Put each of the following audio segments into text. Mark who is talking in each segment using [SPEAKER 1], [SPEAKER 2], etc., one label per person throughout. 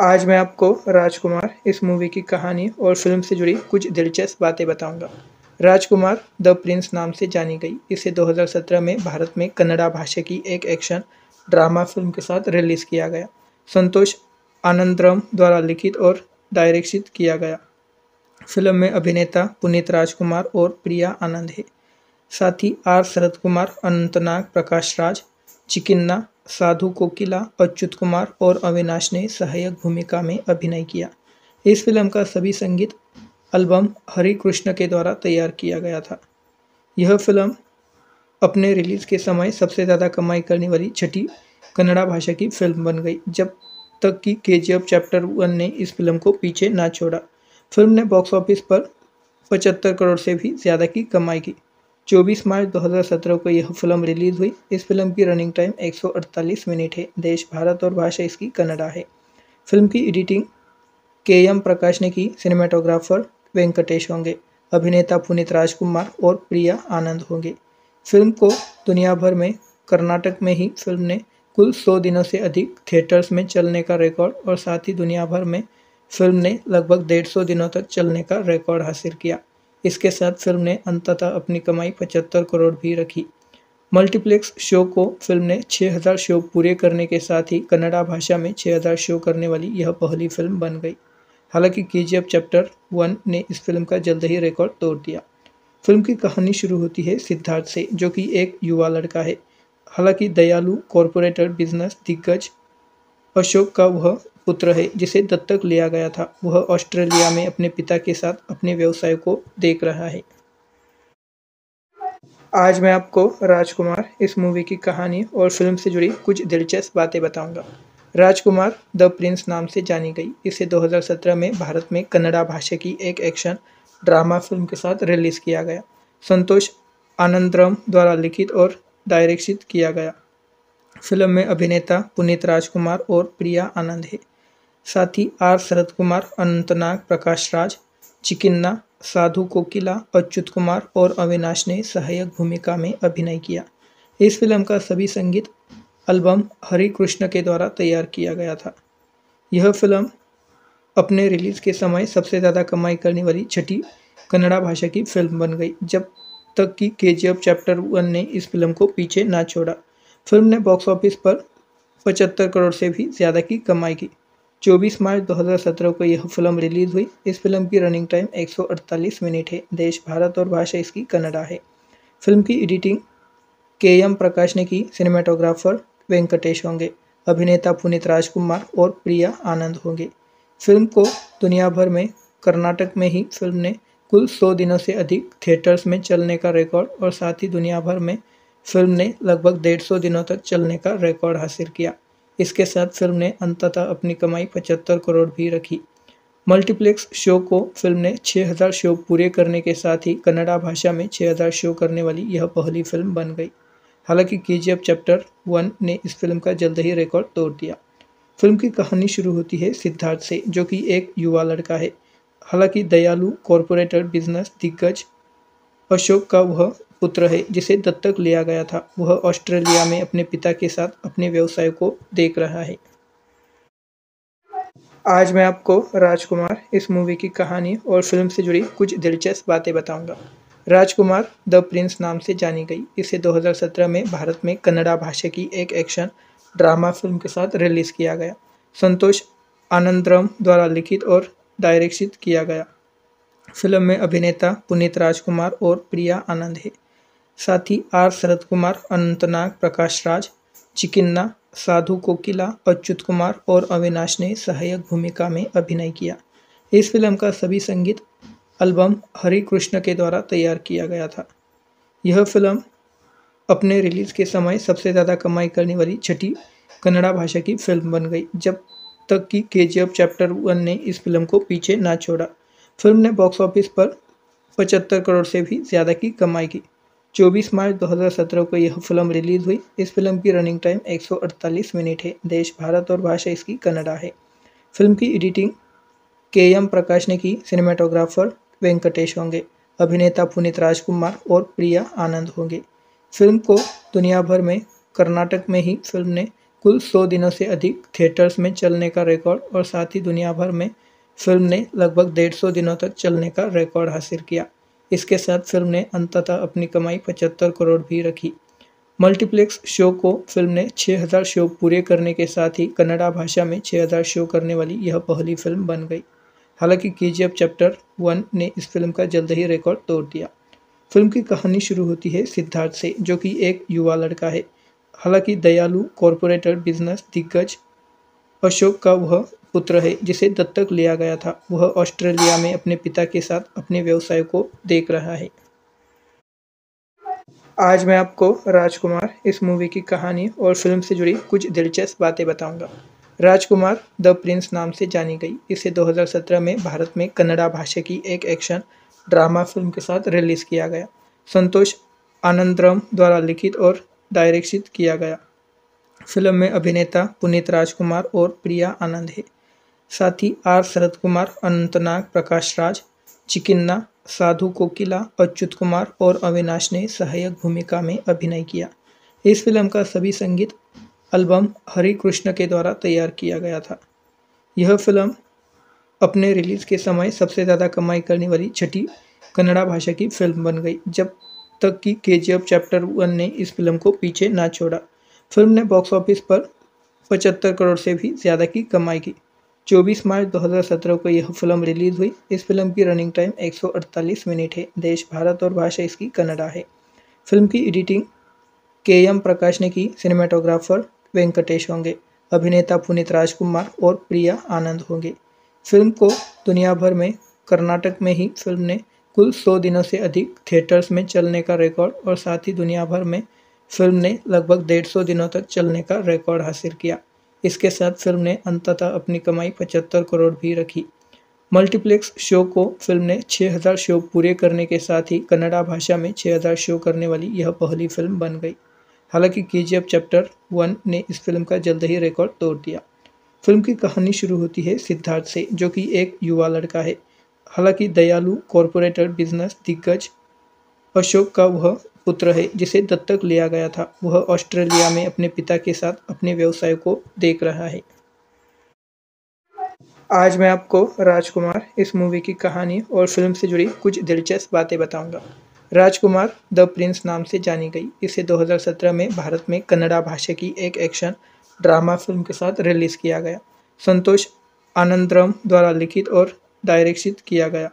[SPEAKER 1] आज मैं आपको राजकुमार इस मूवी की कहानी और फ़िल्म से जुड़ी कुछ दिलचस्प बातें बताऊँगा। राजकुमार द प्रिंस नाम से जानी गई। इसे 2017 में भारत में कन्नड़ा भाषा की एक एक्शन ड्रामा फ़िल्म के साथ रिलीज़ किया गया। संतोष आनंदरम द्वारा लिखित और डायरेक्शित किया गया। फ़िल्म में अभिनेता पुनीत राजकुमार और प्रिया आनंद है। साथ ही आर शरद कुमार अनंतनाग प्रकाश राज, चिकिन्ना साधु कोकिला, अच्युत कुमार और अविनाश ने सहायक भूमिका में अभिनय किया। इस फ़िल्म का सभी संगीत एल्बम हरि कृष्ण के द्वारा तैयार किया गया था। यह फ़िल्म अपने रिलीज़ के समय सबसे ज़्यादा कमाई करने वाली छठी कन्नड़ा भाषा की फ़िल्म बन गई, जब तक कि के चैप्टर वन ने इस फ़िल्म को पीछे ना छोड़ा। फ़िल्म ने बॉक्स ऑफ़िस पर पचहत्तर करोड़ से भी ज़्यादा की कमाई की। 24 मार्च 2017 को यह फ़िल्म रिलीज़ हुई। इस फ़िल्म की रनिंग टाइम 148 मिनट है। देश, भारत और भाषा इसकी कन्नडा है। फ़िल्म की एडिटिंग के एम प्रकाश ने की, सिनेमाटोग्राफर वेंकटेश होंगे, अभिनेता पुनीत राजकुमार और प्रिया आनंद होंगे। फ़िल्म को दुनिया भर में, कर्नाटक में ही फ़िल्म ने कुल 100 दिनों से अधिक थिएटर्स में चलने का रिकॉर्ड और साथ ही दुनिया भर में फ़िल्म ने लगभग डेढ़ सौ दिनों तक चलने का रिकॉर्ड हासिल किया। इसके साथ फ़िल्म ने अंततः अपनी कमाई पचहत्तर करोड़ भी रखी। मल्टीप्लेक्स शो को फ़िल्म ने 6000 शो पूरे करने के साथ ही कन्नड़ा भाषा में 6000 शो करने वाली यह पहली फ़िल्म बन गई। हालाँकि के चैप्टर वन ने इस फ़िल्म का जल्द ही रिकॉर्ड तोड़ दिया। फ़िल्म की कहानी शुरू होती है सिद्धार्थ से, जो कि एक युवा लड़का है। हालाँकि दयालु कॉरपोरेटर बिज़नेस दिग्गज अशोक का वह पुत्र है, जिसे दत्तक लिया गया था। वह ऑस्ट्रेलिया में अपने पिता के साथ अपने व्यवसाय को देख रहा है। आज मैं आपको राजकुमार इस मूवी की कहानी और फ़िल्म से जुड़ी कुछ दिलचस्प बातें बताऊँगा। राजकुमार द प्रिंस नाम से जानी गई। इसे 2017 में भारत में कन्नड़ा भाषा की एक एक्शन ड्रामा फ़िल्म के साथ रिलीज़ किया गया। संतोष आनंदरम द्वारा लिखित और डायरेक्शित किया गया। फ़िल्म में अभिनेता पुनीत राजकुमार और प्रिया आनंद है। साथ ही आर शरद कुमार, अनंतनाग प्रकाश राज, चिकिन्ना, साधु कोकिला, अच्युत कुमार और अविनाश ने सहायक भूमिका में अभिनय किया। इस फ़िल्म का सभी संगीत एल्बम हरि कृष्ण के द्वारा तैयार किया गया था। यह फ़िल्म अपने रिलीज़ के समय सबसे ज़्यादा कमाई करने वाली छठी कन्नड़ा भाषा की फ़िल्म बन गई, जब तक कि के चैप्टर वन ने इस फ़िल्म को पीछे ना छोड़ा। फ़िल्म ने बॉक्स ऑफ़िस पर पचहत्तर करोड़ से भी ज़्यादा की कमाई की। 24 मार्च 2017 को यह फ़िल्म रिलीज़ हुई। इस फ़िल्म की रनिंग टाइम 148 मिनट है। देश, भारत और भाषा इसकी कन्नडा है। फ़िल्म की एडिटिंग के एम प्रकाश ने की। सिनेमाटोग्राफर वेंकटेश होंगे। अभिनेता पुनीत राजकुमार और प्रिया आनंद होंगे। फ़िल्म को दुनिया भर में, कर्नाटक में ही फ़िल्म ने कुल 100 दिनों से अधिक थिएटर्स में चलने का रिकॉर्ड और साथ ही दुनिया भर में फ़िल्म ने लगभग डेढ़ सौ दिनों तक चलने का रिकॉर्ड हासिल किया। इसके साथ फ़िल्म ने अंततः अपनी कमाई पचहत्तर करोड़ भी रखी। मल्टीप्लेक्स शो को फ़िल्म ने 6000 शो पूरे करने के साथ ही कन्नड़ा भाषा में 6000 शो करने वाली यह पहली फ़िल्म बन गई। हालाँकि के चैप्टर वन ने इस फ़िल्म का जल्द ही रिकॉर्ड तोड़ दिया। फ़िल्म की कहानी शुरू होती है सिद्धार्थ से, जो कि एक युवा लड़का है। हालाँकि दयालु कॉरपोरेटर बिज़नेस दिग्गज अशोक का वह पुत्र है, जिसे दत्तक लिया गया था। वह ऑस्ट्रेलिया में अपने पिता के साथ अपने व्यवसाय को देख रहा है। आज मैं आपको राजकुमार इस मूवी की कहानी और फ़िल्म से जुड़ी कुछ दिलचस्प बातें बताऊँगा। राजकुमार द प्रिंस नाम से जानी गई। इसे 2017 में भारत में कन्नड़ा भाषा की एक एक्शन ड्रामा फ़िल्म के साथ रिलीज़ किया गया। संतोष आनंदरम द्वारा लिखित और डायरेक्शित किया गया। फ़िल्म में अभिनेता पुनीत राजकुमार और प्रिया आनंद है। साथ ही आर शरद कुमार, अनंतनाग प्रकाश राज, चिकिन्ना, साधु कोकिला, अच्युत कुमार और अविनाश ने सहायक भूमिका में अभिनय किया। इस फ़िल्म का सभी संगीत एल्बम हरि कृष्ण के द्वारा तैयार किया गया था। यह फ़िल्म अपने रिलीज़ के समय सबसे ज़्यादा कमाई करने वाली छठी कन्नड़ा भाषा की फ़िल्म बन गई, जब तक कि के चैप्टर वन ने इस फ़िल्म को पीछे ना छोड़ा। फ़िल्म ने बॉक्स ऑफ़िस पर पचहत्तर करोड़ से भी ज़्यादा की कमाई की। 24 मार्च 2017 को यह फ़िल्म रिलीज़ हुई। इस फ़िल्म की रनिंग टाइम 148 मिनट है। देश, भारत और भाषा इसकी कन्नडा है। फ़िल्म की एडिटिंग के एम प्रकाश ने की। सिनेमाटोग्राफर वेंकटेश होंगे। अभिनेता पुनीत राजकुमार और प्रिया आनंद होंगे। फ़िल्म को दुनिया भर में, कर्नाटक में ही फ़िल्म ने कुल सौ दिनों से अधिक थिएटर्स में चलने का रिकॉर्ड और साथ ही दुनिया भर में फ़िल्म ने लगभग डेढ़ सौ दिनों तक चलने का रिकॉर्ड हासिल किया। इसके साथ फ़िल्म ने अंततः अपनी कमाई पचहत्तर करोड़ भी रखी। मल्टीप्लेक्स शो को फ़िल्म ने 6000 शो पूरे करने के साथ ही कन्नड़ा भाषा में 6000 शो करने वाली यह पहली फ़िल्म बन गई। हालाँकि के जी चैप्टर वन ने इस फ़िल्म का जल्द ही रिकॉर्ड तोड़ दिया। फ़िल्म की कहानी शुरू होती है सिद्धार्थ से, जो कि एक युवा लड़का है। हालाँकि दयालु कॉरपोरेटर बिज़नेस दिग्गज अशोक का वह पुत्र है, जिसे दत्तक लिया गया था। वह ऑस्ट्रेलिया में अपने पिता के साथ अपने व्यवसाय को देख रहा है। आज मैं आपको राजकुमार इस मूवी की कहानी और फ़िल्म से जुड़ी कुछ दिलचस्प बातें बताऊँगा। राजकुमार द प्रिंस नाम से जानी गई। इसे 2017 में भारत में कन्नड़ा भाषा की एक एक्शन ड्रामा फ़िल्म के साथ रिलीज़ किया गया। संतोष आनंदरम द्वारा लिखित और डायरेक्शित किया गया। फ़िल्म में अभिनेता पुनीत राजकुमार और प्रिया आनंद है। साथ ही आर शरद कुमार, अनंतनाग प्रकाश राज, चिकिन्ना, साधु कोकिला, अच्युत कुमार और अविनाश ने सहायक भूमिका में अभिनय किया। इस फ़िल्म का सभी संगीत एल्बम हरि कृष्ण के द्वारा तैयार किया गया था। यह फ़िल्म अपने रिलीज़ के समय सबसे ज़्यादा कमाई करने वाली छठी कन्नड़ा भाषा की फ़िल्म बन गई, जब तक कि के चैप्टर वन ने इस फ़िल्म को पीछे ना छोड़ा। फ़िल्म ने बॉक्स ऑफ़िस पर पचहत्तर करोड़ से भी ज़्यादा की कमाई की। 24 मार्च 2017 को यह फ़िल्म रिलीज़ हुई। इस फ़िल्म की रनिंग टाइम 148 मिनट है। देश, भारत और भाषा इसकी कन्नडा है। फ़िल्म की एडिटिंग के एम प्रकाश ने की, सिनेमाटोग्राफर वेंकटेश होंगे, अभिनेता पुनीत राजकुमार और प्रिया आनंद होंगे। फ़िल्म को दुनिया भर में, कर्नाटक में ही फ़िल्म ने कुल 100 दिनों से अधिक थिएटर्स में चलने का रिकॉर्ड और साथ ही दुनिया भर में फ़िल्म ने लगभग डेढ़ सौ दिनों तक चलने का रिकॉर्ड हासिल किया। इसके साथ फ़िल्म ने अंततः अपनी कमाई पचहत्तर करोड़ भी रखी। मल्टीप्लेक्स शो को फ़िल्म ने 6000 शो पूरे करने के साथ ही कन्नड़ा भाषा में 6000 शो करने वाली यह पहली फ़िल्म बन गई। हालाँकि के चैप्टर वन ने इस फ़िल्म का जल्द ही रिकॉर्ड तोड़ दिया। फ़िल्म की कहानी शुरू होती है सिद्धार्थ से, जो कि एक युवा लड़का है। हालाँकि दयालु कॉरपोरेटर बिज़नेस दिग्गज अशोक का वह पुत्र है, जिसे दत्तक लिया गया था। वह ऑस्ट्रेलिया में अपने पिता के साथ अपने व्यवसाय को देख रहा है। आज मैं आपको राजकुमार इस मूवी की कहानी और फ़िल्म से जुड़ी कुछ दिलचस्प बातें बताऊँगा। राजकुमार द प्रिंस नाम से जानी गई। इसे 2017 में भारत में कन्नड़ा भाषा की एक एक्शन ड्रामा फ़िल्म के साथ रिलीज़ किया गया। संतोष आनंदरम द्वारा लिखित और डायरेक्शित किया गया।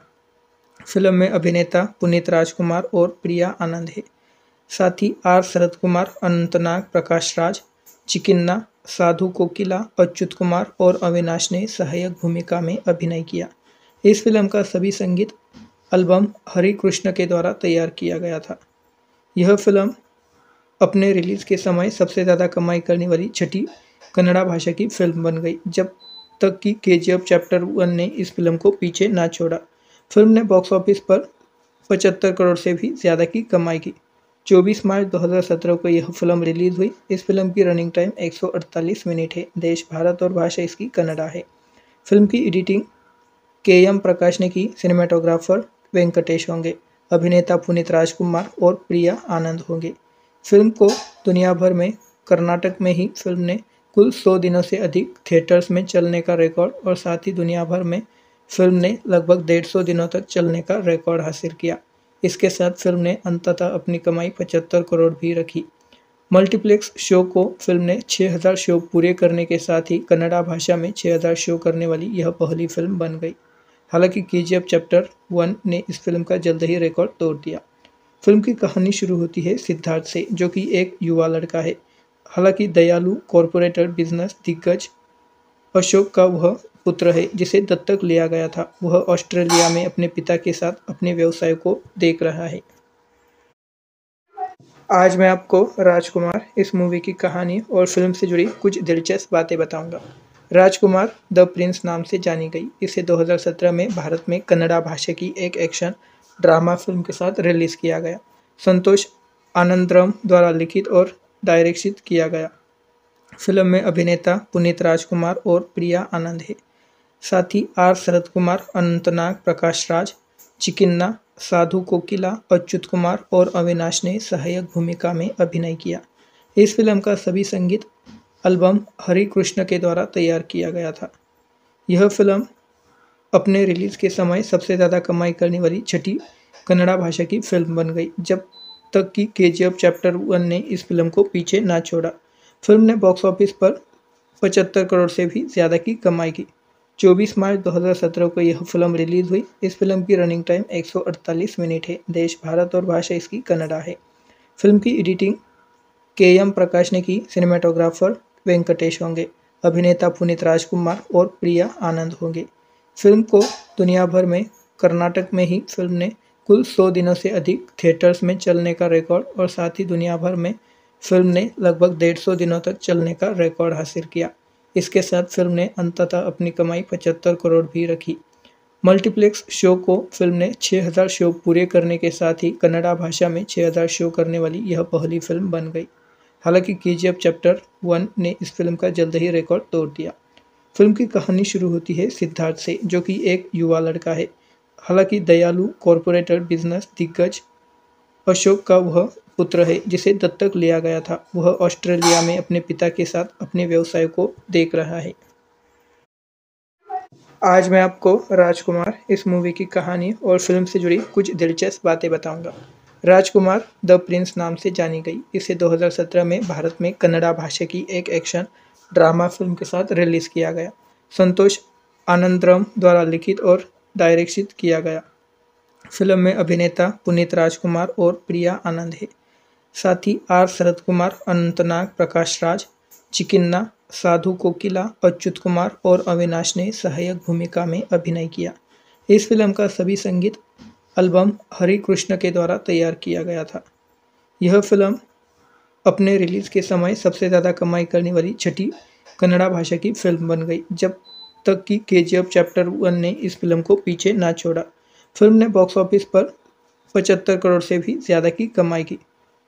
[SPEAKER 1] फ़िल्म में अभिनेता पुनीत राजकुमार और प्रिया आनंद है। साथ ही आर शरद कुमार अनंतनाग प्रकाश राज, चिकिन्ना, साधु कोकिला, अच्युत कुमार और अविनाश ने सहायक भूमिका में अभिनय किया। इस फ़िल्म का सभी संगीत एल्बम हरि कृष्ण के द्वारा तैयार किया गया था। यह फ़िल्म अपने रिलीज़ के समय सबसे ज़्यादा कमाई करने वाली छठी कन्नड़ा भाषा की फ़िल्म बन गई, जब तक कि के चैप्टर वन ने इस फ़िल्म को पीछे ना छोड़ा। फ़िल्म ने बॉक्स ऑफ़िस पर पचहत्तर करोड़ से भी ज़्यादा की कमाई की। 24 मार्च 2017 को यह फ़िल्म रिलीज़ हुई। इस फ़िल्म की रनिंग टाइम 148 मिनट है। देश, भारत और भाषा इसकी कन्नडा है। फ़िल्म की एडिटिंग के एम प्रकाश ने की। सिनेमाटोग्राफर वेंकटेश होंगे। अभिनेता पुनीत राजकुमार और प्रिया आनंद होंगे। फ़िल्म को दुनिया भर में, कर्नाटक में ही फ़िल्म ने कुल 100 दिनों से अधिक थिएटर्स में चलने का रिकॉर्ड और साथ ही दुनिया भर में फ़िल्म ने लगभग डेढ़ सौ दिनों तक चलने का रिकॉर्ड हासिल किया। इसके साथ फ़िल्म ने अंततः अपनी कमाई पचहत्तर करोड़ भी रखी। मल्टीप्लेक्स शो को फ़िल्म ने 6000 शो पूरे करने के साथ ही कन्नड़ा भाषा में 6000 शो करने वाली यह पहली फ़िल्म बन गई। हालाँकि के चैप्टर वन ने इस फ़िल्म का जल्द ही रिकॉर्ड तोड़ दिया। फ़िल्म की कहानी शुरू होती है सिद्धार्थ से, जो कि एक युवा लड़का है। हालाँकि दयालु कॉरपोरेटर बिज़नेस दिग्गज अशोक का वह पुत्र है, जिसे दत्तक लिया गया था। वह ऑस्ट्रेलिया में अपने पिता के साथ अपने व्यवसाय को देख रहा है। आज मैं आपको राजकुमार इस मूवी की कहानी और फ़िल्म से जुड़ी कुछ दिलचस्प बातें बताऊँगा। राजकुमार द प्रिंस नाम से जानी गई। इसे 2017 में भारत में कन्नड़ा भाषा की एक एक्शन ड्रामा फ़िल्म के साथ रिलीज़ किया गया। संतोष आनंदरम द्वारा लिखित और डायरेक्शित किया गया। फ़िल्म में अभिनेता पुनीत राजकुमार और प्रिया आनंद है। साथ ही आर शरद कुमार, अनंतनाग प्रकाश राज, चिकिन्ना, साधु कोकिला, अच्युत कुमार और अविनाश ने सहायक भूमिका में अभिनय किया। इस फ़िल्म का सभी संगीत एल्बम हरि कृष्ण के द्वारा तैयार किया गया था। यह फ़िल्म अपने रिलीज़ के समय सबसे ज़्यादा कमाई करने वाली छठी कन्नड़ा भाषा की फ़िल्म बन गई, जब तक कि के चैप्टर वन ने इस फ़िल्म को पीछे ना छोड़ा। फ़िल्म ने बॉक्स ऑफ़िस पर पचहत्तर करोड़ से भी ज़्यादा की कमाई की। 24 मार्च 2017 को यह फ़िल्म रिलीज़ हुई। इस फ़िल्म की रनिंग टाइम 148 मिनट है। देश, भारत और भाषा इसकी कन्नडा है। फ़िल्म की एडिटिंग के एम प्रकाश ने की। सिनेमाटोग्राफर वेंकटेश होंगे। अभिनेता पुनीत राजकुमार और प्रिया आनंद होंगे। फ़िल्म को दुनिया भर में, कर्नाटक में ही फ़िल्म ने कुल 100 दिनों से अधिक थिएटर्स में चलने का रिकॉर्ड और साथ ही दुनिया भर में फ़िल्म ने लगभग डेढ़ सौ दिनों तक चलने का रिकॉर्ड हासिल किया। इसके साथ फ़िल्म ने अंततः अपनी कमाई पचहत्तर करोड़ भी रखी। मल्टीप्लेक्स शो को फ़िल्म ने 6000 शो पूरे करने के साथ ही कन्नड़ा भाषा में 6000 शो करने वाली यह पहली फ़िल्म बन गई। हालाँकि के चैप्टर वन ने इस फ़िल्म का जल्द ही रिकॉर्ड तोड़ दिया। फ़िल्म की कहानी शुरू होती है सिद्धार्थ से, जो कि एक युवा लड़का है। हालाँकि दयालु कॉरपोरेटर बिज़नेस दिग्गज अशोक का वह पुत्र है, जिसे दत्तक लिया गया था। वह ऑस्ट्रेलिया में अपने पिता के साथ अपने व्यवसाय को देख रहा है। आज मैं आपको राजकुमार इस मूवी की कहानी और फ़िल्म से जुड़ी कुछ दिलचस्प बातें बताऊँगा। राजकुमार द प्रिंस नाम से जानी गई। इसे 2017 में भारत में कन्नड़ा भाषा की एक एक्शन ड्रामा फ़िल्म के साथ रिलीज़ किया गया। संतोष आनंदरम द्वारा लिखित और डायरेक्शित किया गया। फ़िल्म में अभिनेता पुनीत राजकुमार और प्रिया आनंद है। साथ ही आर शरद कुमार, अनंतनाग प्रकाश राज, चिकिन्ना, साधु कोकिला, अच्युत कुमार और अविनाश ने सहायक भूमिका में अभिनय किया। इस फ़िल्म का सभी संगीत एल्बम हरि कृष्ण के द्वारा तैयार किया गया था। यह फ़िल्म अपने रिलीज़ के समय सबसे ज़्यादा कमाई करने वाली छठी कन्नड़ा भाषा की फ़िल्म बन गई, जब तक कि के चैप्टर वन ने इस फ़िल्म को पीछे ना छोड़ा। फ़िल्म ने बॉक्स ऑफ़िस पर पचहत्तर करोड़ से भी ज़्यादा की कमाई की।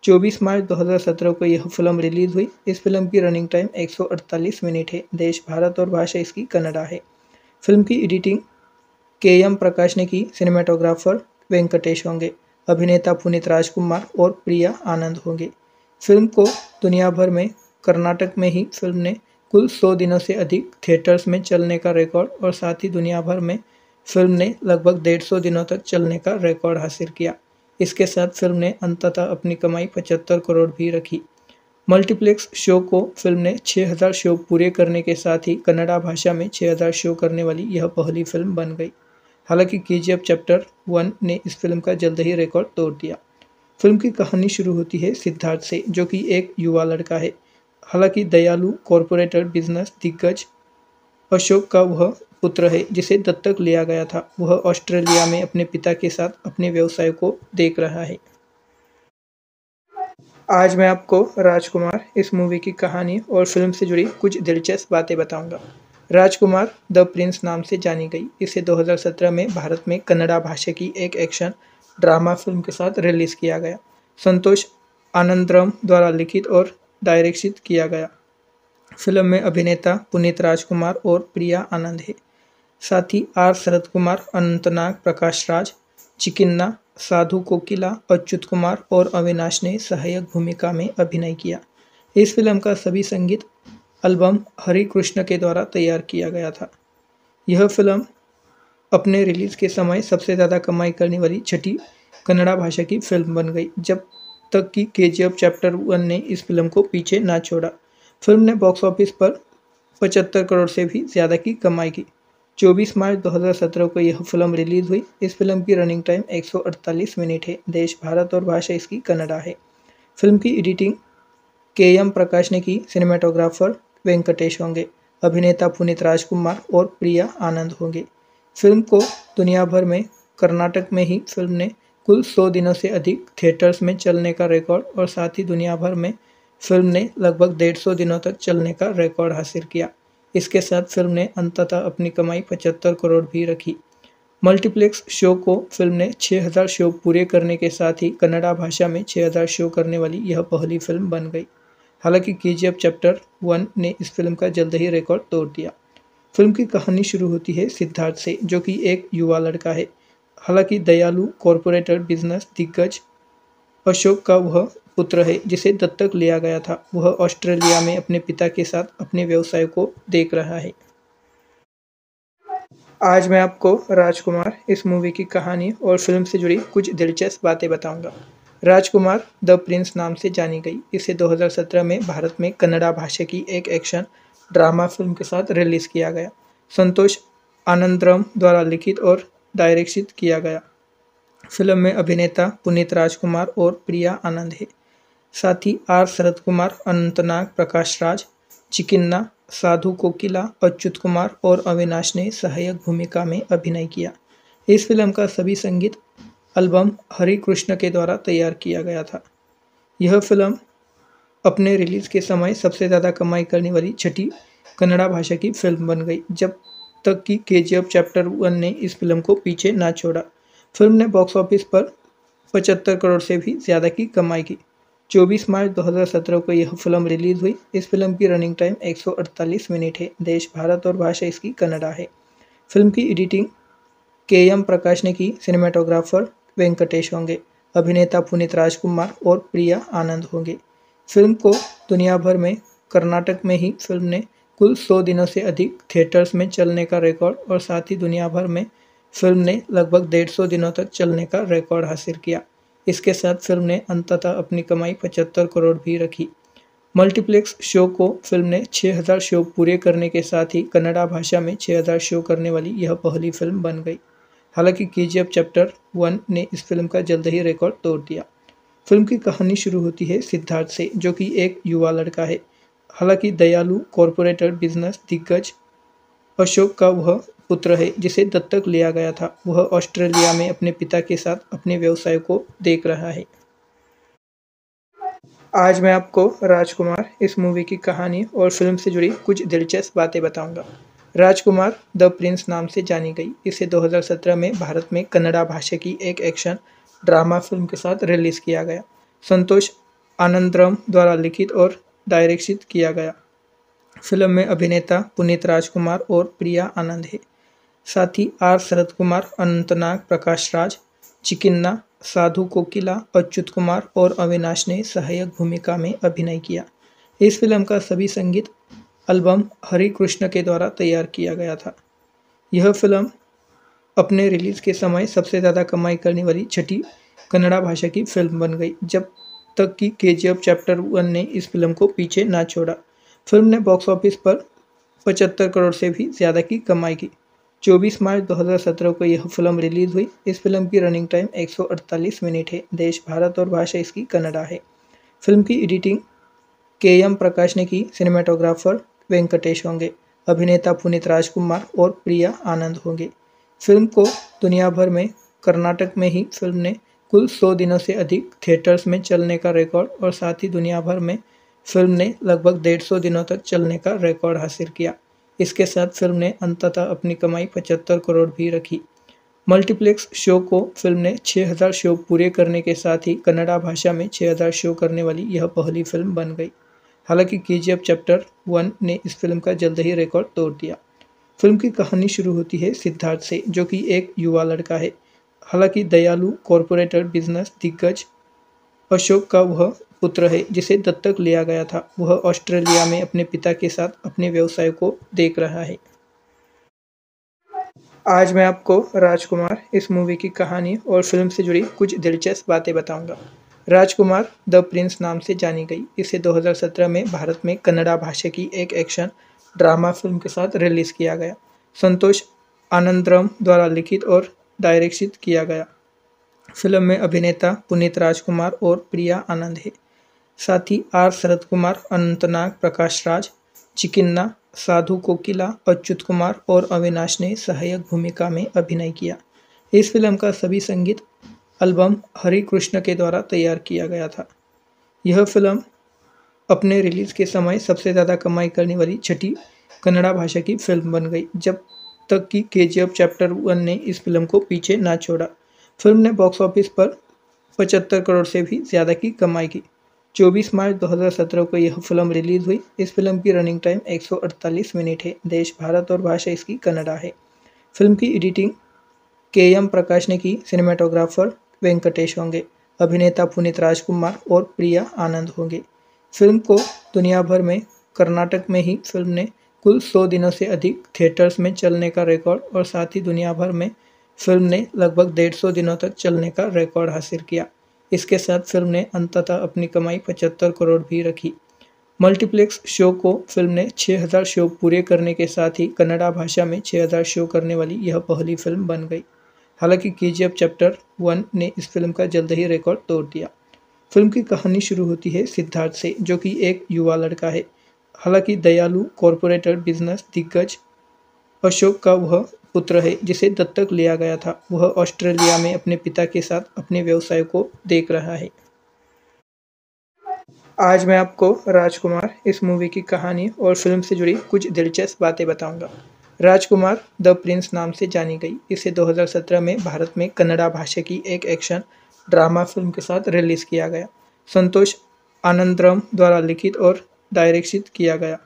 [SPEAKER 1] 24 मार्च 2017 को यह फ़िल्म रिलीज़ हुई। इस फ़िल्म की रनिंग टाइम 148 मिनट है। देश, भारत और भाषा इसकी कन्नडा है। फ़िल्म की एडिटिंग के एम प्रकाश ने की। सिनेमाटोग्राफर वेंकटेश होंगे। अभिनेता पुनीत राजकुमार और प्रिया आनंद होंगे। फ़िल्म को दुनिया भर में, कर्नाटक में ही फ़िल्म ने कुल 100 दिनों से अधिक थिएटर्स में चलने का रिकॉर्ड और साथ ही दुनिया भर में फ़िल्म ने लगभग डेढ़ सौ दिनों तक चलने का रिकॉर्ड हासिल किया। इसके साथ फ़िल्म ने अंततः अपनी कमाई पचहत्तर करोड़ भी रखी। मल्टीप्लेक्स शो को फ़िल्म ने 6000 शो पूरे करने के साथ ही कन्नड़ा भाषा में 6000 शो करने वाली यह पहली फ़िल्म बन गई। हालाँकि के जी चैप्टर वन ने इस फ़िल्म का जल्द ही रिकॉर्ड तोड़ दिया। फ़िल्म की कहानी शुरू होती है सिद्धार्थ से, जो कि एक युवा लड़का है। हालाँकि दयालु कॉरपोरेटर बिज़नेस दिग्गज अशोक का वह पुत्र है, जिसे दत्तक लिया गया था। वह ऑस्ट्रेलिया में अपने पिता के साथ अपने व्यवसाय को देख रहा है। आज मैं आपको राजकुमार इस मूवी की कहानी और फ़िल्म से जुड़ी कुछ दिलचस्प बातें बताऊँगा। राजकुमार द प्रिंस नाम से जानी गई। इसे 2017 में भारत में कन्नड़ा भाषा की एक एक्शन ड्रामा फ़िल्म के साथ रिलीज़ किया गया। संतोष आनंदरम द्वारा लिखित और डायरेक्शित किया गया। फ़िल्म में अभिनेता पुनीत राजकुमार और प्रिया आनंद है। साथ ही आर शरद कुमार अनंतनाग प्रकाश राज, चिकिन्ना, साधु कोकिला, अच्युत कुमार और अविनाश ने सहायक भूमिका में अभिनय किया। इस फ़िल्म का सभी संगीत एल्बम हरि कृष्ण के द्वारा तैयार किया गया था। यह फ़िल्म अपने रिलीज़ के समय सबसे ज़्यादा कमाई करने वाली छठी कन्नड़ा भाषा की फ़िल्म बन गई, जब तक कि के चैप्टर वन ने इस फ़िल्म को पीछे ना छोड़ा। फ़िल्म ने बॉक्स ऑफ़िस पर पचहत्तर करोड़ से भी ज़्यादा की कमाई की। 24 मार्च 2017 को यह फ़िल्म रिलीज़ हुई। इस फ़िल्म की रनिंग टाइम 148 मिनट है। देश, भारत और भाषा इसकी कन्नडा है। फ़िल्म की एडिटिंग के एम प्रकाश ने की। सिनेमाटोग्राफर वेंकटेश होंगे। अभिनेता पुनीत राजकुमार और प्रिया आनंद होंगे। फ़िल्म को दुनिया भर में, कर्नाटक में ही फ़िल्म ने कुल 100 दिनों से अधिक थिएटर्स में चलने का रिकॉर्ड और साथ ही दुनिया भर में फ़िल्म ने लगभग डेढ़ सौ दिनों तक चलने का रिकॉर्ड हासिल किया। इसके साथ फ़िल्म ने अंततः अपनी कमाई पचहत्तर करोड़ भी रखी। मल्टीप्लेक्स शो को फ़िल्म ने 6000 शो पूरे करने के साथ ही कन्नड़ा भाषा में 6000 शो करने वाली यह पहली फ़िल्म बन गई। हालाँकि के जी चैप्टर वन ने इस फ़िल्म का जल्द ही रिकॉर्ड तोड़ दिया। फ़िल्म की कहानी शुरू होती है सिद्धार्थ से, जो कि एक युवा लड़का है। हालाँकि दयालु कॉरपोरेटर बिज़नेस दिग्गज अशोक का वह पुत्र है, जिसे दत्तक लिया गया था। वह ऑस्ट्रेलिया में अपने पिता के साथ अपने व्यवसाय को देख रहा है। आज मैं आपको राजकुमार इस मूवी की कहानी और फ़िल्म से जुड़ी कुछ दिलचस्प बातें बताऊँगा। राजकुमार द प्रिंस नाम से जानी गई। इसे 2017 में भारत में कन्नड़ा भाषा की एक एक्शन ड्रामा फ़िल्म के साथ रिलीज़ किया गया। संतोष आनंदरम द्वारा लिखित और डायरेक्शित किया गया। फ़िल्म में अभिनेता पुनीत राजकुमार और प्रिया आनंद है। साथ ही आर शरद कुमार, अनंतनाग प्रकाश राज, चिकिन्ना, साधु कोकिला, अच्युत कुमार और अविनाश ने सहायक भूमिका में अभिनय किया। इस फ़िल्म का सभी संगीत एल्बम हरि कृष्ण के द्वारा तैयार किया गया था। यह फ़िल्म अपने रिलीज़ के समय सबसे ज़्यादा कमाई करने वाली छठी कन्नड़ा भाषा की फ़िल्म बन गई, जब तक कि के चैप्टर वन ने इस फ़िल्म को पीछे ना छोड़ा। फ़िल्म ने बॉक्स ऑफ़िस पर पचहत्तर करोड़ से भी ज़्यादा की कमाई की। 24 मार्च 2017 को यह फ़िल्म रिलीज़ हुई। इस फ़िल्म की रनिंग टाइम 148 मिनट है। देश, भारत और भाषा इसकी कन्नडा है। फ़िल्म की एडिटिंग के एम प्रकाश ने की। सिनेमाटोग्राफर वेंकटेश होंगे। अभिनेता पुनीत राजकुमार और प्रिया आनंद होंगे। फ़िल्म को दुनिया भर में, कर्नाटक में ही फ़िल्म ने कुल 100 दिनों से अधिक थिएटर्स में चलने का रिकॉर्ड और साथ ही दुनिया भर में फ़िल्म ने लगभग डेढ़ सौ दिनों तक चलने का रिकॉर्ड हासिल किया। इसके साथ फ़िल्म ने अंततः अपनी कमाई पचहत्तर करोड़ भी रखी। मल्टीप्लेक्स शो को फ़िल्म ने 6000 शो पूरे करने के साथ ही कन्नड़ा भाषा में 6000 शो करने वाली यह पहली फ़िल्म बन गई। हालाँकि के चैप्टर वन ने इस फ़िल्म का जल्द ही रिकॉर्ड तोड़ दिया। फ़िल्म की कहानी शुरू होती है सिद्धार्थ से, जो कि एक युवा लड़का है। हालाँकि दयालु कॉरपोरेटर बिज़नेस दिग्गज अशोक का वह पुत्र है, जिसे दत्तक लिया गया था। वह ऑस्ट्रेलिया में अपने पिता के साथ अपने व्यवसाय को देख रहा है। आज मैं आपको राजकुमार इस मूवी की कहानी और फ़िल्म से जुड़ी कुछ दिलचस्प बातें बताऊँगा। राजकुमार द प्रिंस नाम से जानी गई। इसे 2017 में भारत में कन्नड़ा भाषा की एक एक्शन ड्रामा फ़िल्म के साथ रिलीज़ किया गया। संतोष आनंदरम द्वारा लिखित और डायरेक्शित किया गया। फ़िल्म में अभिनेता पुनीत राजकुमार और प्रिया आनंद है। साथ ही आर शरद कुमार, अनंतनाग प्रकाश राज, चिकिन्ना, साधु कोकिला, अच्युत कुमार और अविनाश ने सहायक भूमिका में अभिनय किया। इस फ़िल्म का सभी संगीत एल्बम हरि कृष्ण के द्वारा तैयार किया गया था। यह फ़िल्म अपने रिलीज़ के समय सबसे ज़्यादा कमाई करने वाली छठी कन्नड़ा भाषा की फ़िल्म बन गई, जब तक कि के चैप्टर वन ने इस फ़िल्म को पीछे ना छोड़ा। फ़िल्म ने बॉक्स ऑफ़िस पर पचहत्तर करोड़ से भी ज़्यादा की कमाई की। 24 मार्च 2017 को यह फ़िल्म रिलीज़ हुई। इस फ़िल्म की रनिंग टाइम 148 मिनट है। देश, भारत और भाषा इसकी कन्नडा है। फ़िल्म की एडिटिंग के एम प्रकाश ने की। सिनेमाटोग्राफर वेंकटेश होंगे। अभिनेता पुनीत राजकुमार और प्रिया आनंद होंगे। फ़िल्म को दुनिया भर में, कर्नाटक में ही फ़िल्म ने कुल 100 दिनों से अधिक थिएटर्स में चलने का रिकॉर्ड और साथ ही दुनिया भर में फ़िल्म ने लगभग डेढ़ सौ दिनों तक चलने का रिकॉर्ड हासिल किया। इसके साथ फ़िल्म ने अंततः अपनी कमाई पचहत्तर करोड़ भी रखी। मल्टीप्लेक्स शो को फ़िल्म ने 6000 शो पूरे करने के साथ ही कन्नड़ा भाषा में 6000 शो करने वाली यह पहली फ़िल्म बन गई। हालाँकि के चैप्टर वन ने इस फ़िल्म का जल्द ही रिकॉर्ड तोड़ दिया। फ़िल्म की कहानी शुरू होती है सिद्धार्थ से, जो कि एक युवा लड़का है। हालाँकि दयालु कॉरपोरेटर बिज़नेस दिग्गज अशोक का वह पुत्र है, जिसे दत्तक लिया गया था। वह ऑस्ट्रेलिया में अपने पिता के साथ अपने व्यवसाय को देख रहा है। आज मैं आपको राजकुमार इस मूवी की कहानी और फ़िल्म से जुड़ी कुछ दिलचस्प बातें बताऊँगा। राजकुमार द प्रिंस नाम से जानी गई। इसे 2017 में भारत में कन्नड़ा भाषा की एक एक्शन ड्रामा फ़िल्म के साथ रिलीज़ किया गया। संतोष आनंदरम द्वारा लिखित और डायरेक्शित किया गया। फ़िल्म में अभिनेता पुनीत राजकुमार और प्रिया आनंद है। साथ ही आर शरद कुमार, अनंतनाग, प्रकाश राज, चिकिन्ना, साधु कोकिला, अच्युत कुमार और अविनाश ने सहायक भूमिका में अभिनय किया। इस फ़िल्म का सभी संगीत एल्बम हरि कृष्ण के द्वारा तैयार किया गया था। यह फ़िल्म अपने रिलीज़ के समय सबसे ज़्यादा कमाई करने वाली छठी कन्नड़ा भाषा की फ़िल्म बन गई, जब तक कि के चैप्टर वन ने इस फ़िल्म को पीछे ना छोड़ा। फ़िल्म ने बॉक्स ऑफ़िस पर पचहत्तर करोड़ से भी ज़्यादा की कमाई की। 24 मार्च 2017 को यह फ़िल्म रिलीज़ हुई। इस फ़िल्म की रनिंग टाइम 148 मिनट है। देश, भारत और भाषा इसकी कन्नडा है। फ़िल्म की एडिटिंग के एम प्रकाश ने की। सिनेमाटोग्राफर वेंकटेश होंगे। अभिनेता पुनीत राजकुमार और प्रिया आनंद होंगे। फ़िल्म को दुनिया भर में, कर्नाटक में ही फ़िल्म ने कुल 100 दिनों से अधिक थिएटर्स में चलने का रिकॉर्ड और साथ ही दुनिया भर में फ़िल्म ने लगभग डेढ़ सौ दिनों तक चलने का रिकॉर्ड हासिल किया। इसके साथ फ़िल्म ने अंततः अपनी कमाई 75 करोड़ भी रखी। मल्टीप्लेक्स शो को फ़िल्म ने 6000 शो पूरे करने के साथ ही कन्नड़ा भाषा में 6000 शो करने वाली यह पहली फ़िल्म बन गई। हालाँकि के चैप्टर वन ने इस फ़िल्म का जल्द ही रिकॉर्ड तोड़ दिया। फ़िल्म की कहानी शुरू होती है सिद्धार्थ से, जो कि एक युवा लड़का है। हालाँकि दयालु कॉरपोरेटर बिज़नेस दिग्गज अशोक का वह पुत्र है, जिसे दत्तक लिया गया था। वह ऑस्ट्रेलिया में अपने पिता के साथ अपने व्यवसाय को देख रहा है। आज मैं आपको राजकुमार इस मूवी की कहानी और फ़िल्म से जुड़ी कुछ दिलचस्प बातें बताऊँगा। राजकुमार द प्रिंस नाम से जानी गई। इसे 2017 में भारत में कन्नड़ा भाषा की एक एक्शन ड्रामा फ़िल्म के साथ रिलीज़ किया गया। संतोष आनंदरम द्वारा लिखित और डायरेक्शित किया गया।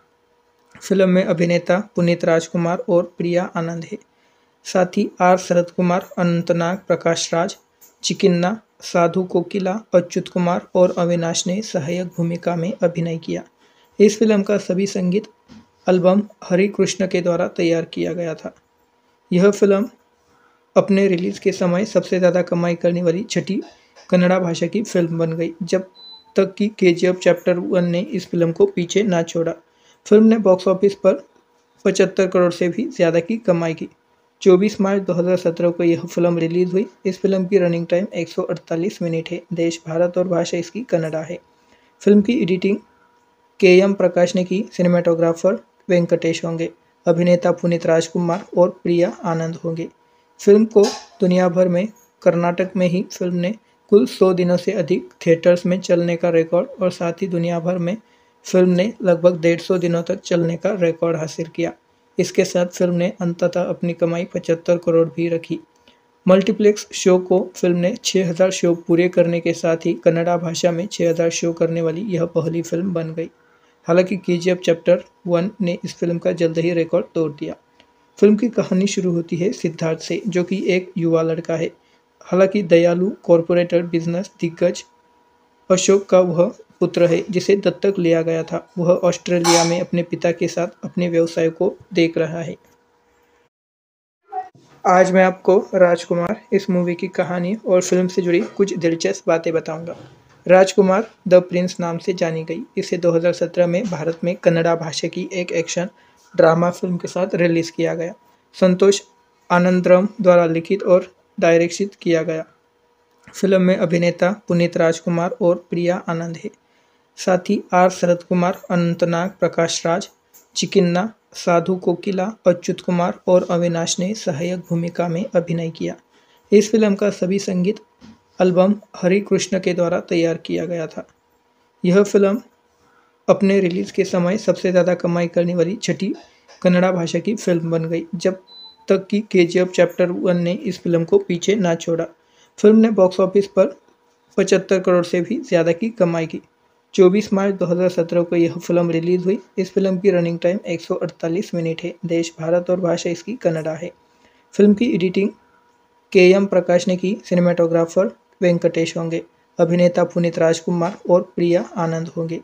[SPEAKER 1] फ़िल्म में अभिनेता पुनीत राजकुमार और प्रिया आनंद है। साथ ही आर शरद कुमार, अनंतनाग, प्रकाश राज, चिकिन्ना, साधु कोकिला, अच्युत कुमार और अविनाश ने सहायक भूमिका में अभिनय किया। इस फ़िल्म का सभी संगीत एल्बम हरि कृष्ण के द्वारा तैयार किया गया था। यह फ़िल्म अपने रिलीज़ के समय सबसे ज़्यादा कमाई करने वाली छठी कन्नड़ा भाषा की फ़िल्म बन गई, जब तक कि के चैप्टर वन ने इस फ़िल्म को पीछे ना छोड़ा। फ़िल्म ने बॉक्स ऑफ़िस पर पचहत्तर करोड़ से भी ज़्यादा की कमाई की। 24 मार्च 2017 को यह फ़िल्म रिलीज़ हुई। इस फ़िल्म की रनिंग टाइम 148 मिनट है। देश, भारत और भाषा इसकी कन्नडा है। फ़िल्म की एडिटिंग के एम प्रकाश ने की। सिनेमाटोग्राफर वेंकटेश होंगे। अभिनेता पुनीत राजकुमार और प्रिया आनंद होंगे। फ़िल्म को दुनिया भर में, कर्नाटक में ही फ़िल्म ने कुल 100 दिनों से अधिक थिएटर्स में चलने का रिकॉर्ड और साथ ही दुनिया भर में फ़िल्म ने लगभग डेढ़ सौ दिनों तक चलने का रिकॉर्ड हासिल किया। इसके साथ फ़िल्म ने अंततः अपनी कमाई 75 करोड़ भी रखी। मल्टीप्लेक्स शो को फ़िल्म ने 6000 शो पूरे करने के साथ ही कन्नड़ा भाषा में 6000 शो करने वाली यह पहली फ़िल्म बन गई। हालाँकि के चैप्टर वन ने इस फ़िल्म का जल्द ही रिकॉर्ड तोड़ दिया। फ़िल्म की कहानी शुरू होती है सिद्धार्थ से, जो कि एक युवा लड़का है। हालाँकि दयालु कॉरपोरेटर बिज़नेस दिग्गज अशोक का वह पुत्र है, जिसे दत्तक लिया गया था। वह ऑस्ट्रेलिया में अपने पिता के साथ अपने व्यवसाय को देख रहा है। आज मैं आपको राजकुमार इस मूवी की कहानी और फ़िल्म से जुड़ी कुछ दिलचस्प बातें बताऊँगा। राजकुमार द प्रिंस नाम से जानी गई। इसे 2017 में भारत में कन्नड़ा भाषा की एक एक्शन ड्रामा फ़िल्म के साथ रिलीज़ किया गया। संतोष आनंदरम द्वारा लिखित और डायरेक्शित किया गया। फ़िल्म में अभिनेता पुनीत राजकुमार और प्रिया आनंद है। साथ ही आर शरद कुमार, अनंतनाग, प्रकाश राज, चिकिन्ना, साधु कोकिला, अच्युत कुमार और अविनाश ने सहायक भूमिका में अभिनय किया। इस फ़िल्म का सभी संगीत एल्बम हरि कृष्ण के द्वारा तैयार किया गया था। यह फ़िल्म अपने रिलीज़ के समय सबसे ज़्यादा कमाई करने वाली छठी कन्नड़ा भाषा की फ़िल्म बन गई, जब तक कि के चैप्टर वन ने इस फ़िल्म को पीछे ना छोड़ा। फ़िल्म ने बॉक्स ऑफ़िस पर पचहत्तर करोड़ से भी ज़्यादा की कमाई की। 24 मार्च 2017 को यह फ़िल्म रिलीज़ हुई। इस फ़िल्म की रनिंग टाइम 148 मिनट है। देश, भारत और भाषा इसकी कन्नडा है। फ़िल्म की एडिटिंग के एम प्रकाश ने की। सिनेमाटोग्राफर वेंकटेश होंगे। अभिनेता पुनीत राजकुमार और प्रिया आनंद होंगे।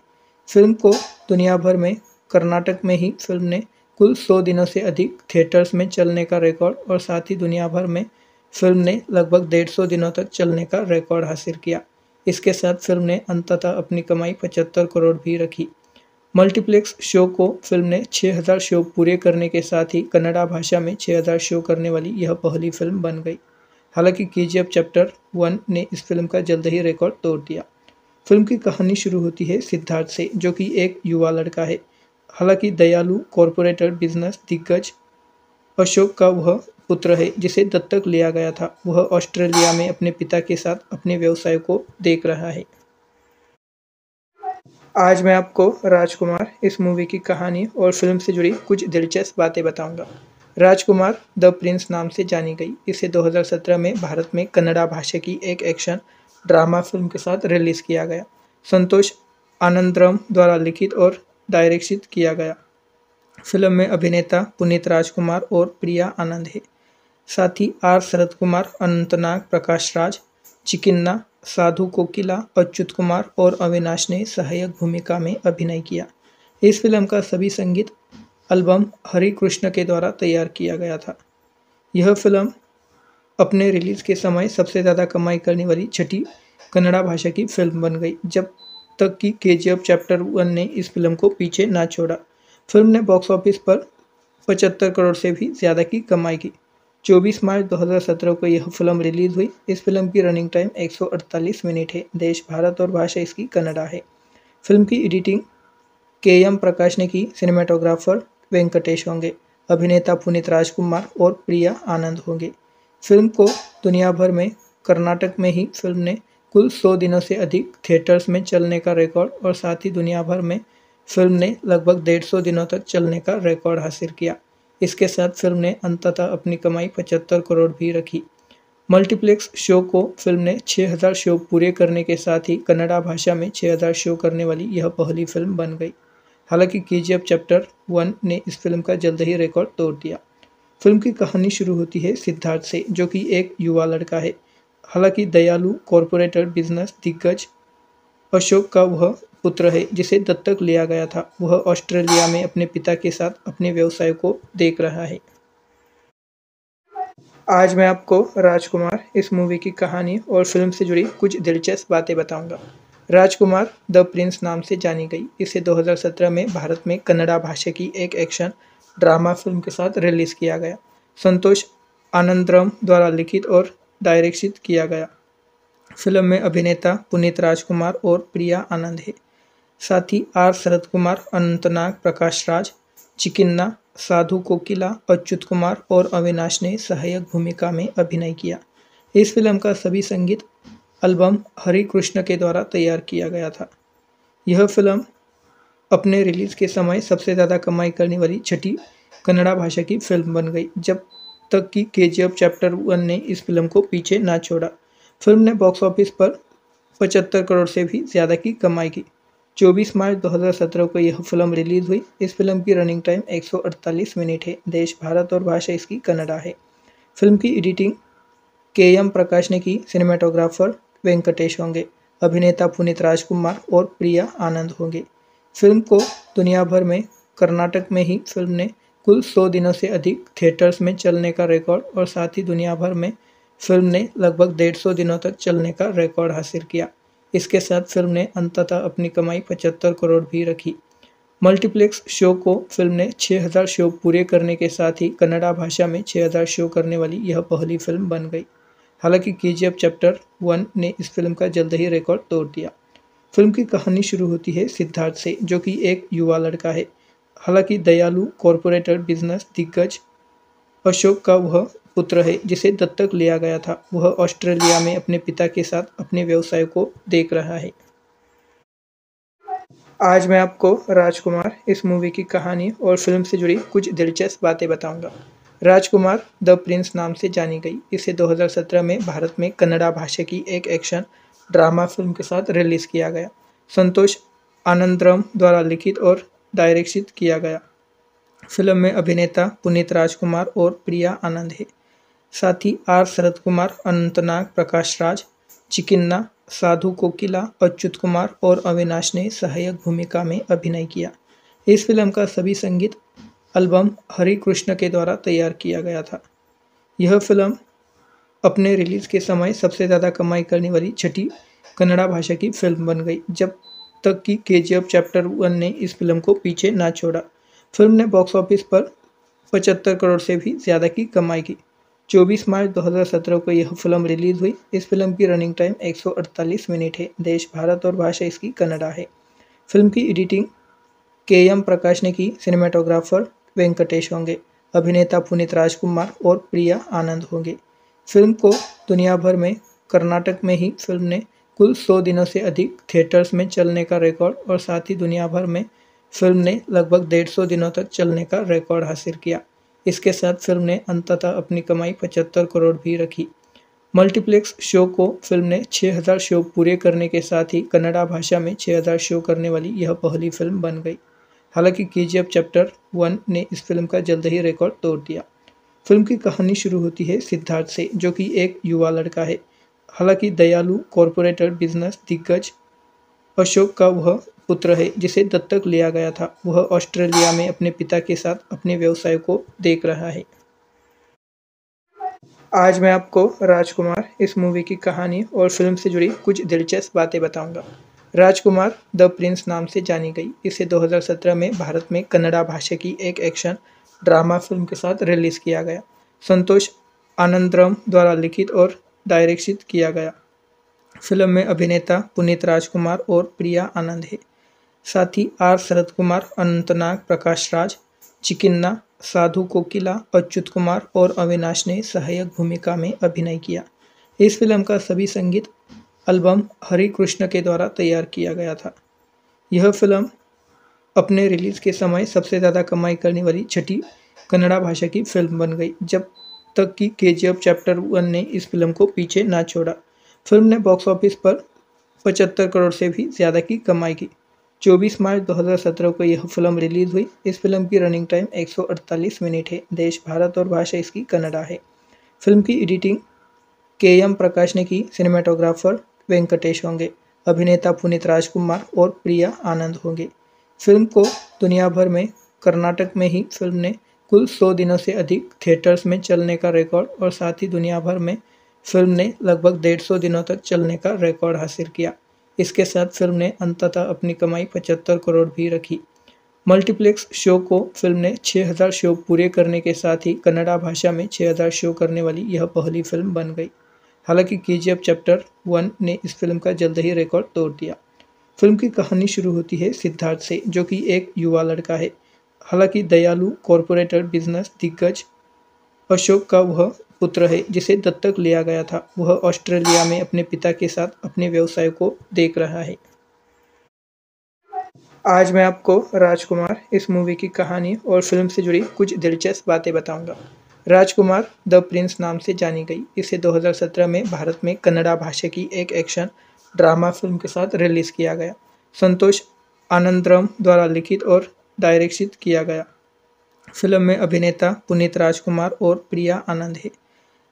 [SPEAKER 1] फ़िल्म को दुनिया भर में, कर्नाटक में ही फ़िल्म ने कुल 100 दिनों से अधिक थिएटर्स में चलने का रिकॉर्ड और साथ ही दुनिया भर में फ़िल्म ने लगभग डेढ़ सौ दिनों तक चलने का रिकॉर्ड हासिल किया। इसके साथ फ़िल्म ने अंततः अपनी कमाई 75 करोड़ भी रखी। मल्टीप्लेक्स शो को फ़िल्म ने 6000 शो पूरे करने के साथ ही कन्नड़ा भाषा में 6000 शो करने वाली यह पहली फ़िल्म बन गई। हालाँकि के जी चैप्टर वन ने इस फ़िल्म का जल्द ही रिकॉर्ड तोड़ दिया। फ़िल्म की कहानी शुरू होती है सिद्धार्थ से, जो कि एक युवा लड़का है। हालाँकि दयालु कॉरपोरेटर बिज़नेस दिग्गज अशोक का वह पुत्र है, जिसे दत्तक लिया गया था। वह ऑस्ट्रेलिया में अपने पिता के साथ अपने व्यवसाय को देख रहा है। आज मैं आपको राजकुमार इस मूवी की कहानी और फ़िल्म से जुड़ी कुछ दिलचस्प बातें बताऊँगा। राजकुमार द प्रिंस नाम से जानी गई। इसे 2017 में भारत में कन्नड़ा भाषा की एक एक्शन ड्रामा फ़िल्म के साथ रिलीज़ किया गया। संतोष आनंदरम द्वारा लिखित और डायरेक्शित किया गया। फ़िल्म में अभिनेता पुनीत राजकुमार और प्रिया आनंद है। साथ ही आर शरद कुमार, अनंतनाग प्रकाश राज, चिकिन्ना, साधु कोकिला, अच्युत कुमार और अविनाश ने सहायक भूमिका में अभिनय किया। इस फ़िल्म का सभी संगीत एल्बम हरि कृष्ण के द्वारा तैयार किया गया था। यह फ़िल्म अपने रिलीज़ के समय सबसे ज़्यादा कमाई करने वाली छठी कन्नड़ा भाषा की फ़िल्म बन गई, जब तक कि के जी एफ़ चैप्टर वन ने इस फ़िल्म को पीछे ना छोड़ा। फ़िल्म ने बॉक्स ऑफ़िस पर पचहत्तर करोड़ से भी ज़्यादा की कमाई की। 24 मार्च 2017 को यह फ़िल्म रिलीज़ हुई। इस फ़िल्म की रनिंग टाइम 148 मिनट है। देश, भारत और भाषा इसकी कन्नडा है। फ़िल्म की एडिटिंग के एम प्रकाश ने की। सिनेमाटोग्राफर वेंकटेश होंगे। अभिनेता पुनीत राजकुमार और प्रिया आनंद होंगे। फ़िल्म को दुनिया भर में, कर्नाटक में ही फ़िल्म ने कुल 100 दिनों से अधिक थिएटर्स में चलने का रिकॉर्ड और साथ ही दुनिया भर में फ़िल्म ने लगभग डेढ़ सौ दिनों तक चलने का रिकॉर्ड हासिल किया। इसके साथ फ़िल्म ने अंततः अपनी कमाई पचहत्तर करोड़ भी रखी। मल्टीप्लेक्स शो को फ़िल्म ने 6000 शो पूरे करने के साथ ही कन्नड़ा भाषा में 6000 शो करने वाली यह पहली फ़िल्म बन गई। हालाँकि के जी चैप्टर वन ने इस फ़िल्म का जल्द ही रिकॉर्ड तोड़ दिया। फ़िल्म की कहानी शुरू होती है सिद्धार्थ से, जो कि एक युवा लड़का है। हालाँकि दयालु कॉरपोरेटर बिज़नेस दिग्गज अशोक का वह पुत्र है, जिसे दत्तक लिया गया था। वह ऑस्ट्रेलिया में अपने पिता के साथ अपने व्यवसाय को देख रहा है। आज मैं आपको राजकुमार इस मूवी की कहानी और फ़िल्म से जुड़ी कुछ दिलचस्प बातें बताऊँगा। राजकुमार द प्रिंस नाम से जानी गई। इसे 2017 में भारत में कन्नड़ा भाषा की एक एक्शन ड्रामा फ़िल्म के साथ रिलीज़ किया गया। संतोष आनंदरम द्वारा लिखित और डायरेक्शित किया गया। फ़िल्म में अभिनेता पुनीत राजकुमार और प्रिया आनंद है। साथ ही आर शरद कुमार, अनंतनाग प्रकाश राज, चिकिन्ना, साधु कोकिला, अच्युत कुमार और अविनाश ने सहायक भूमिका में अभिनय किया। इस फ़िल्म का सभी संगीत एल्बम हरि कृष्ण के द्वारा तैयार किया गया था। यह फ़िल्म अपने रिलीज़ के समय सबसे ज़्यादा कमाई करने वाली छठी कन्नड़ा भाषा की फ़िल्म बन गई, जब तक कि के चैप्टर वन ने इस फ़िल्म को पीछे ना छोड़ा। फ़िल्म ने बॉक्स ऑफ़िस पर पचहत्तर करोड़ से भी ज़्यादा की कमाई की। 24 मार्च 2017 को यह फ़िल्म रिलीज़ हुई। इस फ़िल्म की रनिंग टाइम 148 मिनट है। देश, भारत और भाषा इसकी कन्नडा है। फ़िल्म की एडिटिंग के एम प्रकाश ने की। सिनेमाटोग्राफर वेंकटेश होंगे। अभिनेता पुनीत राजकुमार और प्रिया आनंद होंगे। फ़िल्म को दुनिया भर में, कर्नाटक में ही फ़िल्म ने कुल 100 दिनों से अधिक थिएटर्स में चलने का रिकॉर्ड और साथ ही दुनिया भर में फ़िल्म ने लगभग डेढ़ सौ दिनों तक चलने का रिकॉर्ड हासिल किया। इसके साथ फ़िल्म ने अंततः अपनी कमाई पचहत्तर करोड़ भी रखी। मल्टीप्लेक्स शो को फ़िल्म ने 6000 शो पूरे करने के साथ ही कन्नड़ा भाषा में 6000 शो करने वाली यह पहली फ़िल्म बन गई। हालाँकि के जी चैप्टर वन ने इस फ़िल्म का जल्द ही रिकॉर्ड तोड़ दिया। फ़िल्म की कहानी शुरू होती है सिद्धार्थ से, जो कि एक युवा लड़का है। हालाँकि दयालु कॉरपोरेटर बिज़नेस दिग्गज अशोक का वह पुत्र है, जिसे दत्तक लिया गया था। वह ऑस्ट्रेलिया में अपने पिता के साथ अपने व्यवसाय को देख रहा है। आज मैं आपको राजकुमार इस मूवी की कहानी और फ़िल्म से जुड़ी कुछ दिलचस्प बातें बताऊँगा। राजकुमार द प्रिंस नाम से जानी गई। इसे 2017 में भारत में कन्नड़ा भाषा की एक एक्शन ड्रामा फ़िल्म के साथ रिलीज़ किया गया। संतोष आनंदरम द्वारा लिखित और डायरेक्शित किया गया। फ़िल्म में अभिनेता पुनीत राजकुमार और प्रिया आनंद है। साथ ही आर शरद कुमार, अनंतनाग, प्रकाश राज, चिकिन्ना, साधु कोकिला, अच्युत कुमार और अविनाश ने सहायक भूमिका में अभिनय किया। इस फ़िल्म का सभी संगीत एल्बम हरि कृष्ण के द्वारा तैयार किया गया था। यह फ़िल्म अपने रिलीज़ के समय सबसे ज़्यादा कमाई करने वाली छठी कन्नड़ा भाषा की फ़िल्म बन गई, जब तक कि के चैप्टर वन ने इस फ़िल्म को पीछे ना छोड़ा। फ़िल्म ने बॉक्स ऑफ़िस पर पचहत्तर करोड़ से भी ज़्यादा की कमाई की। 24 मार्च 2017 को यह फ़िल्म रिलीज़ हुई। इस फ़िल्म की रनिंग टाइम 148 मिनट है। देश, भारत और भाषा इसकी कन्नडा है। फ़िल्म की एडिटिंग के एम प्रकाश ने की। सिनेमाटोग्राफर वेंकटेश होंगे। अभिनेता पुनीत राजकुमार और प्रिया आनंद होंगे। फ़िल्म को दुनिया भर में, कर्नाटक में ही फ़िल्म ने कुल 100 दिनों से अधिक थिएटर्स में चलने का रिकॉर्ड और साथ ही दुनिया भर में फ़िल्म ने लगभग डेढ़ सौ दिनों तक चलने का रिकॉर्ड हासिल किया। इसके साथ फ़िल्म ने अंततः अपनी कमाई पचहत्तर करोड़ भी रखी। मल्टीप्लेक्स शो को फ़िल्म ने 6000 शो पूरे करने के साथ ही कन्नड़ा भाषा में 6000 शो करने वाली यह पहली फ़िल्म बन गई। हालाँकि के जी चैप्टर वन ने इस फ़िल्म का जल्द ही रिकॉर्ड तोड़ दिया। फ़िल्म की कहानी शुरू होती है सिद्धार्थ से, जो कि एक युवा लड़का है। हालाँकि दयालु कॉरपोरेटर बिज़नेस दिग्गज अशोक का वह पुत्र है, जिसे दत्तक लिया गया था। वह ऑस्ट्रेलिया में अपने पिता के साथ अपने व्यवसाय को देख रहा है। आज मैं आपको राजकुमार इस मूवी की कहानी और फ़िल्म से जुड़ी कुछ दिलचस्प बातें बताऊँगा। राजकुमार द प्रिंस नाम से जानी गई। इसे 2017 में भारत में कन्नड़ा भाषा की एक एक्शन ड्रामा फ़िल्म के साथ रिलीज़ किया गया। संतोष आनंदरम द्वारा लिखित और डायरेक्शित किया गया। फ़िल्म में अभिनेता पुनीत राजकुमार और प्रिया आनंद है। साथ ही आर शरद कुमार, अनंतनाग प्रकाश राज, चिकिन्ना, साधु कोकिला, अच्युत कुमार और अविनाश ने सहायक भूमिका में अभिनय किया। इस फ़िल्म का सभी संगीत एल्बम हरि कृष्ण के द्वारा तैयार किया गया था। यह फ़िल्म अपने रिलीज़ के समय सबसे ज़्यादा कमाई करने वाली छठी कन्नड़ा भाषा की फ़िल्म बन गई, जब तक कि के चैप्टर वन ने इस फ़िल्म को पीछे ना छोड़ा। फ़िल्म ने बॉक्स ऑफ़िस पर पचहत्तर करोड़ से भी ज़्यादा की कमाई की। 24 मार्च 2017 को यह फ़िल्म रिलीज़ हुई। इस फ़िल्म की रनिंग टाइम 148 मिनट है। देश, भारत और भाषा इसकी कन्नडा है। फ़िल्म की एडिटिंग के एम प्रकाश ने की। सिनेमाटोग्राफर वेंकटेश होंगे। अभिनेता पुनीत राजकुमार और प्रिया आनंद होंगे। फ़िल्म को दुनिया भर में, कर्नाटक में ही फ़िल्म ने कुल 100 दिनों से अधिक थिएटर्स में चलने का रिकॉर्ड और साथ ही दुनिया भर में फ़िल्म ने लगभग डेढ़ सौ दिनों तक चलने का रिकॉर्ड हासिल किया। इसके साथ फ़िल्म ने अंततः अपनी कमाई पचहत्तर करोड़ भी रखी। मल्टीप्लेक्स शो को फ़िल्म ने 6000 शो पूरे करने के साथ ही कन्नड़ा भाषा में 6000 शो करने वाली यह पहली फ़िल्म बन गई। हालाँकि के चैप्टर वन ने इस फ़िल्म का जल्द ही रिकॉर्ड तोड़ दिया। फ़िल्म की कहानी शुरू होती है सिद्धार्थ से, जो कि एक युवा लड़का है। हालाँकि दयालु कॉरपोरेटर बिज़नेस दिग्गज अशोक का वह पुत्र है, जिसे दत्तक लिया गया था। वह ऑस्ट्रेलिया में अपने पिता के साथ अपने व्यवसाय को देख रहा है। आज मैं आपको राजकुमार इस मूवी की कहानी और फ़िल्म से जुड़ी कुछ दिलचस्प बातें बताऊँगा। राजकुमार द प्रिंस नाम से जानी गई। इसे 2017 में भारत में कन्नड़ा भाषा की एक एक्शन ड्रामा फ़िल्म के साथ रिलीज़ किया गया। संतोष आनंदरम द्वारा लिखित और डायरेक्शित किया गया। फ़िल्म में अभिनेता पुनीत राजकुमार और प्रिया आनंद है।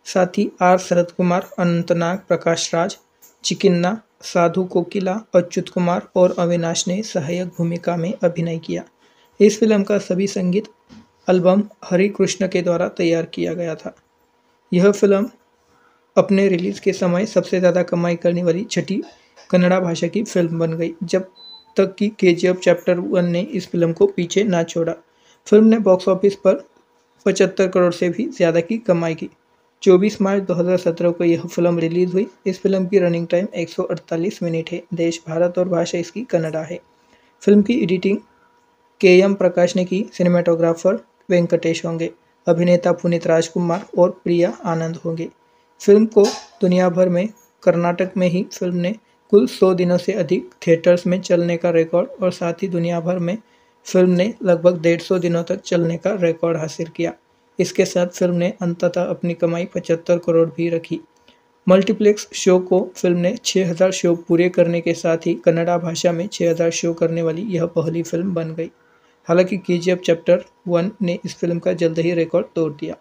[SPEAKER 1] साथ ही आर शरद कुमार, अनंतनाग, प्रकाश राज, चिकिन्ना, साधु कोकिला, अच्युत कुमार और अविनाश ने सहायक भूमिका में अभिनय किया। इस फ़िल्म का सभी संगीत एल्बम हरि कृष्ण के द्वारा तैयार किया गया था। यह फ़िल्म अपने रिलीज़ के समय सबसे ज़्यादा कमाई करने वाली छठी कन्नड़ा भाषा की फ़िल्म बन गई, जब तक कि के चैप्टर वन ने इस फ़िल्म को पीछे ना छोड़ा। फ़िल्म ने बॉक्स ऑफ़िस पर पचहत्तर करोड़ से भी ज़्यादा की कमाई की। 24 मार्च 2017 को यह फ़िल्म रिलीज़ हुई। इस फ़िल्म की रनिंग टाइम 148 मिनट है। देश, भारत और भाषा इसकी कन्नडा है। फ़िल्म की एडिटिंग के एम प्रकाश ने की। सिनेमाटोग्राफर वेंकटेश होंगे। अभिनेता पुनीत राजकुमार और प्रिया आनंद होंगे। फ़िल्म को दुनिया भर में, कर्नाटक में ही फ़िल्म ने कुल 100 दिनों से अधिक थिएटर्स में चलने का रिकॉर्ड और साथ ही दुनिया भर में फ़िल्म ने लगभग डेढ़ सौ दिनों तक चलने का रिकॉर्ड हासिल किया। इसके साथ फ़िल्म ने अंततः अपनी कमाई पचहत्तर करोड़ भी रखी। मल्टीप्लेक्स शो को फ़िल्म ने 6000 शो पूरे करने के साथ ही कन्नड़ा भाषा में 6000 शो करने वाली यह पहली फ़िल्म बन गई। हालाँकि के चैप्टर वन ने इस फ़िल्म का जल्द ही रिकॉर्ड तोड़ दिया।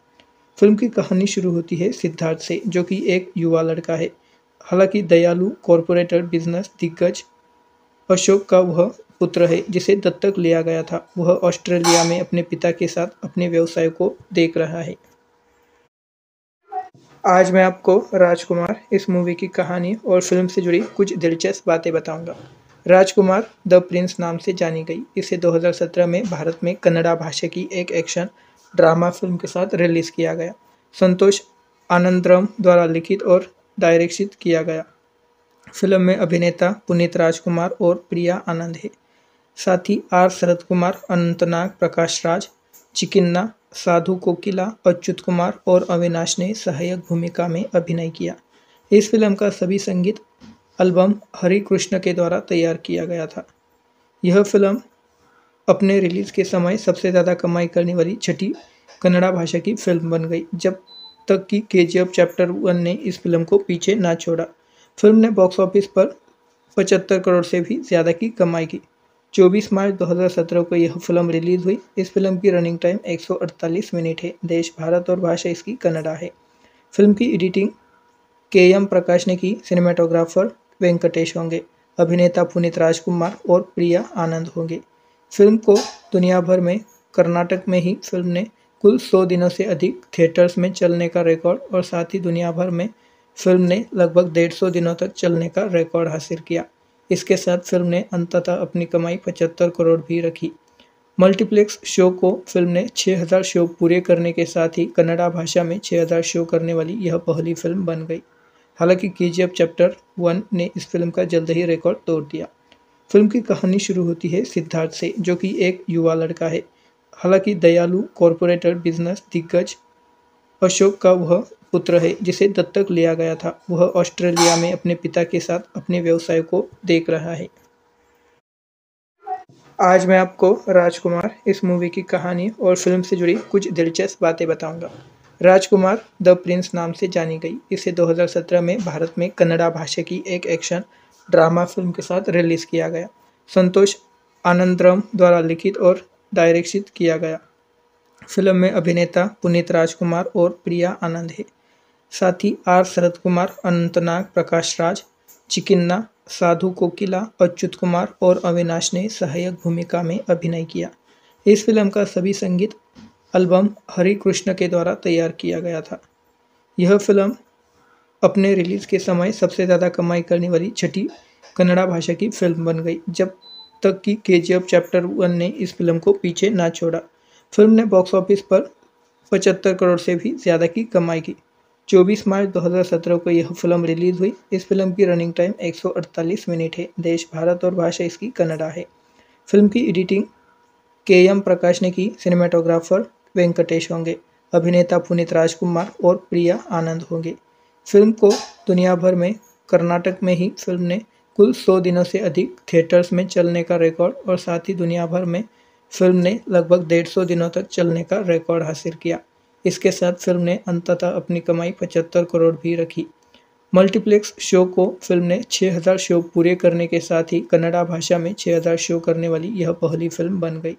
[SPEAKER 1] फ़िल्म की कहानी शुरू होती है सिद्धार्थ से, जो कि एक युवा लड़का है। हालाँकि दयालु कॉरपोरेटर बिज़नेस दिग्गज अशोक का वह पुत्र है, जिसे दत्तक लिया गया था। वह ऑस्ट्रेलिया में अपने पिता के साथ अपने व्यवसाय को देख रहा है। आज मैं आपको राजकुमार इस मूवी की कहानी और फ़िल्म से जुड़ी कुछ दिलचस्प बातें बताऊँगा। राजकुमार द प्रिंस नाम से जानी गई। इसे 2017 में भारत में कन्नड़ा भाषा की एक एक्शन ड्रामा फ़िल्म के साथ रिलीज़ किया गया। संतोष आनंदरम द्वारा लिखित और डायरेक्शित किया गया। फ़िल्म में अभिनेता पुनीत राजकुमार और प्रिया आनंद है। साथ ही आर शरद कुमार, अनंतनाग, प्रकाश राज, चिकिन्ना, साधु कोकिला, अच्युत कुमार और अविनाश ने सहायक भूमिका में अभिनय किया। इस फ़िल्म का सभी संगीत एल्बम हरि कृष्ण के द्वारा तैयार किया गया था। यह फ़िल्म अपने रिलीज़ के समय सबसे ज़्यादा कमाई करने वाली छठी कन्नड़ा भाषा की फ़िल्म बन गई, जब तक कि के चैप्टर वन ने इस फ़िल्म को पीछे ना छोड़ा। फ़िल्म ने बॉक्स ऑफ़िस पर पचहत्तर करोड़ से भी ज़्यादा की कमाई की। 24 मार्च 2017 को यह फ़िल्म रिलीज़ हुई। इस फ़िल्म की रनिंग टाइम 148 मिनट है। देश, भारत और भाषा इसकी कन्नडा है। फ़िल्म की एडिटिंग के एम प्रकाश ने की। सिनेमाटोग्राफर वेंकटेश होंगे। अभिनेता पुनीत राजकुमार और प्रिया आनंद होंगे। फ़िल्म को दुनिया भर में, कर्नाटक में ही फ़िल्म ने कुल 100 दिनों से अधिक थिएटर्स में चलने का रिकॉर्ड और साथ ही दुनिया भर में फ़िल्म ने लगभग डेढ़ सौ दिनों तक चलने का रिकॉर्ड हासिल किया। इसके साथ फ़िल्म ने अंततः अपनी कमाई 75 करोड़ भी रखी। मल्टीप्लेक्स शो को फ़िल्म ने 6000 शो पूरे करने के साथ ही कन्नड़ा भाषा में 6000 शो करने वाली यह पहली फ़िल्म बन गई। हालाँकि के चैप्टर वन ने इस फ़िल्म का जल्द ही रिकॉर्ड तोड़ दिया। फ़िल्म की कहानी शुरू होती है सिद्धार्थ से, जो कि एक युवा लड़का है। हालाँकि दयालु कॉरपोरेटर बिज़नेस दिग्गज अशोक का वह पुत्र है, जिसे दत्तक लिया गया था। वह ऑस्ट्रेलिया में अपने पिता के साथ अपने व्यवसाय को देख रहा है। आज मैं आपको राजकुमार इस मूवी की कहानी और फ़िल्म से जुड़ी कुछ दिलचस्प बातें बताऊँगा। राजकुमार द प्रिंस नाम से जानी गई। इसे 2017 में भारत में कन्नड़ा भाषा की एक एक्शन ड्रामा फ़िल्म के साथ रिलीज़ किया गया। संतोष आनंदरम द्वारा लिखित और डायरेक्शित किया गया। फ़िल्म में अभिनेता पुनीत राजकुमार और प्रिया आनंद है। साथ ही आर शरद कुमार, अनंतनाग प्रकाश राज, चिकिन्ना, साधु कोकिला, अच्युत कुमार और अविनाश ने सहायक भूमिका में अभिनय किया। इस फ़िल्म का सभी संगीत एल्बम हरि कृष्ण के द्वारा तैयार किया गया था। यह फ़िल्म अपने रिलीज़ के समय सबसे ज़्यादा कमाई करने वाली छठी कन्नड़ा भाषा की फ़िल्म बन गई, जब तक कि के चैप्टर वन ने इस फ़िल्म को पीछे ना छोड़ा। फ़िल्म ने बॉक्स ऑफ़िस पर पचहत्तर करोड़ से भी ज़्यादा की कमाई की। 24 मार्च 2017 को यह फ़िल्म रिलीज़ हुई। इस फ़िल्म की रनिंग टाइम 148 मिनट है। देश, भारत और भाषा इसकी कन्नडा है। फ़िल्म की एडिटिंग के एम प्रकाश ने की। सिनेमाटोग्राफर वेंकटेश होंगे। अभिनेता पुनीत राजकुमार और प्रिया आनंद होंगे। फ़िल्म को दुनिया भर में, कर्नाटक में ही फ़िल्म ने कुल 100 दिनों से अधिक थिएटर्स में चलने का रिकॉर्ड और साथ ही दुनिया भर में फ़िल्म ने लगभग डेढ़ सौ दिनों तक चलने का रिकॉर्ड हासिल किया। इसके साथ फ़िल्म ने अंततः अपनी कमाई पचहत्तर करोड़ भी रखी। मल्टीप्लेक्स शो को फ़िल्म ने 6000 शो पूरे करने के साथ ही कन्नड़ा भाषा में 6000 शो करने वाली यह पहली फ़िल्म बन गई।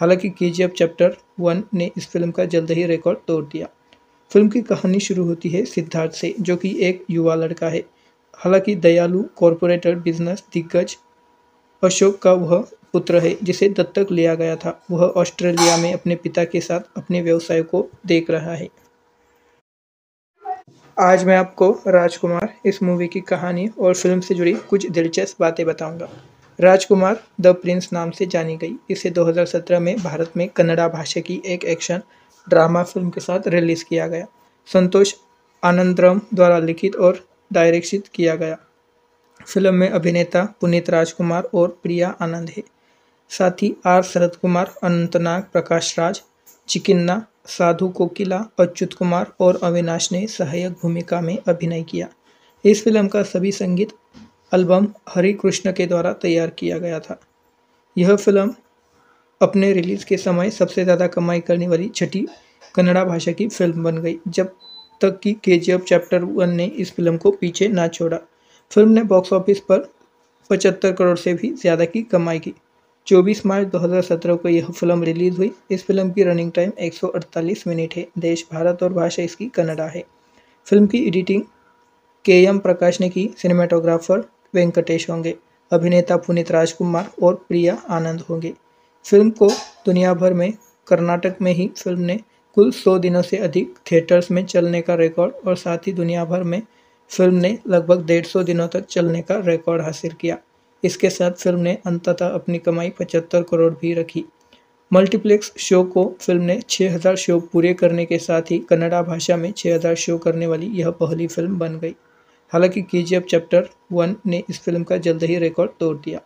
[SPEAKER 1] हालाँकि के चैप्टर वन ने इस फ़िल्म का जल्द ही रिकॉर्ड तोड़ दिया। फ़िल्म की कहानी शुरू होती है सिद्धार्थ से, जो कि एक युवा लड़का है। हालाँकि दयालु कॉरपोरेटर बिज़नेस दिग्गज अशोक का वह पुत्र है, जिसे दत्तक लिया गया था। वह ऑस्ट्रेलिया में अपने पिता के साथ अपने व्यवसाय को देख रहा है। आज मैं आपको राजकुमार इस मूवी की कहानी और फ़िल्म से जुड़ी कुछ दिलचस्प बातें बताऊँगा। राजकुमार द प्रिंस नाम से जानी गई। इसे 2017 में भारत में कन्नड़ा भाषा की एक एक्शन ड्रामा फ़िल्म के साथ रिलीज़ किया गया। संतोष आनंदरम द्वारा लिखित और डायरेक्शित किया गया। फ़िल्म में अभिनेता पुनीत राजकुमार और प्रिया आनंद है। साथ ही आर शरद कुमार, अनंतनाग, प्रकाश राज, चिकिन्ना, साधु कोकिला, अच्युत कुमार और अविनाश ने सहायक भूमिका में अभिनय किया। इस फ़िल्म का सभी संगीत एल्बम हरि कृष्ण के द्वारा तैयार किया गया था। यह फ़िल्म अपने रिलीज़ के समय सबसे ज़्यादा कमाई करने वाली छठी कन्नड़ा भाषा की फ़िल्म बन गई, जब तक कि के चैप्टर वन ने इस फ़िल्म को पीछे ना छोड़ा। फ़िल्म ने बॉक्स ऑफ़िस पर पचहत्तर करोड़ से भी ज़्यादा की कमाई की। 24 मार्च 2017 को यह फ़िल्म रिलीज़ हुई। इस फ़िल्म की रनिंग टाइम 148 मिनट है। देश, भारत और भाषा इसकी कन्नडा है। फ़िल्म की एडिटिंग के एम प्रकाश ने की। सिनेमाटोग्राफर वेंकटेश होंगे। अभिनेता पुनीत राजकुमार और प्रिया आनंद होंगे। फ़िल्म को दुनिया भर में, कर्नाटक में ही फ़िल्म ने कुल 100 दिनों से अधिक थिएटर्स में चलने का रिकॉर्ड और साथ ही दुनिया भर में फ़िल्म ने लगभग डेढ़ सौ दिनों तक चलने का रिकॉर्ड हासिल किया। इसके साथ फ़िल्म ने अंततः अपनी कमाई पचहत्तर करोड़ भी रखी। मल्टीप्लेक्स शो को फ़िल्म ने 6000 शो पूरे करने के साथ ही कन्नड़ा भाषा में 6000 शो करने वाली यह पहली फ़िल्म बन गई। हालाँकि के जी चैप्टर वन ने इस फ़िल्म का जल्द ही रिकॉर्ड तोड़ दिया।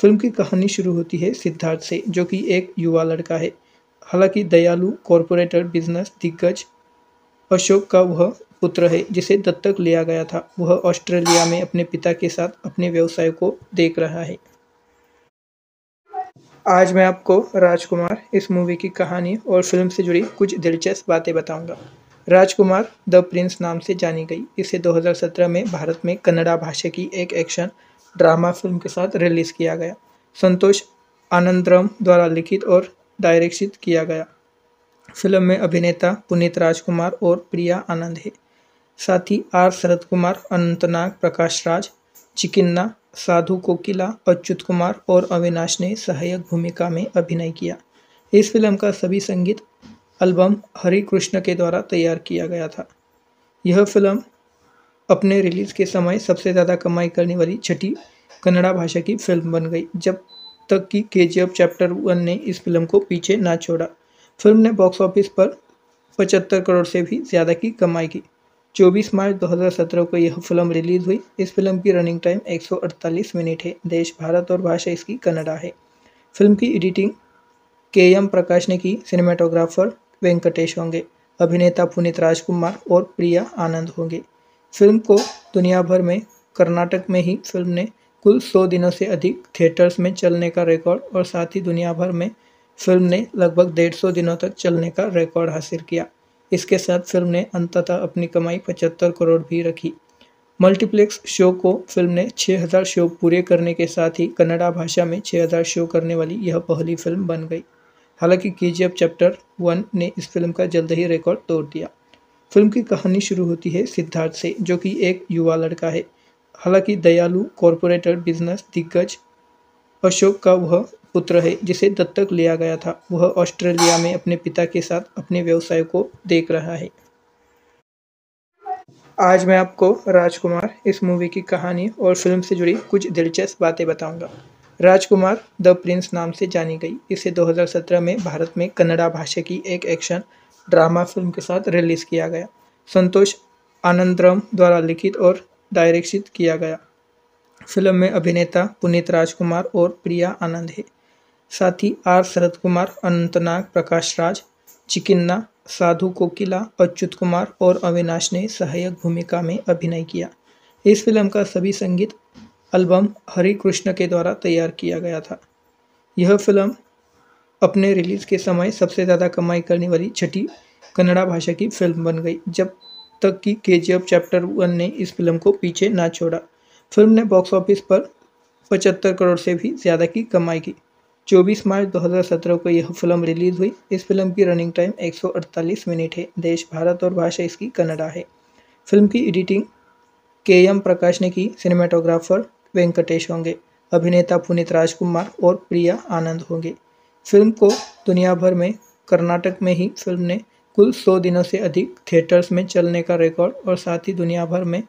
[SPEAKER 1] फ़िल्म की कहानी शुरू होती है सिद्धार्थ से, जो कि एक युवा लड़का है। हालाँकि दयालु कॉरपोरेटर बिज़नेस दिग्गज अशोक का वह पुत्र है, जिसे दत्तक लिया गया था। वह ऑस्ट्रेलिया में अपने पिता के साथ अपने व्यवसाय को देख रहा है। आज मैं आपको राजकुमार इस मूवी की कहानी और फ़िल्म से जुड़ी कुछ दिलचस्प बातें बताऊँगा। राजकुमार द प्रिंस नाम से जानी गई। इसे 2017 में भारत में कन्नड़ा भाषा की एक एक्शन ड्रामा फ़िल्म के साथ रिलीज़ किया गया। संतोष आनंदरम द्वारा लिखित और डायरेक्शित किया गया। फ़िल्म में अभिनेता पुनीत राजकुमार और प्रिया आनंद है। साथ ही आर शरद कुमार, अनंतनाग प्रकाश राज, चिकिन्ना, साधु कोकिला, अच्युत कुमार और अविनाश ने सहायक भूमिका में अभिनय किया। इस फ़िल्म का सभी संगीत एल्बम हरि कृष्ण के द्वारा तैयार किया गया था। यह फ़िल्म अपने रिलीज़ के समय सबसे ज़्यादा कमाई करने वाली छठी कन्नड़ा भाषा की फ़िल्म बन गई, जब तक कि के चैप्टर वन ने इस फ़िल्म को पीछे ना छोड़ा। फ़िल्म ने बॉक्स ऑफ़िस पर पचहत्तर करोड़ से भी ज़्यादा की कमाई की। 24 मार्च 2017 को यह फ़िल्म रिलीज़ हुई। इस फ़िल्म की रनिंग टाइम 148 मिनट है। देश, भारत और भाषा इसकी कन्नडा है। फ़िल्म की एडिटिंग के एम प्रकाश ने की, सिनेमाटोग्राफर वेंकटेश होंगे, अभिनेता पुनीत राजकुमार और प्रिया आनंद होंगे। फ़िल्म को दुनिया भर में, कर्नाटक में ही फ़िल्म ने कुल 100 दिनों से अधिक थिएटर्स में चलने का रिकॉर्ड और साथ ही दुनिया भर में फ़िल्म ने लगभग डेढ़ सौ दिनों तक चलने का रिकॉर्ड हासिल किया। इसके साथ फ़िल्म ने अंततः अपनी कमाई पचहत्तर करोड़ भी रखी। मल्टीप्लेक्स शो को फ़िल्म ने 6000 शो पूरे करने के साथ ही कन्नड़ा भाषा में 6000 शो करने वाली यह पहली फ़िल्म बन गई। हालाँकि के चैप्टर वन ने इस फ़िल्म का जल्द ही रिकॉर्ड तोड़ दिया। फ़िल्म की कहानी शुरू होती है सिद्धार्थ से, जो कि एक युवा लड़का है। हालाँकि दयालु कॉरपोरेटर बिज़नेस दिग्गज अशोक का वह पुत्र है, जिसे दत्तक लिया गया था। वह ऑस्ट्रेलिया में अपने पिता के साथ अपने व्यवसाय को देख रहा है। आज मैं आपको राजकुमार इस मूवी की कहानी और फ़िल्म से जुड़ी कुछ दिलचस्प बातें बताऊँगा। राजकुमार द प्रिंस नाम से जानी गई। इसे 2017 में भारत में कन्नड़ा भाषा की एक एक्शन ड्रामा फ़िल्म के साथ रिलीज़ किया गया। संतोष आनंदरम द्वारा लिखित और डायरेक्शित किया गया। फ़िल्म में अभिनेता पुनीत राजकुमार और प्रिया आनंद है। साथ ही आर शरद कुमार अनंतनाग प्रकाश राज, चिकिन्ना, साधु कोकिला, अच्युत कुमार और अविनाश ने सहायक भूमिका में अभिनय किया। इस फ़िल्म का सभी संगीत एल्बम हरि कृष्ण के द्वारा तैयार किया गया था। यह फ़िल्म अपने रिलीज़ के समय सबसे ज़्यादा कमाई करने वाली छठी कन्नड़ा भाषा की फ़िल्म बन गई, जब तक कि के चैप्टर वन ने इस फ़िल्म को पीछे ना छोड़ा। फ़िल्म ने बॉक्स ऑफ़िस पर पचहत्तर करोड़ से भी ज़्यादा की कमाई की। 24 मार्च 2017 को यह फ़िल्म रिलीज़ हुई। इस फ़िल्म की रनिंग टाइम 148 मिनट है। देश, भारत और भाषा इसकी कन्नडा है। फ़िल्म की एडिटिंग के एम प्रकाश ने की। सिनेमाटोग्राफर वेंकटेश होंगे। अभिनेता पुनीत राजकुमार और प्रिया आनंद होंगे। फ़िल्म को दुनिया भर में, कर्नाटक में ही फ़िल्म ने कुल 100 दिनों से अधिक थिएटर्स में चलने का रिकॉर्ड और साथ ही दुनिया भर में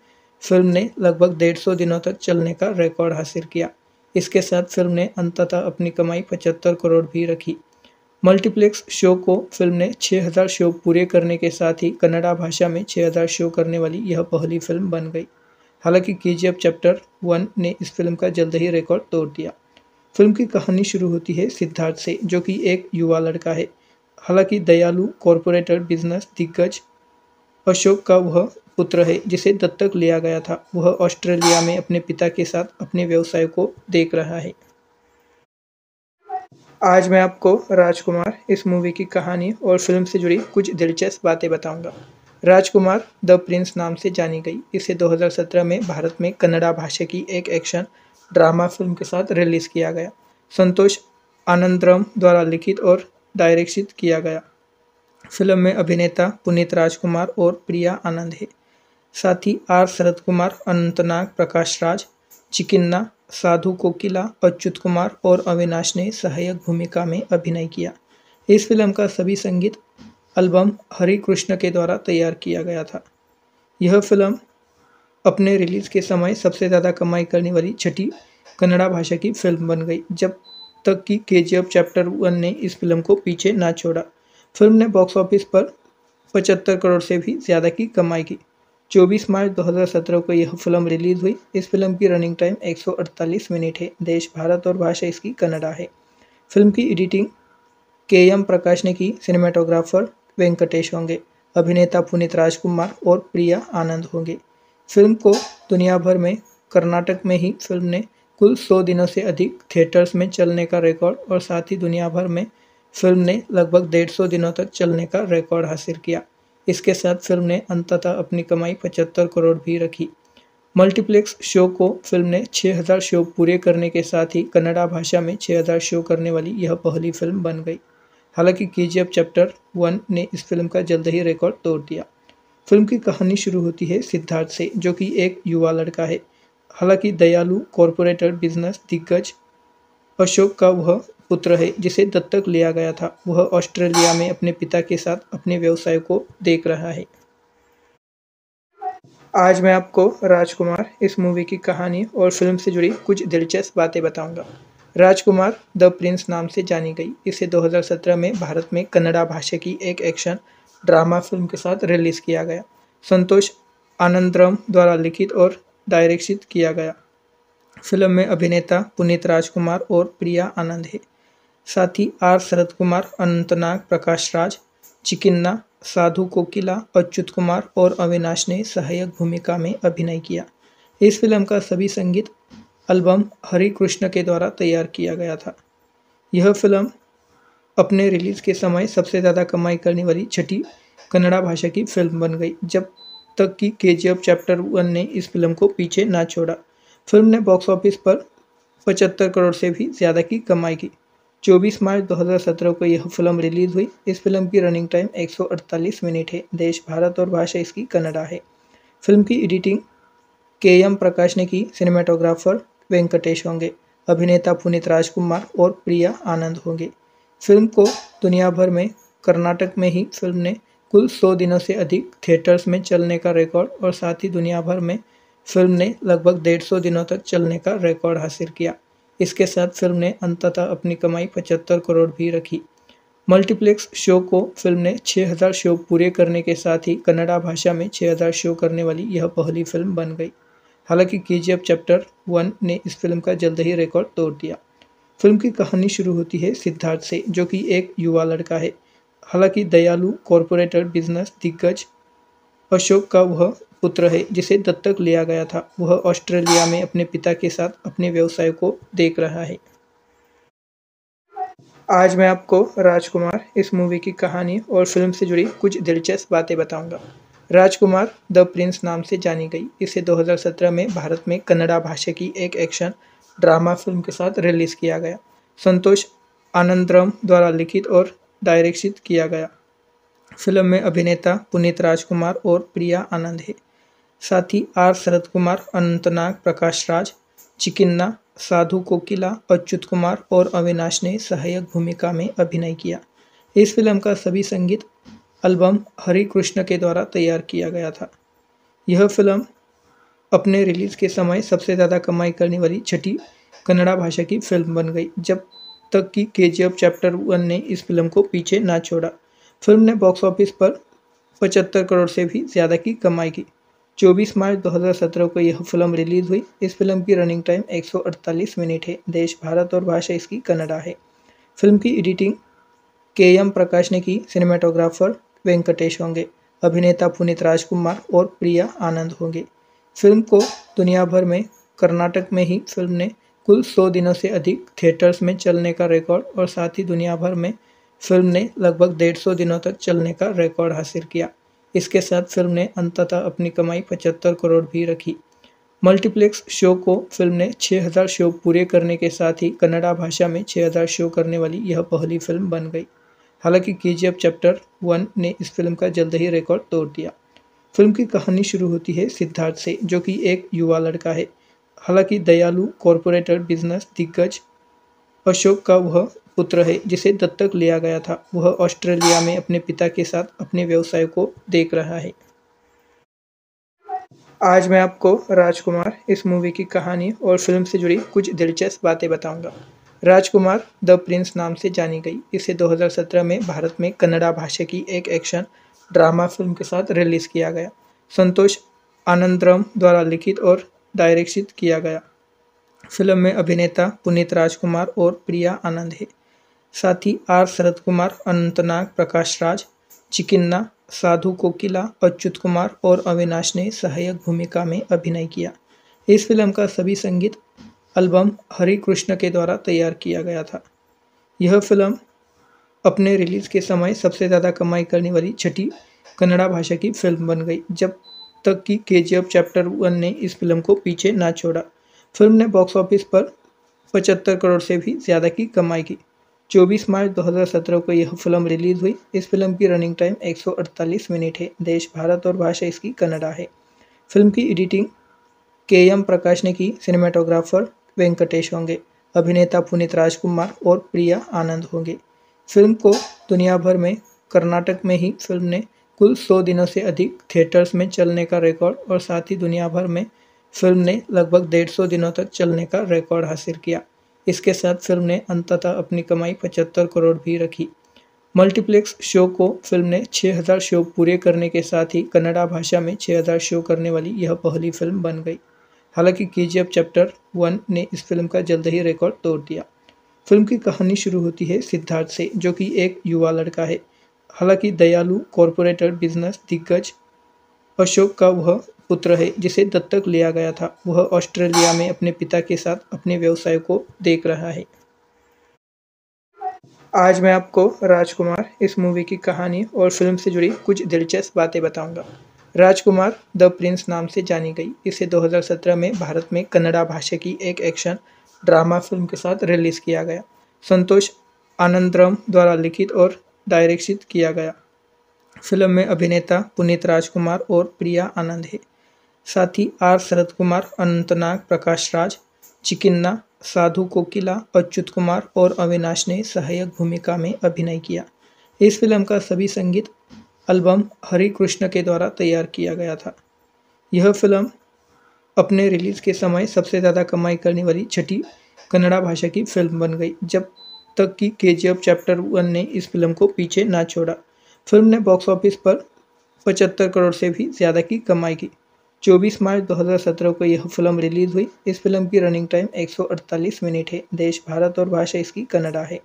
[SPEAKER 1] फ़िल्म ने लगभग डेढ़ सौ दिनों तक चलने का रिकॉर्ड हासिल किया। इसके साथ फ़िल्म ने अंततः अपनी कमाई पचहत्तर करोड़ भी रखी। मल्टीप्लेक्स शो को फ़िल्म ने 6000 शो पूरे करने के साथ ही कन्नड़ा भाषा में 6000 शो करने वाली यह पहली फ़िल्म बन गई। हालाँकि के चैप्टर वन ने इस फ़िल्म का जल्द ही रिकॉर्ड तोड़ दिया। फ़िल्म की कहानी शुरू होती है सिद्धार्थ से, जो कि एक युवा लड़का है। हालाँकि दयालु कॉरपोरेटर, बिज़नेस दिग्गज अशोक का वह पुत्र है, जिसे दत्तक लिया गया था। वह ऑस्ट्रेलिया में अपने पिता के साथ अपने व्यवसाय को देख रहा है। आज मैं आपको राजकुमार इस मूवी की कहानी और फ़िल्म से जुड़ी कुछ दिलचस्प बातें बताऊँगा। राजकुमार द प्रिंस नाम से जानी गई। इसे 2017 में भारत में कन्नड़ा भाषा की एक एक्शन ड्रामा फ़िल्म के साथ रिलीज़ किया गया। संतोष आनंदरम द्वारा लिखित और डायरेक्शित किया गया। फ़िल्म में अभिनेता पुनीत राजकुमार और प्रिया आनंद है। साथ ही आर शरद कुमार, अनंतनाग प्रकाश राज, चिकिन्ना, साधु कोकिला, अच्युत कुमार और अविनाश ने सहायक भूमिका में अभिनय किया। इस फ़िल्म का सभी संगीत एल्बम हरि कृष्ण के द्वारा तैयार किया गया था। यह फ़िल्म अपने रिलीज़ के समय सबसे ज़्यादा कमाई करने वाली छठी कन्नड़ा भाषा की फ़िल्म बन गई, जब तक कि के चैप्टर वन ने इस फ़िल्म को पीछे ना छोड़ा। फ़िल्म ने बॉक्स ऑफ़िस पर पचहत्तर करोड़ से भी ज़्यादा की कमाई की। 24 मार्च 2017 को यह फ़िल्म रिलीज़ हुई। इस फ़िल्म की रनिंग टाइम 148 मिनट है। देश, भारत और भाषा इसकी कन्नडा है। फ़िल्म की एडिटिंग के एम प्रकाश ने की। सिनेमाटोग्राफर वेंकटेश होंगे। अभिनेता पुनीत राजकुमार और प्रिया आनंद होंगे। फ़िल्म को दुनिया भर में, कर्नाटक में ही फ़िल्म ने कुल 100 दिनों से अधिक थिएटर्स में चलने का रिकॉर्ड और साथ ही दुनिया भर में फ़िल्म ने लगभग डेढ़ सौ दिनों तक चलने का रिकॉर्ड हासिल किया। इसके साथ फ़िल्म ने अंततः अपनी कमाई पचहत्तर करोड़ भी रखी। मल्टीप्लेक्स शो को फ़िल्म ने 6000 शो पूरे करने के साथ ही कन्नड़ा भाषा में 6000 शो करने वाली यह पहली फ़िल्म बन गई। हालाँकि के चैप्टर वन ने इस फ़िल्म का जल्द ही रिकॉर्ड तोड़ दिया। फ़िल्म की कहानी शुरू होती है सिद्धार्थ से, जो कि एक युवा लड़का है। हालाँकि दयालु कॉरपोरेटर बिज़नेस दिग्गज अशोक का वह पुत्र है, जिसे दत्तक लिया गया था। वह ऑस्ट्रेलिया में अपने पिता के साथ अपने व्यवसाय को देख रहा है। आज मैं आपको राजकुमार इस मूवी की कहानी और फ़िल्म से जुड़ी कुछ दिलचस्प बातें बताऊँगा। राजकुमार द प्रिंस नाम से जानी गई। इसे 2017 में भारत में कन्नड़ा भाषा की एक एक्शन ड्रामा फ़िल्म के साथ रिलीज़ किया गया। संतोष आनंदरम द्वारा लिखित और डायरेक्शित किया गया। फ़िल्म में अभिनेता पुनीत राजकुमार और प्रिया आनंद है। साथ ही आर शरद कुमार, अनंतनाग प्रकाश राज, चिकिन्ना, साधु कोकिला, अच्युत कुमार और अविनाश ने सहायक भूमिका में अभिनय किया। इस फ़िल्म का सभी संगीत एल्बम हरि कृष्ण के द्वारा तैयार किया गया था। यह फ़िल्म अपने रिलीज़ के समय सबसे ज़्यादा कमाई करने वाली छठी कन्नड़ा भाषा की फ़िल्म बन गई, जब तक कि के चैप्टर वन ने इस फ़िल्म को पीछे ना छोड़ा। फ़िल्म ने बॉक्स ऑफ़िस पर पचहत्तर करोड़ से भी ज़्यादा की कमाई की। 24 मार्च 2017 को यह फ़िल्म रिलीज़ हुई। इस फ़िल्म की रनिंग टाइम 148 मिनट है। देश, भारत और भाषा इसकी कन्नडा है। फ़िल्म की एडिटिंग के एम प्रकाश ने की। सिनेमाटोग्राफर वेंकटेश होंगे। अभिनेता पुनीत राजकुमार और प्रिया आनंद होंगे। फ़िल्म को दुनिया भर में, कर्नाटक में ही फ़िल्म ने कुल 100 दिनों से अधिक थिएटर्स में चलने का रिकॉर्ड और साथ ही दुनिया भर में फ़िल्म ने लगभग डेढ़ सौ दिनों तक चलने का रिकॉर्ड हासिल किया। इसके साथ फ़िल्म ने अंततः अपनी कमाई पचहत्तर करोड़ भी रखी। मल्टीप्लेक्स शो को फ़िल्म ने 6000 शो पूरे करने के साथ ही कन्नड़ा भाषा में 6000 शो करने वाली यह पहली फ़िल्म बन गई। हालाँकि के जी चैप्टर वन ने इस फ़िल्म का जल्द ही रिकॉर्ड तोड़ दिया। फ़िल्म की कहानी शुरू होती है सिद्धार्थ से, जो कि एक युवा लड़का है। हालाँकि दयालु कॉरपोरेटर बिज़नेस दिग्गज अशोक का वह पुत्र है, जिसे दत्तक लिया गया था। वह ऑस्ट्रेलिया में अपने पिता के साथ अपने व्यवसाय को देख रहा है। आज मैं आपको राजकुमार इस मूवी की कहानी और फ़िल्म से जुड़ी कुछ दिलचस्प बातें बताऊँगा। राजकुमार द प्रिंस नाम से जानी गई। इसे 2017 में भारत में कन्नड़ा भाषा की एक एक्शन ड्रामा फ़िल्म के साथ रिलीज़ किया गया। संतोष आनंदरम द्वारा लिखित और डायरेक्शित किया गया। फ़िल्म में अभिनेता पुनीत राजकुमार और प्रिया आनंद है। साथ ही आर शरद कुमार, अनंतनाग प्रकाश राज, चिकिन्ना, साधु कोकिला, अच्युत कुमार और अविनाश ने सहायक भूमिका में अभिनय किया। इस फ़िल्म का सभी संगीत एल्बम हरि कृष्ण के द्वारा तैयार किया गया था। यह फ़िल्म अपने रिलीज़ के समय सबसे ज़्यादा कमाई करने वाली छठी कन्नड़ा भाषा की फ़िल्म बन गई, जब तक कि के चैप्टर वन ने इस फ़िल्म को पीछे ना छोड़ा। फ़िल्म ने बॉक्स ऑफ़िस पर पचहत्तर करोड़ से भी ज़्यादा की कमाई की। 24 मार्च 2017 को यह फ़िल्म रिलीज़ हुई। इस फ़िल्म की रनिंग टाइम 148 मिनट है। देश, भारत और भाषा इसकी कन्नडा है। फ़िल्म की एडिटिंग के एम प्रकाश ने की। सिनेमाटोग्राफर वेंकटेश होंगे। अभिनेता पुनीत राजकुमार और प्रिया आनंद होंगे। फ़िल्म को दुनिया भर में, कर्नाटक में ही फ़िल्म ने कुल 100 दिनों से अधिक थिएटर्स में चलने का रिकॉर्ड और साथ ही दुनिया भर में फ़िल्म ने लगभग डेढ़ सौ दिनों तक चलने का रिकॉर्ड हासिल किया। इसके साथ फ़िल्म ने अंततः अपनी कमाई पचहत्तर करोड़ भी रखी। मल्टीप्लेक्स शो को फ़िल्म ने 6000 शो पूरे करने के साथ ही कन्नड़ा भाषा में 6000 शो करने वाली यह पहली फ़िल्म बन गई। हालाँकि के जी चैप्टर वन ने इस फ़िल्म का जल्द ही रिकॉर्ड तोड़ दिया। फ़िल्म की कहानी शुरू होती है सिद्धार्थ से, जो कि एक युवा लड़का है। हालाँकि दयालु कॉरपोरेटर बिज़नेस दिग्गज अशोक का वह पुत्र है, जिसे दत्तक लिया गया था। वह ऑस्ट्रेलिया में अपने पिता के साथ अपने व्यवसाय को देख रहा है। आज मैं आपको राजकुमार इस मूवी की कहानी और फ़िल्म से जुड़ी कुछ दिलचस्प बातें बताऊँगा। राजकुमार द प्रिंस नाम से जानी गई। इसे 2017 में भारत में कन्नड़ा भाषा की एक एक्शन ड्रामा फ़िल्म के साथ रिलीज़ किया गया। संतोष आनंदरम द्वारा लिखित और डायरेक्शित किया गया। फ़िल्म में अभिनेता पुनीत राजकुमार और प्रिया आनंद है। साथ ही आर शरद कुमार, अनंतनाग प्रकाश राज, चिकिन्ना, साधु कोकिला, अच्युत कुमार और अविनाश ने सहायक भूमिका में अभिनय किया। इस फ़िल्म का सभी संगीत एल्बम हरि कृष्ण के द्वारा तैयार किया गया था। यह फ़िल्म अपने रिलीज़ के समय सबसे ज़्यादा कमाई करने वाली छठी कन्नड़ा भाषा की फ़िल्म बन गई, जब तक कि के चैप्टर वन ने इस फ़िल्म को पीछे ना छोड़ा। फ़िल्म ने बॉक्स ऑफ़िस पर पचहत्तर करोड़ से भी ज़्यादा की कमाई की। 24 मार्च 2017 को यह फ़िल्म रिलीज़ हुई। इस फ़िल्म की रनिंग टाइम 148 मिनट है। देश, भारत और भाषा इसकी कन्नडा है। फ़िल्म की एडिटिंग के एम प्रकाश ने की। सिनेमाटोग्राफर वेंकटेश होंगे। अभिनेता पुनीत राजकुमार और प्रिया आनंद होंगे। फ़िल्म को दुनिया भर में, कर्नाटक में ही फ़िल्म ने कुल 100 दिनों से अधिक थिएटर्स में चलने का रिकॉर्ड और साथ ही दुनिया भर में फ़िल्म ने लगभग डेढ़ सौ दिनों तक चलने का रिकॉर्ड हासिल किया। इसके साथ फ़िल्म ने अंततः अपनी कमाई पचहत्तर करोड़ भी रखी। मल्टीप्लेक्स शो को फ़िल्म ने 6000 शो पूरे करने के साथ ही कन्नड़ा भाषा में 6000 शो करने वाली यह पहली फ़िल्म बन गई। हालाँकि के चैप्टर वन ने इस फ़िल्म का जल्द ही रिकॉर्ड तोड़ दिया। फ़िल्म की कहानी शुरू होती है सिद्धार्थ से, जो कि एक युवा लड़का है। हालाँकि दयालु कॉरपोरेटर बिज़नेस दिग्गज अशोक का वह पुत्र है, जिसे दत्तक लिया गया था। वह ऑस्ट्रेलिया में अपने पिता के साथ अपने व्यवसाय को देख रहा है। आज मैं आपको राजकुमार इस मूवी की कहानी और फ़िल्म से जुड़ी कुछ दिलचस्प बातें बताऊँगा। राजकुमार द प्रिंस नाम से जानी गई। इसे 2017 में भारत में कन्नड़ा भाषा की एक एक्शन ड्रामा फ़िल्म के साथ रिलीज़ किया गया। संतोष आनंदरम द्वारा लिखित और डायरेक्शित किया गया। फ़िल्म में अभिनेता पुनीत राजकुमार और प्रिया आनंद है। साथ ही आर शरद कुमार, अनंतनाग प्रकाश राज, चिकिन्ना, साधु कोकिला, अच्युत कुमार और अविनाश ने सहायक भूमिका में अभिनय किया। इस फ़िल्म का सभी संगीत एल्बम हरि कृष्ण के द्वारा तैयार किया गया था। यह फ़िल्म अपने रिलीज़ के समय सबसे ज़्यादा कमाई करने वाली छठी कन्नड़ा भाषा की फ़िल्म बन गई, जब तक कि के चैप्टर वन ने इस फ़िल्म को पीछे ना छोड़ा। फ़िल्म ने बॉक्स ऑफ़िस पर पचहत्तर करोड़ से भी ज़्यादा की कमाई की। 24 मार्च 2017 को यह फ़िल्म रिलीज़ हुई। इस फ़िल्म की रनिंग टाइम 148 मिनट है। देश, भारत और भाषा इसकी कन्नडा है।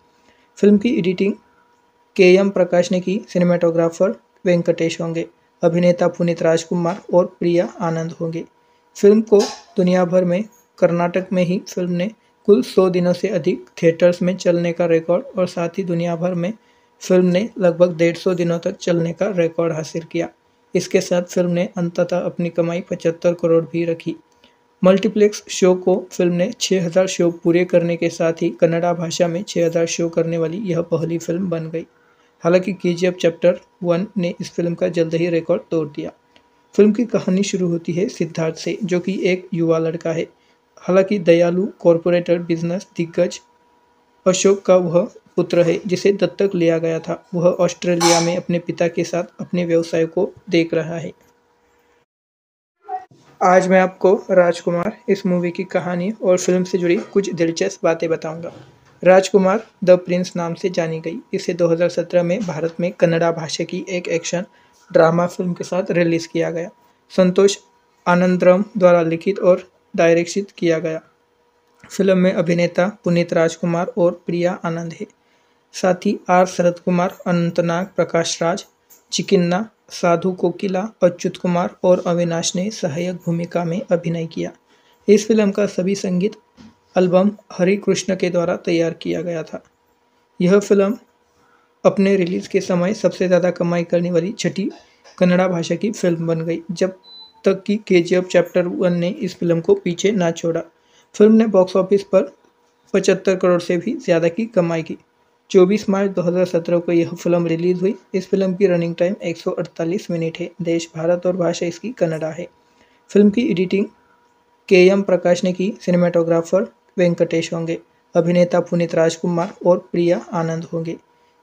[SPEAKER 1] फ़िल्म की एडिटिंग के एम प्रकाश ने की। सिनेमाटोग्राफर वेंकटेश होंगे। अभिनेता पुनीत राजकुमार और प्रिया आनंद होंगे। फ़िल्म को दुनिया भर में, कर्नाटक में ही फ़िल्म ने कुल 100 दिनों से अधिक थिएटर्स में चलने का रिकॉर्ड और साथ ही दुनिया भर में फ़िल्म ने लगभग डेढ़ सौ दिनों तक चलने का रिकॉर्ड हासिल किया। इसके साथ फ़िल्म ने अंततः अपनी कमाई पचहत्तर करोड़ भी रखी। मल्टीप्लेक्स शो को फ़िल्म ने 6000 शो पूरे करने के साथ ही कन्नड़ा भाषा में 6000 शो करने वाली यह पहली फ़िल्म बन गई। हालाँकि के जी चैप्टर वन ने इस फ़िल्म का जल्द ही रिकॉर्ड तोड़ दिया। फ़िल्म की कहानी शुरू होती है सिद्धार्थ से, जो कि एक युवा लड़का है। हालाँकि दयालु कॉरपोरेटर बिज़नेस दिग्गज अशोक का वह पुत्र है, जिसे दत्तक लिया गया था। वह ऑस्ट्रेलिया में अपने पिता के साथ अपने व्यवसाय को देख रहा है। आज मैं आपको राजकुमार इस मूवी की कहानी और फ़िल्म से जुड़ी कुछ दिलचस्प बातें बताऊँगा। राजकुमार द प्रिंस नाम से जानी गई। इसे 2017 में भारत में कन्नड़ा भाषा की एक एक्शन ड्रामा फ़िल्म के साथ रिलीज़ किया गया। संतोष आनंदरम द्वारा लिखित और डायरेक्शित किया गया। फ़िल्म में अभिनेता पुनीत राजकुमार और प्रिया आनंद है। साथ ही आर शरद कुमार, अनंतनाग, प्रकाश राज, चिकिन्ना, साधु कोकिला, अच्युत कुमार और अविनाश ने सहायक भूमिका में अभिनय किया। इस फ़िल्म का सभी संगीत एल्बम हरि कृष्ण के द्वारा तैयार किया गया था। यह फ़िल्म अपने रिलीज़ के समय सबसे ज़्यादा कमाई करने वाली छठी कन्नड़ा भाषा की फ़िल्म बन गई, जब तक कि के चैप्टर वन ने इस फ़िल्म को पीछे ना छोड़ा। फ़िल्म ने बॉक्स ऑफ़िस पर पचहत्तर करोड़ से भी ज़्यादा की कमाई की। 24 मार्च 2017 को यह फ़िल्म रिलीज़ हुई। इस फ़िल्म की रनिंग टाइम 148 मिनट है। देश, भारत और भाषा इसकी कन्नडा है। फ़िल्म की एडिटिंग के एम प्रकाश ने की। सिनेमाटोग्राफर वेंकटेश होंगे। अभिनेता पुनीत राजकुमार और प्रिया आनंद होंगे।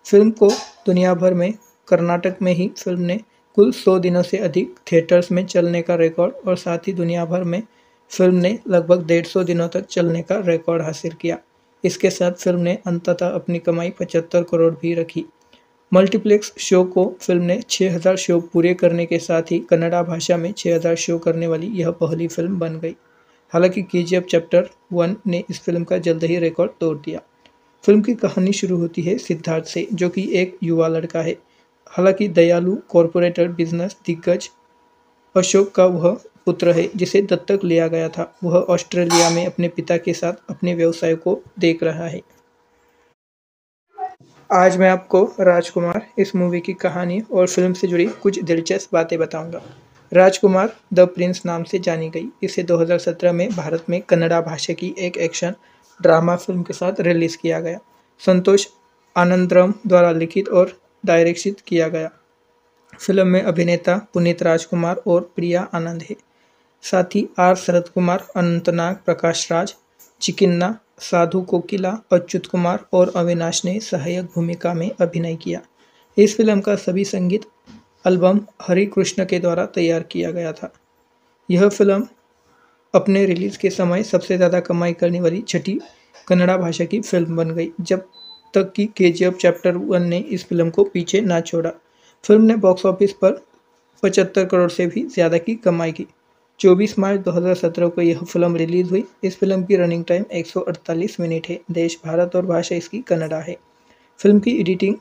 [SPEAKER 1] फ़िल्म को दुनिया भर में, कर्नाटक में ही फ़िल्म ने कुल 100 दिनों से अधिक थिएटर्स में चलने का रिकॉर्ड और साथ ही दुनिया भर में फ़िल्म ने लगभग डेढ़ सौ दिनों तक चलने का रिकॉर्ड हासिल किया। इसके साथ फ़िल्म ने अंततः अपनी कमाई पचहत्तर करोड़ भी रखी। मल्टीप्लेक्स शो को फ़िल्म ने 6000 शो पूरे करने के साथ ही कन्नड़ा भाषा में 6000 शो करने वाली यह पहली फ़िल्म बन गई। हालाँकि के चैप्टर वन ने इस फ़िल्म का जल्द ही रिकॉर्ड तोड़ दिया। फ़िल्म की कहानी शुरू होती है सिद्धार्थ से, जो कि एक युवा लड़का है। हालाँकि दयालु कॉरपोरेटर बिज़नेस दिग्गज अशोक का वह पुत्र है, जिसे दत्तक लिया गया था। वह ऑस्ट्रेलिया में अपने पिता के साथ अपने व्यवसाय को देख रहा है। आज मैं आपको राजकुमार इस मूवी की कहानी और फ़िल्म से जुड़ी कुछ दिलचस्प बातें बताऊँगा। राजकुमार द प्रिंस नाम से जानी गई। इसे 2017 में भारत में कन्नड़ा भाषा की एक एक्शन ड्रामा फ़िल्म के साथ रिलीज़ किया गया। संतोष आनंदराम द्वारा लिखित और डायरेक्शित किया गया। फ़िल्म में अभिनेता पुनीत राजकुमार और प्रिया आनंद है। साथ ही आर शरद कुमार, अनंतनाग प्रकाश राज, चिकिन्ना, साधु कोकिला, अच्युत कुमार और अविनाश ने सहायक भूमिका में अभिनय किया। इस फ़िल्म का सभी संगीत एल्बम हरि कृष्ण के द्वारा तैयार किया गया था। यह फ़िल्म अपने रिलीज़ के समय सबसे ज़्यादा कमाई करने वाली छठी कन्नड़ा भाषा की फ़िल्म बन गई, जब तक कि के चैप्टर वन ने इस फ़िल्म को पीछे ना छोड़ा। फ़िल्म ने बॉक्स ऑफ़िस पर पचहत्तर करोड़ से भी ज़्यादा की कमाई की। 24 मार्च 2017 को यह फ़िल्म रिलीज़ हुई। इस फ़िल्म की रनिंग टाइम 148 मिनट है। देश, भारत और भाषा इसकी कन्नडा है। फ़िल्म की एडिटिंग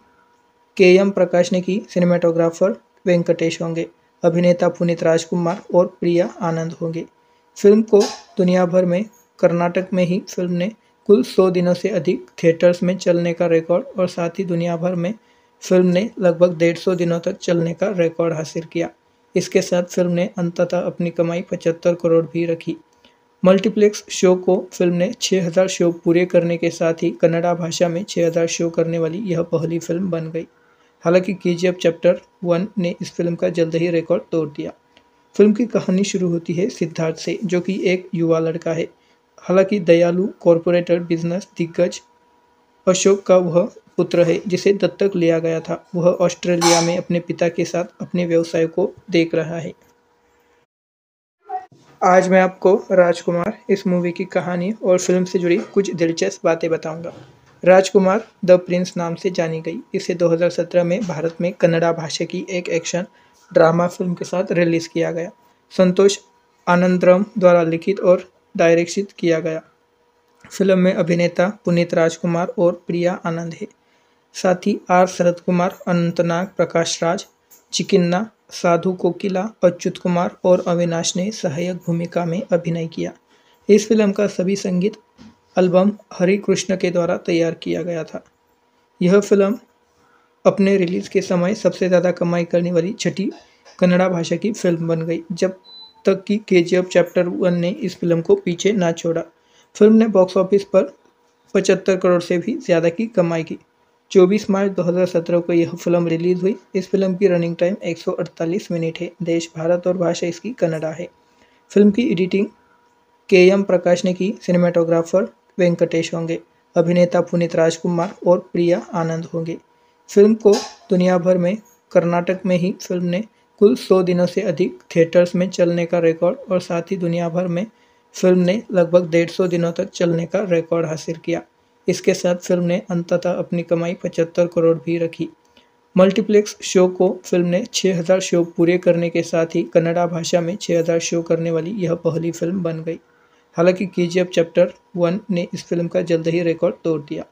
[SPEAKER 1] के एम प्रकाश ने की। सिनेमाटोग्राफर वेंकटेश होंगे। अभिनेता पुनीत राजकुमार और प्रिया आनंद होंगे। फ़िल्म को दुनिया भर में, कर्नाटक में ही फ़िल्म ने कुल 100 दिनों से अधिक थिएटर्स में चलने का रिकॉर्ड और साथ ही दुनिया भर में फ़िल्म ने लगभग डेढ़ सौ दिनों तक चलने का रिकॉर्ड हासिल किया। इसके साथ फ़िल्म ने अंततः अपनी कमाई पचहत्तर करोड़ भी रखी। मल्टीप्लेक्स शो को फ़िल्म ने 6000 शो पूरे करने के साथ ही कन्नड़ा भाषा में 6000 शो करने वाली यह पहली फ़िल्म बन गई। हालाँकि के जी एफ़ चैप्टर वन ने इस फ़िल्म का जल्द ही रिकॉर्ड तोड़ दिया। फ़िल्म की कहानी शुरू होती है सिद्धार्थ से, जो कि एक युवा लड़का है। हालाँकि दयालु कॉरपोरेटर बिज़नेस दिग्गज अशोक का वह पुत्र है, जिसे दत्तक लिया गया था। वह ऑस्ट्रेलिया में अपने पिता के साथ अपने व्यवसाय को देख रहा है। आज मैं आपको राजकुमार इस मूवी की कहानी और फ़िल्म से जुड़ी कुछ दिलचस्प बातें बताऊँगा। राजकुमार द प्रिंस नाम से जानी गई। इसे 2017 में भारत में कन्नड़ा भाषा की एक एक्शन ड्रामा फ़िल्म के साथ रिलीज़ किया गया। संतोष आनंदरम द्वारा लिखित और डायरेक्शित किया गया। फ़िल्म में अभिनेता पुनीत राजकुमार और प्रिया आनंद है। साथ ही आर शरद कुमार, अनंतनाग, प्रकाश राज, चिकिन्ना, साधु कोकिला, अच्युत कुमार और अविनाश ने सहायक भूमिका में अभिनय किया। इस फ़िल्म का सभी संगीत एल्बम हरि कृष्ण के द्वारा तैयार किया गया था। यह फ़िल्म अपने रिलीज़ के समय सबसे ज़्यादा कमाई करने वाली छठी कन्नड़ा भाषा की फ़िल्म बन गई, जब तक कि के चैप्टर वन ने इस फ़िल्म को पीछे ना छोड़ा। फ़िल्म ने बॉक्स ऑफ़िस पर पचहत्तर करोड़ से भी ज़्यादा की कमाई की। 24 मार्च 2017 को यह फ़िल्म रिलीज़ हुई। इस फ़िल्म की रनिंग टाइम 148 मिनट है। देश, भारत और भाषा इसकी कन्नडा है। फ़िल्म की एडिटिंग के एम प्रकाश ने की। सिनेमाटोग्राफर वेंकटेश होंगे। अभिनेता पुनीत राजकुमार और प्रिया आनंद होंगे। फ़िल्म को दुनिया भर में, कर्नाटक में ही फ़िल्म ने कुल 100 दिनों से अधिक थिएटर्स में चलने का रिकॉर्ड और साथ ही दुनिया भर में फ़िल्म ने लगभग डेढ़ सौ दिनों तक चलने का रिकॉर्ड हासिल किया। इसके साथ फ़िल्म ने अंततः अपनी कमाई पचहत्तर करोड़ भी रखी। मल्टीप्लेक्स शो को फ़िल्म ने 6000 शो पूरे करने के साथ ही कन्नड़ा भाषा में 6000 शो करने वाली यह पहली फ़िल्म बन गई। हालाँकि के जी चैप्टर वन ने इस फ़िल्म का जल्द ही रिकॉर्ड तोड़ दिया।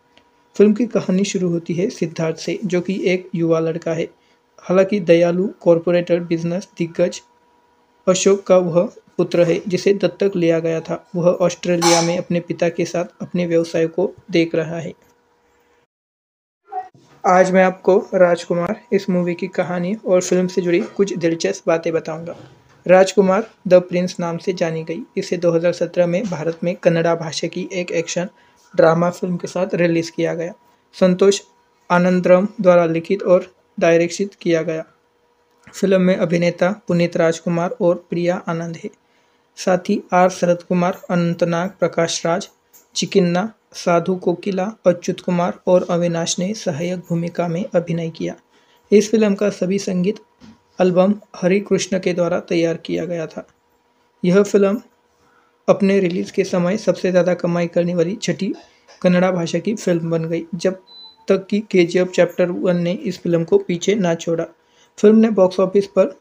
[SPEAKER 1] फ़िल्म की कहानी शुरू होती है सिद्धार्थ से, जो कि एक युवा लड़का है। हालाँकि दयालु कॉरपोरेटर बिज़नेस दिग्गज अशोक का वह पुत्र है, जिसे दत्तक लिया गया था। वह ऑस्ट्रेलिया में अपने पिता के साथ अपने व्यवसाय को देख रहा है। आज मैं आपको राजकुमार इस मूवी की कहानी और फ़िल्म से जुड़ी कुछ दिलचस्प बातें बताऊँगा। राजकुमार द प्रिंस नाम से जानी गई। इसे 2017 में भारत में कन्नड़ा भाषा की एक एक्शन ड्रामा फ़िल्म के साथ रिलीज़ किया गया। संतोष आनंदरम द्वारा लिखित और डायरेक्शित किया गया। फ़िल्म में अभिनेता पुनीत राजकुमार और प्रिया आनंद है। साथ ही आर शरद कुमार, अनंतनाग, प्रकाश राज, चिकिन्ना, साधु कोकिला, अच्युत कुमार और अविनाश ने सहायक भूमिका में अभिनय किया। इस फ़िल्म का सभी संगीत एल्बम हरि कृष्ण के द्वारा तैयार किया गया था। यह फ़िल्म अपने रिलीज़ के समय सबसे ज़्यादा कमाई करने वाली छठी कन्नड़ा भाषा की फ़िल्म बन गई, जब तक कि के चैप्टर वन ने इस फ़िल्म को पीछे ना छोड़ा। फ़िल्म ने बॉक्स ऑफ़िस पर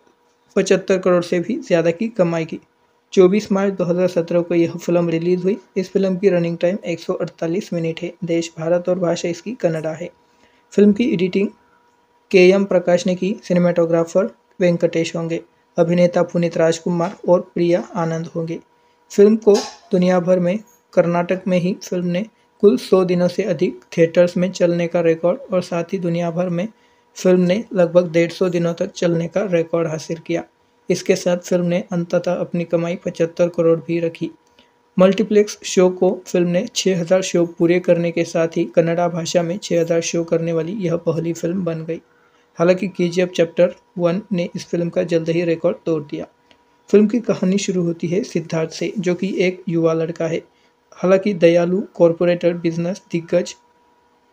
[SPEAKER 1] पचहत्तर करोड़ से भी ज़्यादा की कमाई की। 24 मार्च 2017 को यह फ़िल्म रिलीज़ हुई। इस फ़िल्म की रनिंग टाइम 148 मिनट है। देश, भारत और भाषा इसकी कन्नडा है। फ़िल्म की एडिटिंग के एम प्रकाश ने की। सिनेमाटोग्राफर वेंकटेश होंगे। अभिनेता पुनीत राजकुमार और प्रिया आनंद होंगे। फ़िल्म को दुनिया भर में, कर्नाटक में ही फ़िल्म ने कुल 100 दिनों से अधिक थिएटर्स में चलने का रिकॉर्ड और साथ ही दुनिया भर में फ़िल्म ने लगभग डेढ़ सौ दिनों तक चलने का रिकॉर्ड हासिल किया। इसके साथ फ़िल्म ने अंततः अपनी कमाई पचहत्तर करोड़ भी रखी। मल्टीप्लेक्स शो को फ़िल्म ने 6000 शो पूरे करने के साथ ही कन्नड़ा भाषा में 6000 शो करने वाली यह पहली फ़िल्म बन गई। हालाँकि के चैप्टर वन ने इस फ़िल्म का जल्द ही रिकॉर्ड तोड़ दिया। फ़िल्म की कहानी शुरू होती है सिद्धार्थ से, जो कि एक युवा लड़का है। हालाँकि दयालु कॉरपोरेटर बिज़नेस दिग्गज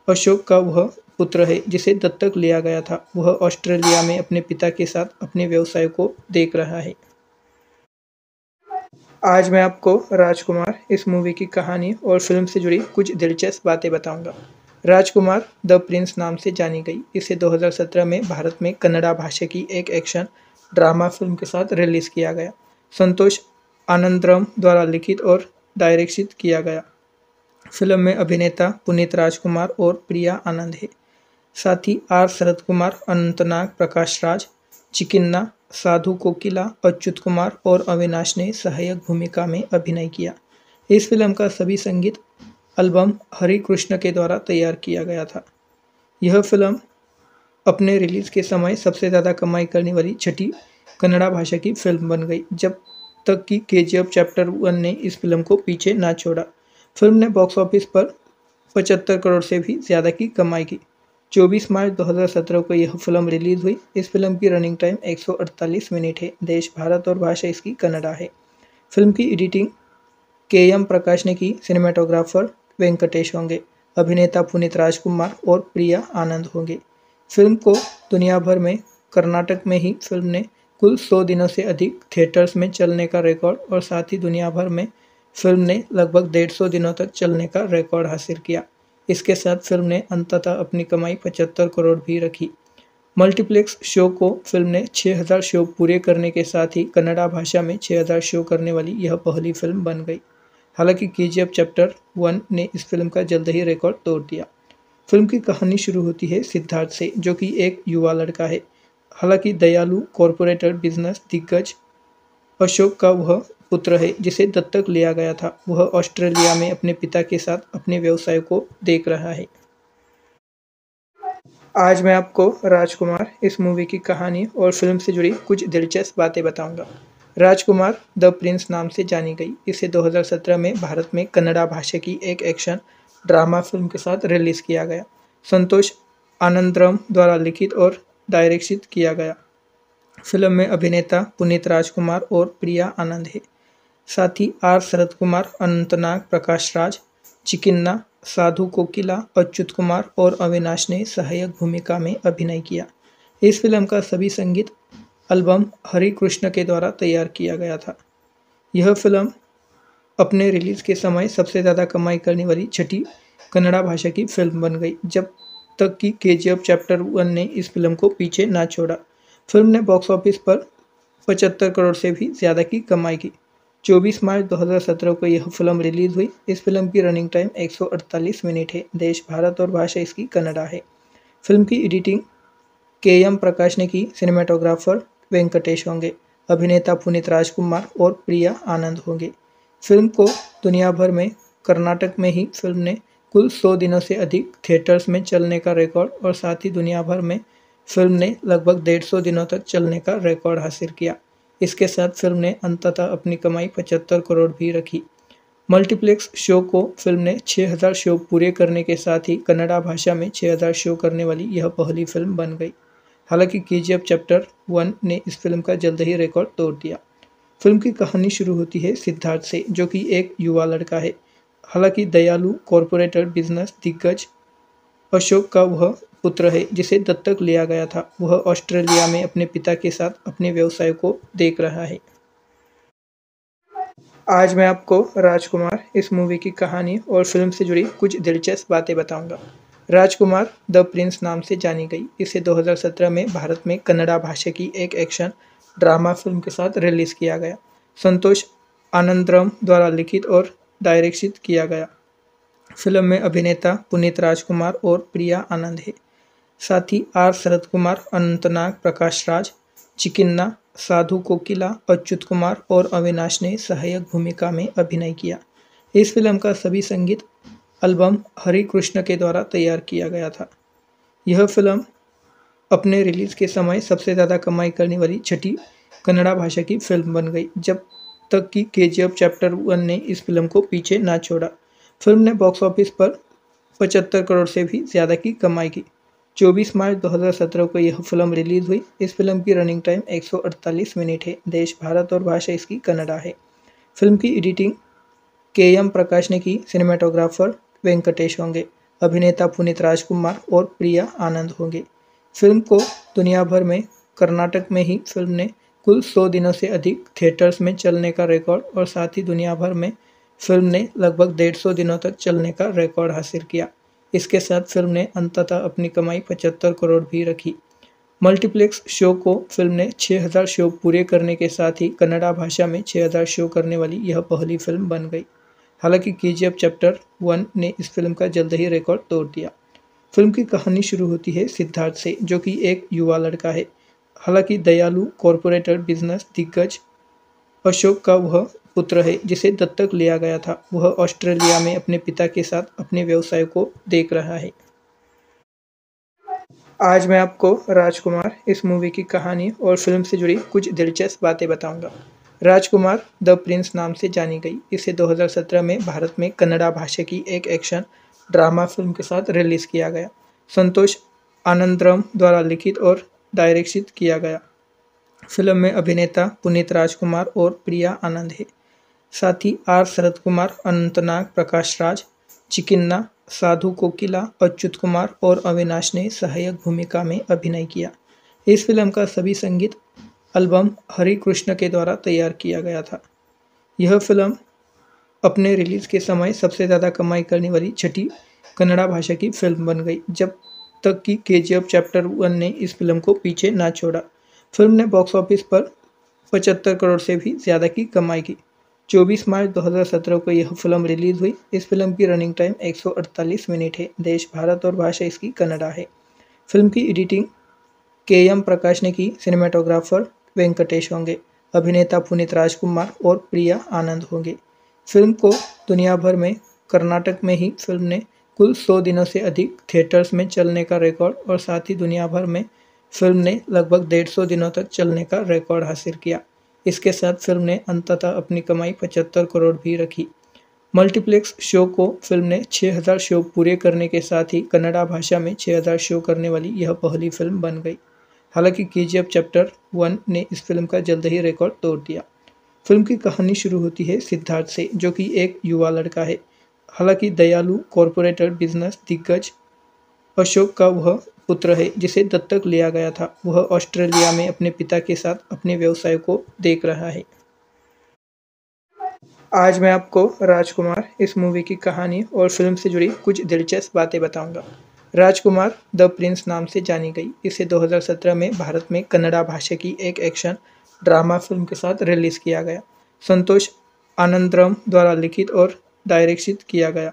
[SPEAKER 1] अशोक का वह पुत्र है, जिसे दत्तक लिया गया था। वह ऑस्ट्रेलिया में अपने पिता के साथ अपने व्यवसाय को देख रहा है। आज मैं आपको राजकुमार इस मूवी की कहानी और फ़िल्म से जुड़ी कुछ दिलचस्प बातें बताऊँगा। राजकुमार द प्रिंस नाम से जानी गई। इसे 2017 में भारत में कन्नड़ा भाषा की एक एक्शन ड्रामा फ़िल्म के साथ रिलीज़ किया गया। संतोष आनंदरम द्वारा लिखित और डायरेक्शित किया गया। फ़िल्म में अभिनेता पुनीत राजकुमार और प्रिया आनंद है। साथ ही आर शरद कुमार, अनंतनाग, प्रकाश राज, चिकिन्ना, साधु कोकिला, अच्युत कुमार और अविनाश ने सहायक भूमिका में अभिनय किया। इस फ़िल्म का सभी संगीत एल्बम हरि कृष्ण के द्वारा तैयार किया गया था। यह फ़िल्म अपने रिलीज़ के समय सबसे ज़्यादा कमाई करने वाली छठी कन्नड़ा भाषा की फ़िल्म बन गई, जब तक कि के चैप्टर वन ने इस फ़िल्म को पीछे ना छोड़ा। फ़िल्म ने बॉक्स ऑफ़िस पर पचहत्तर करोड़ से भी ज़्यादा की कमाई की। 24 मार्च 2017 को यह फ़िल्म रिलीज़ हुई। इस फ़िल्म की रनिंग टाइम 148 मिनट है। देश, भारत और भाषा इसकी कन्नडा है। फ़िल्म की एडिटिंग के एम प्रकाश ने की, सिनेमाटोग्राफर वेंकटेश होंगे, अभिनेता पुनीत राजकुमार और प्रिया आनंद होंगे। फ़िल्म को दुनिया भर में, कर्नाटक में ही फ़िल्म ने कुल 100 दिनों से अधिक थिएटर्स में चलने का रिकॉर्ड और साथ ही दुनिया भर में फ़िल्म ने लगभग डेढ़ सौ दिनों तक चलने का रिकॉर्ड हासिल किया। इसके साथ फ़िल्म ने अंततः अपनी कमाई पचहत्तर करोड़ भी रखी। मल्टीप्लेक्स शो को फ़िल्म ने 6000 शो पूरे करने के साथ ही कन्नड़ा भाषा में 6000 शो करने वाली यह पहली फ़िल्म बन गई। हालाँकि के चैप्टर वन ने इस फ़िल्म का जल्द ही रिकॉर्ड तोड़ दिया। फ़िल्म की कहानी शुरू होती है सिद्धार्थ से, जो कि एक युवा लड़का है। हालाँकि दयालु कॉरपोरेटर बिज़नेस दिग्गज अशोक का वह पुत्र है, जिसे दत्तक लिया गया था। वह ऑस्ट्रेलिया में अपने पिता के साथ अपने व्यवसाय को देख रहा है। आज मैं आपको राजकुमार इस मूवी की कहानी और फ़िल्म से जुड़ी कुछ दिलचस्प बातें बताऊँगा। राजकुमार द प्रिंस नाम से जानी गई। इसे 2017 में भारत में कन्नड़ा भाषा की एक एक्शन ड्रामा फ़िल्म के साथ रिलीज़ किया गया। संतोष आनंदरम द्वारा लिखित और डायरेक्शित किया गया। फ़िल्म में अभिनेता पुनीत राजकुमार और प्रिया आनंद है। साथ ही आर शरद कुमार, अनंतनाग, प्रकाश राज, चिकिन्ना, साधु कोकिला, अच्युत कुमार और अविनाश ने सहायक भूमिका में अभिनय किया। इस फ़िल्म का सभी संगीत एल्बम हरि कृष्ण के द्वारा तैयार किया गया था। यह फ़िल्म अपने रिलीज़ के समय सबसे ज़्यादा कमाई करने वाली छठी कन्नड़ा भाषा की फ़िल्म बन गई, जब तक कि के चैप्टर वन ने इस फ़िल्म को पीछे ना छोड़ा। फ़िल्म ने बॉक्स ऑफ़िस पर पचहत्तर करोड़ से भी ज़्यादा की कमाई की। 24 मार्च 2017 को यह फ़िल्म रिलीज़ हुई। इस फ़िल्म की रनिंग टाइम 148 मिनट है। देश, भारत और भाषा इसकी कन्नडा है। फ़िल्म की एडिटिंग के एम प्रकाश ने की। सिनेमाटोग्राफर वेंकटेश होंगे। अभिनेता पुनीत राजकुमार और प्रिया आनंद होंगे। फ़िल्म को दुनिया भर में, कर्नाटक में ही फ़िल्म ने कुल 100 दिनों से अधिक थिएटर्स में चलने का रिकॉर्ड और साथ ही दुनिया भर में फ़िल्म ने लगभग डेढ़ सौ दिनों तक चलने का रिकॉर्ड हासिल किया। इसके साथ फ़िल्म ने अंततः अपनी कमाई पचहत्तर करोड़ भी रखी। मल्टीप्लेक्स शो को फ़िल्म ने 6000 शो पूरे करने के साथ ही कन्नड़ा भाषा में 6000 शो करने वाली यह पहली फ़िल्म बन गई। हालाँकि के चैप्टर वन ने इस फ़िल्म का जल्द ही रिकॉर्ड तोड़ दिया। फ़िल्म की कहानी शुरू होती है सिद्धार्थ से, जो कि एक युवा लड़का है। हालाँकि दयालु कॉरपोरेटर बिज़नेस दिग्गज अशोक का वह पुत्र है, जिसे दत्तक लिया गया था। वह ऑस्ट्रेलिया में अपने पिता के साथ अपने व्यवसाय को देख रहा है। आज मैं आपको राजकुमार इस मूवी की कहानी और फ़िल्म से जुड़ी कुछ दिलचस्प बातें बताऊँगा। राजकुमार द प्रिंस नाम से जानी गई। इसे 2017 में भारत में कन्नड़ा भाषा की एक एक्शन ड्रामा फ़िल्म के साथ रिलीज़ किया गया। संतोष आनंदरम द्वारा लिखित और डायरेक्शित किया गया। फ़िल्म में अभिनेता पुनीत राजकुमार और प्रिया आनंद है। साथ ही आर शरद कुमार, अनंतनाग प्रकाश राज, चिकिन्ना, साधु कोकिला, अच्युत कुमार और अविनाश ने सहायक भूमिका में अभिनय किया। इस फ़िल्म का सभी संगीत एल्बम हरि कृष्ण के द्वारा तैयार किया गया था। यह फ़िल्म अपने रिलीज़ के समय सबसे ज़्यादा कमाई करने वाली छठी कन्नड़ा भाषा की फ़िल्म बन गई, जब तक कि केजीएफ चैप्टर वन ने इस फ़िल्म को पीछे ना छोड़ा। फ़िल्म ने बॉक्स ऑफ़िस पर पचहत्तर करोड़ से भी ज़्यादा की कमाई की। 24 मार्च 2017 को यह फ़िल्म रिलीज़ हुई। इस फ़िल्म की रनिंग टाइम 148 मिनट है। देश, भारत और भाषा इसकी कन्नडा है। फ़िल्म की एडिटिंग के एम प्रकाश ने की। सिनेमाटोग्राफर वेंकटेश होंगे। अभिनेता पुनीत राजकुमार और प्रिया आनंद होंगे। फ़िल्म को दुनिया भर में, कर्नाटक में ही फ़िल्म ने कुल 100 दिनों से अधिक थिएटर्स में चलने का रिकॉर्ड और साथ ही दुनिया भर में फ़िल्म ने लगभग डेढ़ सौ दिनों तक चलने का रिकॉर्ड हासिल किया। इसके साथ फ़िल्म ने अंततः अपनी कमाई पचहत्तर करोड़ भी रखी। मल्टीप्लेक्स शो को फ़िल्म ने 6000 शो पूरे करने के साथ ही कन्नड़ा भाषा में 6000 शो करने वाली यह पहली फ़िल्म बन गई। हालाँकि के चैप्टर वन ने इस फ़िल्म का जल्द ही रिकॉर्ड तोड़ दिया। फ़िल्म की कहानी शुरू होती है सिद्धार्थ से, जो कि एक युवा लड़का है। हालाँकि दयालु कॉरपोरेटर बिज़नेस दिग्गज अशोक का वह पुत्र है, जिसे दत्तक लिया गया था। वह ऑस्ट्रेलिया में अपने पिता के साथ अपने व्यवसाय को देख रहा है। आज मैं आपको राजकुमार इस मूवी की कहानी और फ़िल्म से जुड़ी कुछ दिलचस्प बातें बताऊँगा। राजकुमार द प्रिंस नाम से जानी गई। इसे 2017 में भारत में कन्नड़ा भाषा की एक एक्शन ड्रामा फ़िल्म के साथ रिलीज़ किया गया। संतोष आनंदरम द्वारा लिखित और डायरेक्शित किया गया। फ़िल्म में अभिनेता पुनीत राजकुमार और प्रिया आनंद है। साथ ही आर शरद कुमार, अनंतनाग प्रकाश राज, चिकिन्ना, साधु कोकिला, अच्युत कुमार और अविनाश ने सहायक भूमिका में अभिनय किया। इस फ़िल्म का सभी संगीत एल्बम हरि कृष्ण के द्वारा तैयार किया गया था। यह फ़िल्म अपने रिलीज़ के समय सबसे ज़्यादा कमाई करने वाली छठी कन्नड़ा भाषा की फ़िल्म बन गई, जब तक कि के चैप्टर वन ने इस फ़िल्म को पीछे ना छोड़ा। फ़िल्म ने बॉक्स ऑफ़िस पर पचहत्तर करोड़ से भी ज़्यादा की कमाई की। 24 मार्च 2017 को यह फ़िल्म रिलीज़ हुई। इस फ़िल्म की रनिंग टाइम 148 मिनट है। देश, भारत और भाषा इसकी कन्नडा है। फ़िल्म की एडिटिंग के एम प्रकाश ने की। सिनेमाटोग्राफर वेंकटेश होंगे। अभिनेता पुनीत राजकुमार और प्रिया आनंद होंगे। फ़िल्म को दुनिया भर में, कर्नाटक में ही फ़िल्म ने कुल 100 दिनों से अधिक थिएटर्स में चलने का रिकॉर्ड और साथ ही दुनिया भर में फ़िल्म ने लगभग डेढ़ सौ दिनों तक चलने का रिकॉर्ड हासिल किया। इसके साथ फ़िल्म ने अंततः अपनी कमाई पचहत्तर करोड़ भी रखी। मल्टीप्लेक्स शो को फ़िल्म ने 6000 शो पूरे करने के साथ ही कन्नड़ा भाषा में 6000 शो करने वाली यह पहली फ़िल्म बन गई। हालाँकि के जी चैप्टर वन ने इस फ़िल्म का जल्द ही रिकॉर्ड तोड़ दिया। फ़िल्म की कहानी शुरू होती है सिद्धार्थ से, जो कि एक युवा लड़का है। हालाँकि दयालु कॉरपोरेटर बिज़नेस दिग्गज अशोक का वह पुत्र है, जिसे दत्तक लिया गया था। वह ऑस्ट्रेलिया में अपने पिता के साथ अपने व्यवसाय को देख रहा है। आज मैं आपको राजकुमार इस मूवी की कहानी और फ़िल्म से जुड़ी कुछ दिलचस्प बातें बताऊँगा। राजकुमार द प्रिंस नाम से जानी गई। इसे 2017 में भारत में कन्नड़ा भाषा की एक एक्शन ड्रामा फ़िल्म के साथ रिलीज़ किया गया। संतोष आनंदरम द्वारा लिखित और डायरेक्शित किया गया।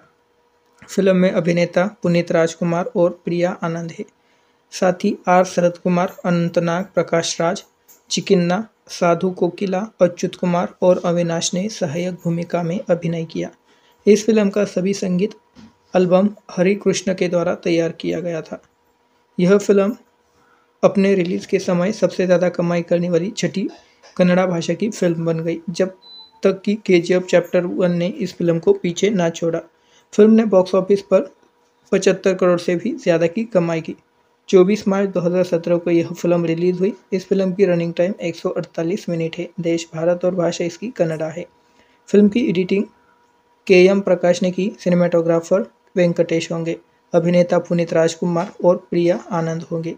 [SPEAKER 1] फ़िल्म में अभिनेता पुनीत राजकुमार और प्रिया आनंद है। साथ ही आर शरद कुमार, अनंतनाग, प्रकाश राज, चिकिन्ना, साधु कोकिला, अच्युत कुमार और अविनाश ने सहायक भूमिका में अभिनय किया। इस फ़िल्म का सभी संगीत एल्बम हरि कृष्ण के द्वारा तैयार किया गया था। यह फ़िल्म अपने रिलीज़ के समय सबसे ज़्यादा कमाई करने वाली छठी कन्नड़ा भाषा की फ़िल्म बन गई, जब तक कि के चैप्टर वन ने इस फ़िल्म को पीछे ना छोड़ा। फ़िल्म ने बॉक्स ऑफ़िस पर पचहत्तर करोड़ से भी ज़्यादा की कमाई की। 24 मार्च 2017 को यह फ़िल्म रिलीज़ हुई। इस फ़िल्म की रनिंग टाइम 148 मिनट है। देश, भारत और भाषा इसकी कन्नडा है। फ़िल्म की एडिटिंग के एम प्रकाश ने की। सिनेमाटोग्राफर वेंकटेश होंगे। अभिनेता पुनीत राजकुमार और प्रिया आनंद होंगे।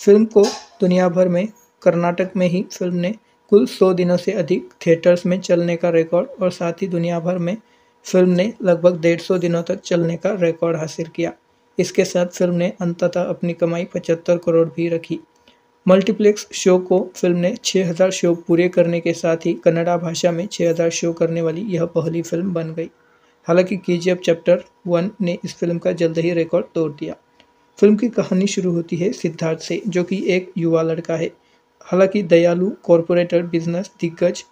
[SPEAKER 1] फ़िल्म को दुनिया भर में, कर्नाटक में ही फ़िल्म ने कुल 100 दिनों से अधिक थिएटर्स में चलने का रिकॉर्ड और साथ ही दुनिया भर में फ़िल्म ने लगभग डेढ़ सौ दिनों तक चलने का रिकॉर्ड हासिल किया। इसके साथ फ़िल्म ने अंततः अपनी कमाई पचहत्तर करोड़ भी रखी। मल्टीप्लेक्स शो को फ़िल्म ने 6000 शो पूरे करने के साथ ही कन्नड़ा भाषा में 6000 शो करने वाली यह पहली फ़िल्म बन गई। हालाँकि के चैप्टर वन ने इस फ़िल्म का जल्द ही रिकॉर्ड तोड़ दिया। फ़िल्म की कहानी शुरू होती है सिद्धार्थ से, जो कि एक युवा लड़का है। हालाँकि दयालु कॉरपोरेटर बिज़नेस दिग्गज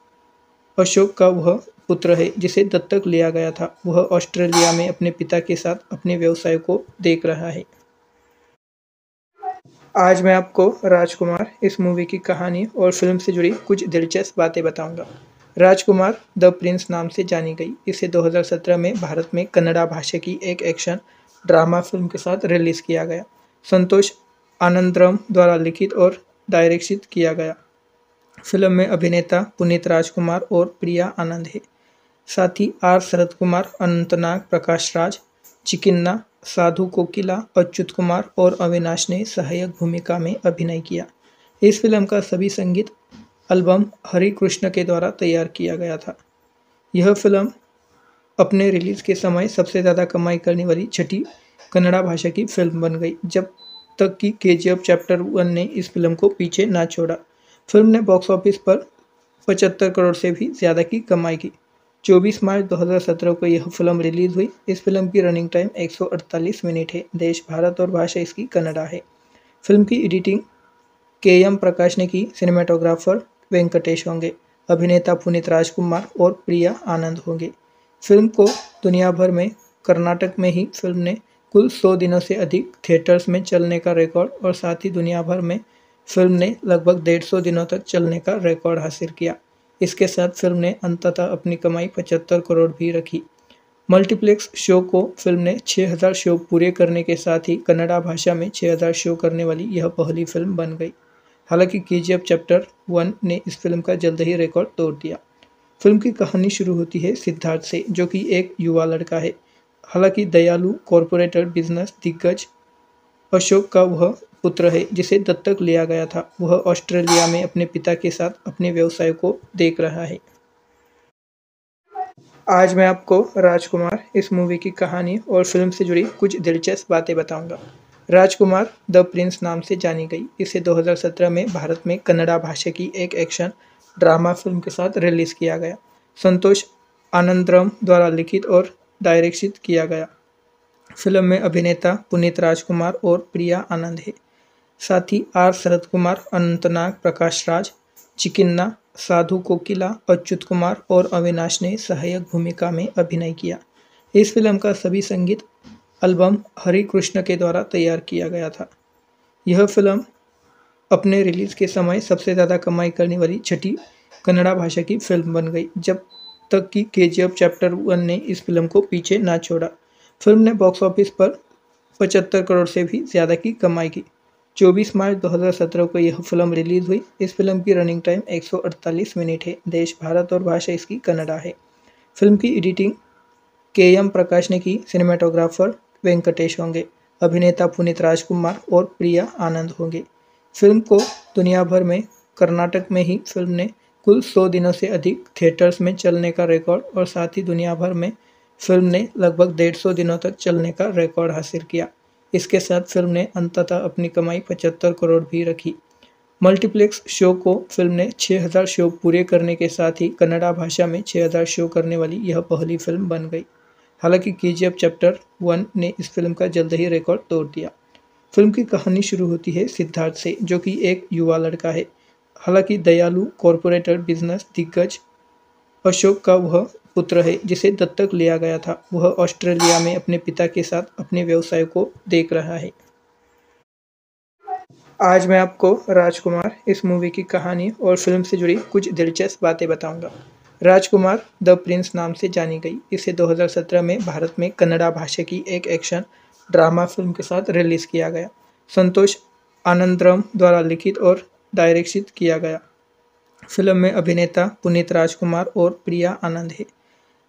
[SPEAKER 1] अशोक का वह पुत्र है, जिसे दत्तक लिया गया था। वह ऑस्ट्रेलिया में अपने पिता के साथ अपने व्यवसाय को देख रहा है। आज मैं आपको राजकुमार इस मूवी की कहानी और फ़िल्म से जुड़ी कुछ दिलचस्प बातें बताऊँगा। राजकुमार द प्रिंस नाम से जानी गई। इसे 2017 में भारत में कन्नड़ा भाषा की एक एक्शन ड्रामा फ़िल्म के साथ रिलीज़ किया गया। संतोष आनंदरम द्वारा लिखित और डायरेक्शित किया गया। फ़िल्म में अभिनेता पुनीत राजकुमार और प्रिया आनंद है। साथ ही आर शरद कुमार, अनंतनाग प्रकाश राज, चिकिन्ना, साधु कोकिला, अच्युत कुमार और अविनाश ने सहायक भूमिका में अभिनय किया। इस फ़िल्म का सभी संगीत एल्बम हरि कृष्ण के द्वारा तैयार किया गया था। यह फ़िल्म अपने रिलीज़ के समय सबसे ज़्यादा कमाई करने वाली छठी कन्नड़ा भाषा की फ़िल्म बन गई, जब तक कि के चैप्टर वन ने इस फ़िल्म को पीछे ना छोड़ा। फ़िल्म ने बॉक्स ऑफ़िस पर पचहत्तर करोड़ से भी ज़्यादा की कमाई की। 24 मार्च 2017 को यह फ़िल्म रिलीज़ हुई। इस फ़िल्म की रनिंग टाइम 148 मिनट है। देश, भारत और भाषा इसकी कन्नडा है। फ़िल्म की एडिटिंग के एम प्रकाश ने की। सिनेमाटोग्राफर वेंकटेश होंगे। अभिनेता पुनीत राजकुमार और प्रिया आनंद होंगे। फ़िल्म को दुनिया भर में, कर्नाटक में ही फ़िल्म ने कुल 100 दिनों से अधिक थिएटर्स में चलने का रिकॉर्ड और साथ ही दुनिया भर में फ़िल्म ने लगभग डेढ़ सौ दिनों तक चलने का रिकॉर्ड हासिल किया। इसके साथ फ़िल्म ने अंततः अपनी कमाई पचहत्तर करोड़ भी रखी। मल्टीप्लेक्स शो को फ़िल्म ने 6000 शो पूरे करने के साथ ही कन्नड़ा भाषा में 6000 शो करने वाली यह पहली फ़िल्म बन गई। हालाँकि के चैप्टर वन ने इस फ़िल्म का जल्द ही रिकॉर्ड तोड़ दिया। फ़िल्म की कहानी शुरू होती है सिद्धार्थ से, जो कि एक युवा लड़का है। हालाँकि दयालु कॉरपोरेटर बिज़नेस दिग्गज अशोक का वह पुत्र है, जिसे दत्तक लिया गया था। वह ऑस्ट्रेलिया में अपने पिता के साथ अपने व्यवसाय को देख रहा है। आज मैं आपको राजकुमार इस मूवी की कहानी और फ़िल्म से जुड़ी कुछ दिलचस्प बातें बताऊँगा। राजकुमार द प्रिंस नाम से जानी गई। इसे 2017 में भारत में कन्नड़ा भाषा की एक एक्शन ड्रामा फ़िल्म के साथ रिलीज़ किया गया। संतोष आनंदरम द्वारा लिखित और डायरेक्शित किया गया। फ़िल्म में अभिनेता पुनीत राजकुमार और प्रिया आनंद है। साथ ही आर शरद कुमार, अनंतनाग, प्रकाश राज, चिकिन्ना, साधु कोकिला, अच्युत कुमार और अविनाश ने सहायक भूमिका में अभिनय किया। इस फ़िल्म का सभी संगीत एल्बम हरि कृष्ण के द्वारा तैयार किया गया था। यह फ़िल्म अपने रिलीज़ के समय सबसे ज़्यादा कमाई करने वाली छठी कन्नड़ा भाषा की फ़िल्म बन गई, जब तक कि के चैप्टर वन ने इस फ़िल्म को पीछे ना छोड़ा। फ़िल्म ने बॉक्स ऑफ़िस पर पचहत्तर करोड़ से भी ज़्यादा की कमाई की। 24 मार्च 2017 को यह फ़िल्म रिलीज़ हुई। इस फ़िल्म की रनिंग टाइम 148 मिनट है। देश, भारत और भाषा इसकी कन्नडा है। फ़िल्म की एडिटिंग के एम प्रकाश ने की। सिनेमाटोग्राफर वेंकटेश होंगे। अभिनेता पुनीत राजकुमार और प्रिया आनंद होंगे। फ़िल्म को दुनिया भर में, कर्नाटक में ही फ़िल्म ने कुल 100 दिनों से अधिक थिएटर्स में चलने का रिकॉर्ड और साथ ही दुनिया भर में फ़िल्म ने लगभग डेढ़ सौ दिनों तक चलने का रिकॉर्ड हासिल किया। इसके साथ फ़िल्म ने अंततः अपनी कमाई पचहत्तर करोड़ भी रखी। मल्टीप्लेक्स शो को फ़िल्म ने 6000 शो पूरे करने के साथ ही कन्नड़ा भाषा में 6000 शो करने वाली यह पहली फ़िल्म बन गई। हालाँकि के जी चैप्टर वन ने इस फ़िल्म का जल्द ही रिकॉर्ड तोड़ दिया। फ़िल्म की कहानी शुरू होती है सिद्धार्थ से, जो कि एक युवा लड़का है। हालाँकि दयालु कॉरपोरेटर बिज़नेस दिग्गज अशोक का वह पुत्र है, जिसे दत्तक लिया गया था। वह ऑस्ट्रेलिया में अपने पिता के साथ अपने व्यवसाय को देख रहा है। आज मैं आपको राजकुमार इस मूवी की कहानी और फ़िल्म से जुड़ी कुछ दिलचस्प बातें बताऊँगा। राजकुमार द प्रिंस नाम से जानी गई। इसे 2017 में भारत में कन्नड़ा भाषा की एक एक्शन ड्रामा फ़िल्म के साथ रिलीज़ किया गया। संतोष आनंदरम द्वारा लिखित और डायरेक्शित किया गया। फ़िल्म में अभिनेता पुनीत राजकुमार और प्रिया आनंद है।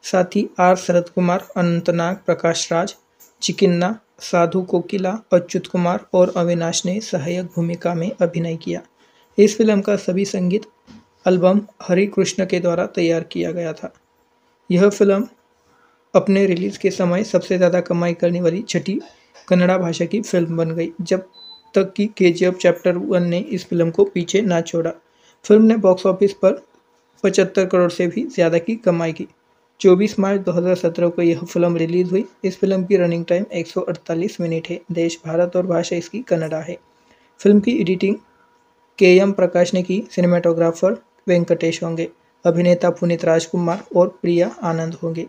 [SPEAKER 1] साथ ही आर शरद कुमार, अनंतनाग प्रकाश राज, चिकिन्ना, साधु कोकिला, अच्युत कुमार और अविनाश ने सहायक भूमिका में अभिनय किया। इस फ़िल्म का सभी संगीत एल्बम हरि कृष्ण के द्वारा तैयार किया गया था। यह फ़िल्म अपने रिलीज़ के समय सबसे ज़्यादा कमाई करने वाली छठी कन्नड़ा भाषा की फ़िल्म बन गई, जब तक कि के चैप्टर वन ने इस फ़िल्म को पीछे ना छोड़ा। फ़िल्म ने बॉक्स ऑफ़िस पर पचहत्तर करोड़ से भी ज़्यादा की कमाई की। 24 मार्च 2017 को यह फ़िल्म रिलीज़ हुई। इस फ़िल्म की रनिंग टाइम 148 मिनट है। देश, भारत और भाषा इसकी कन्नडा है। फ़िल्म की एडिटिंग के एम प्रकाश ने की, सिनेमाटोग्राफर वेंकटेश होंगे, अभिनेता पुनीत राजकुमार और प्रिया आनंद होंगे।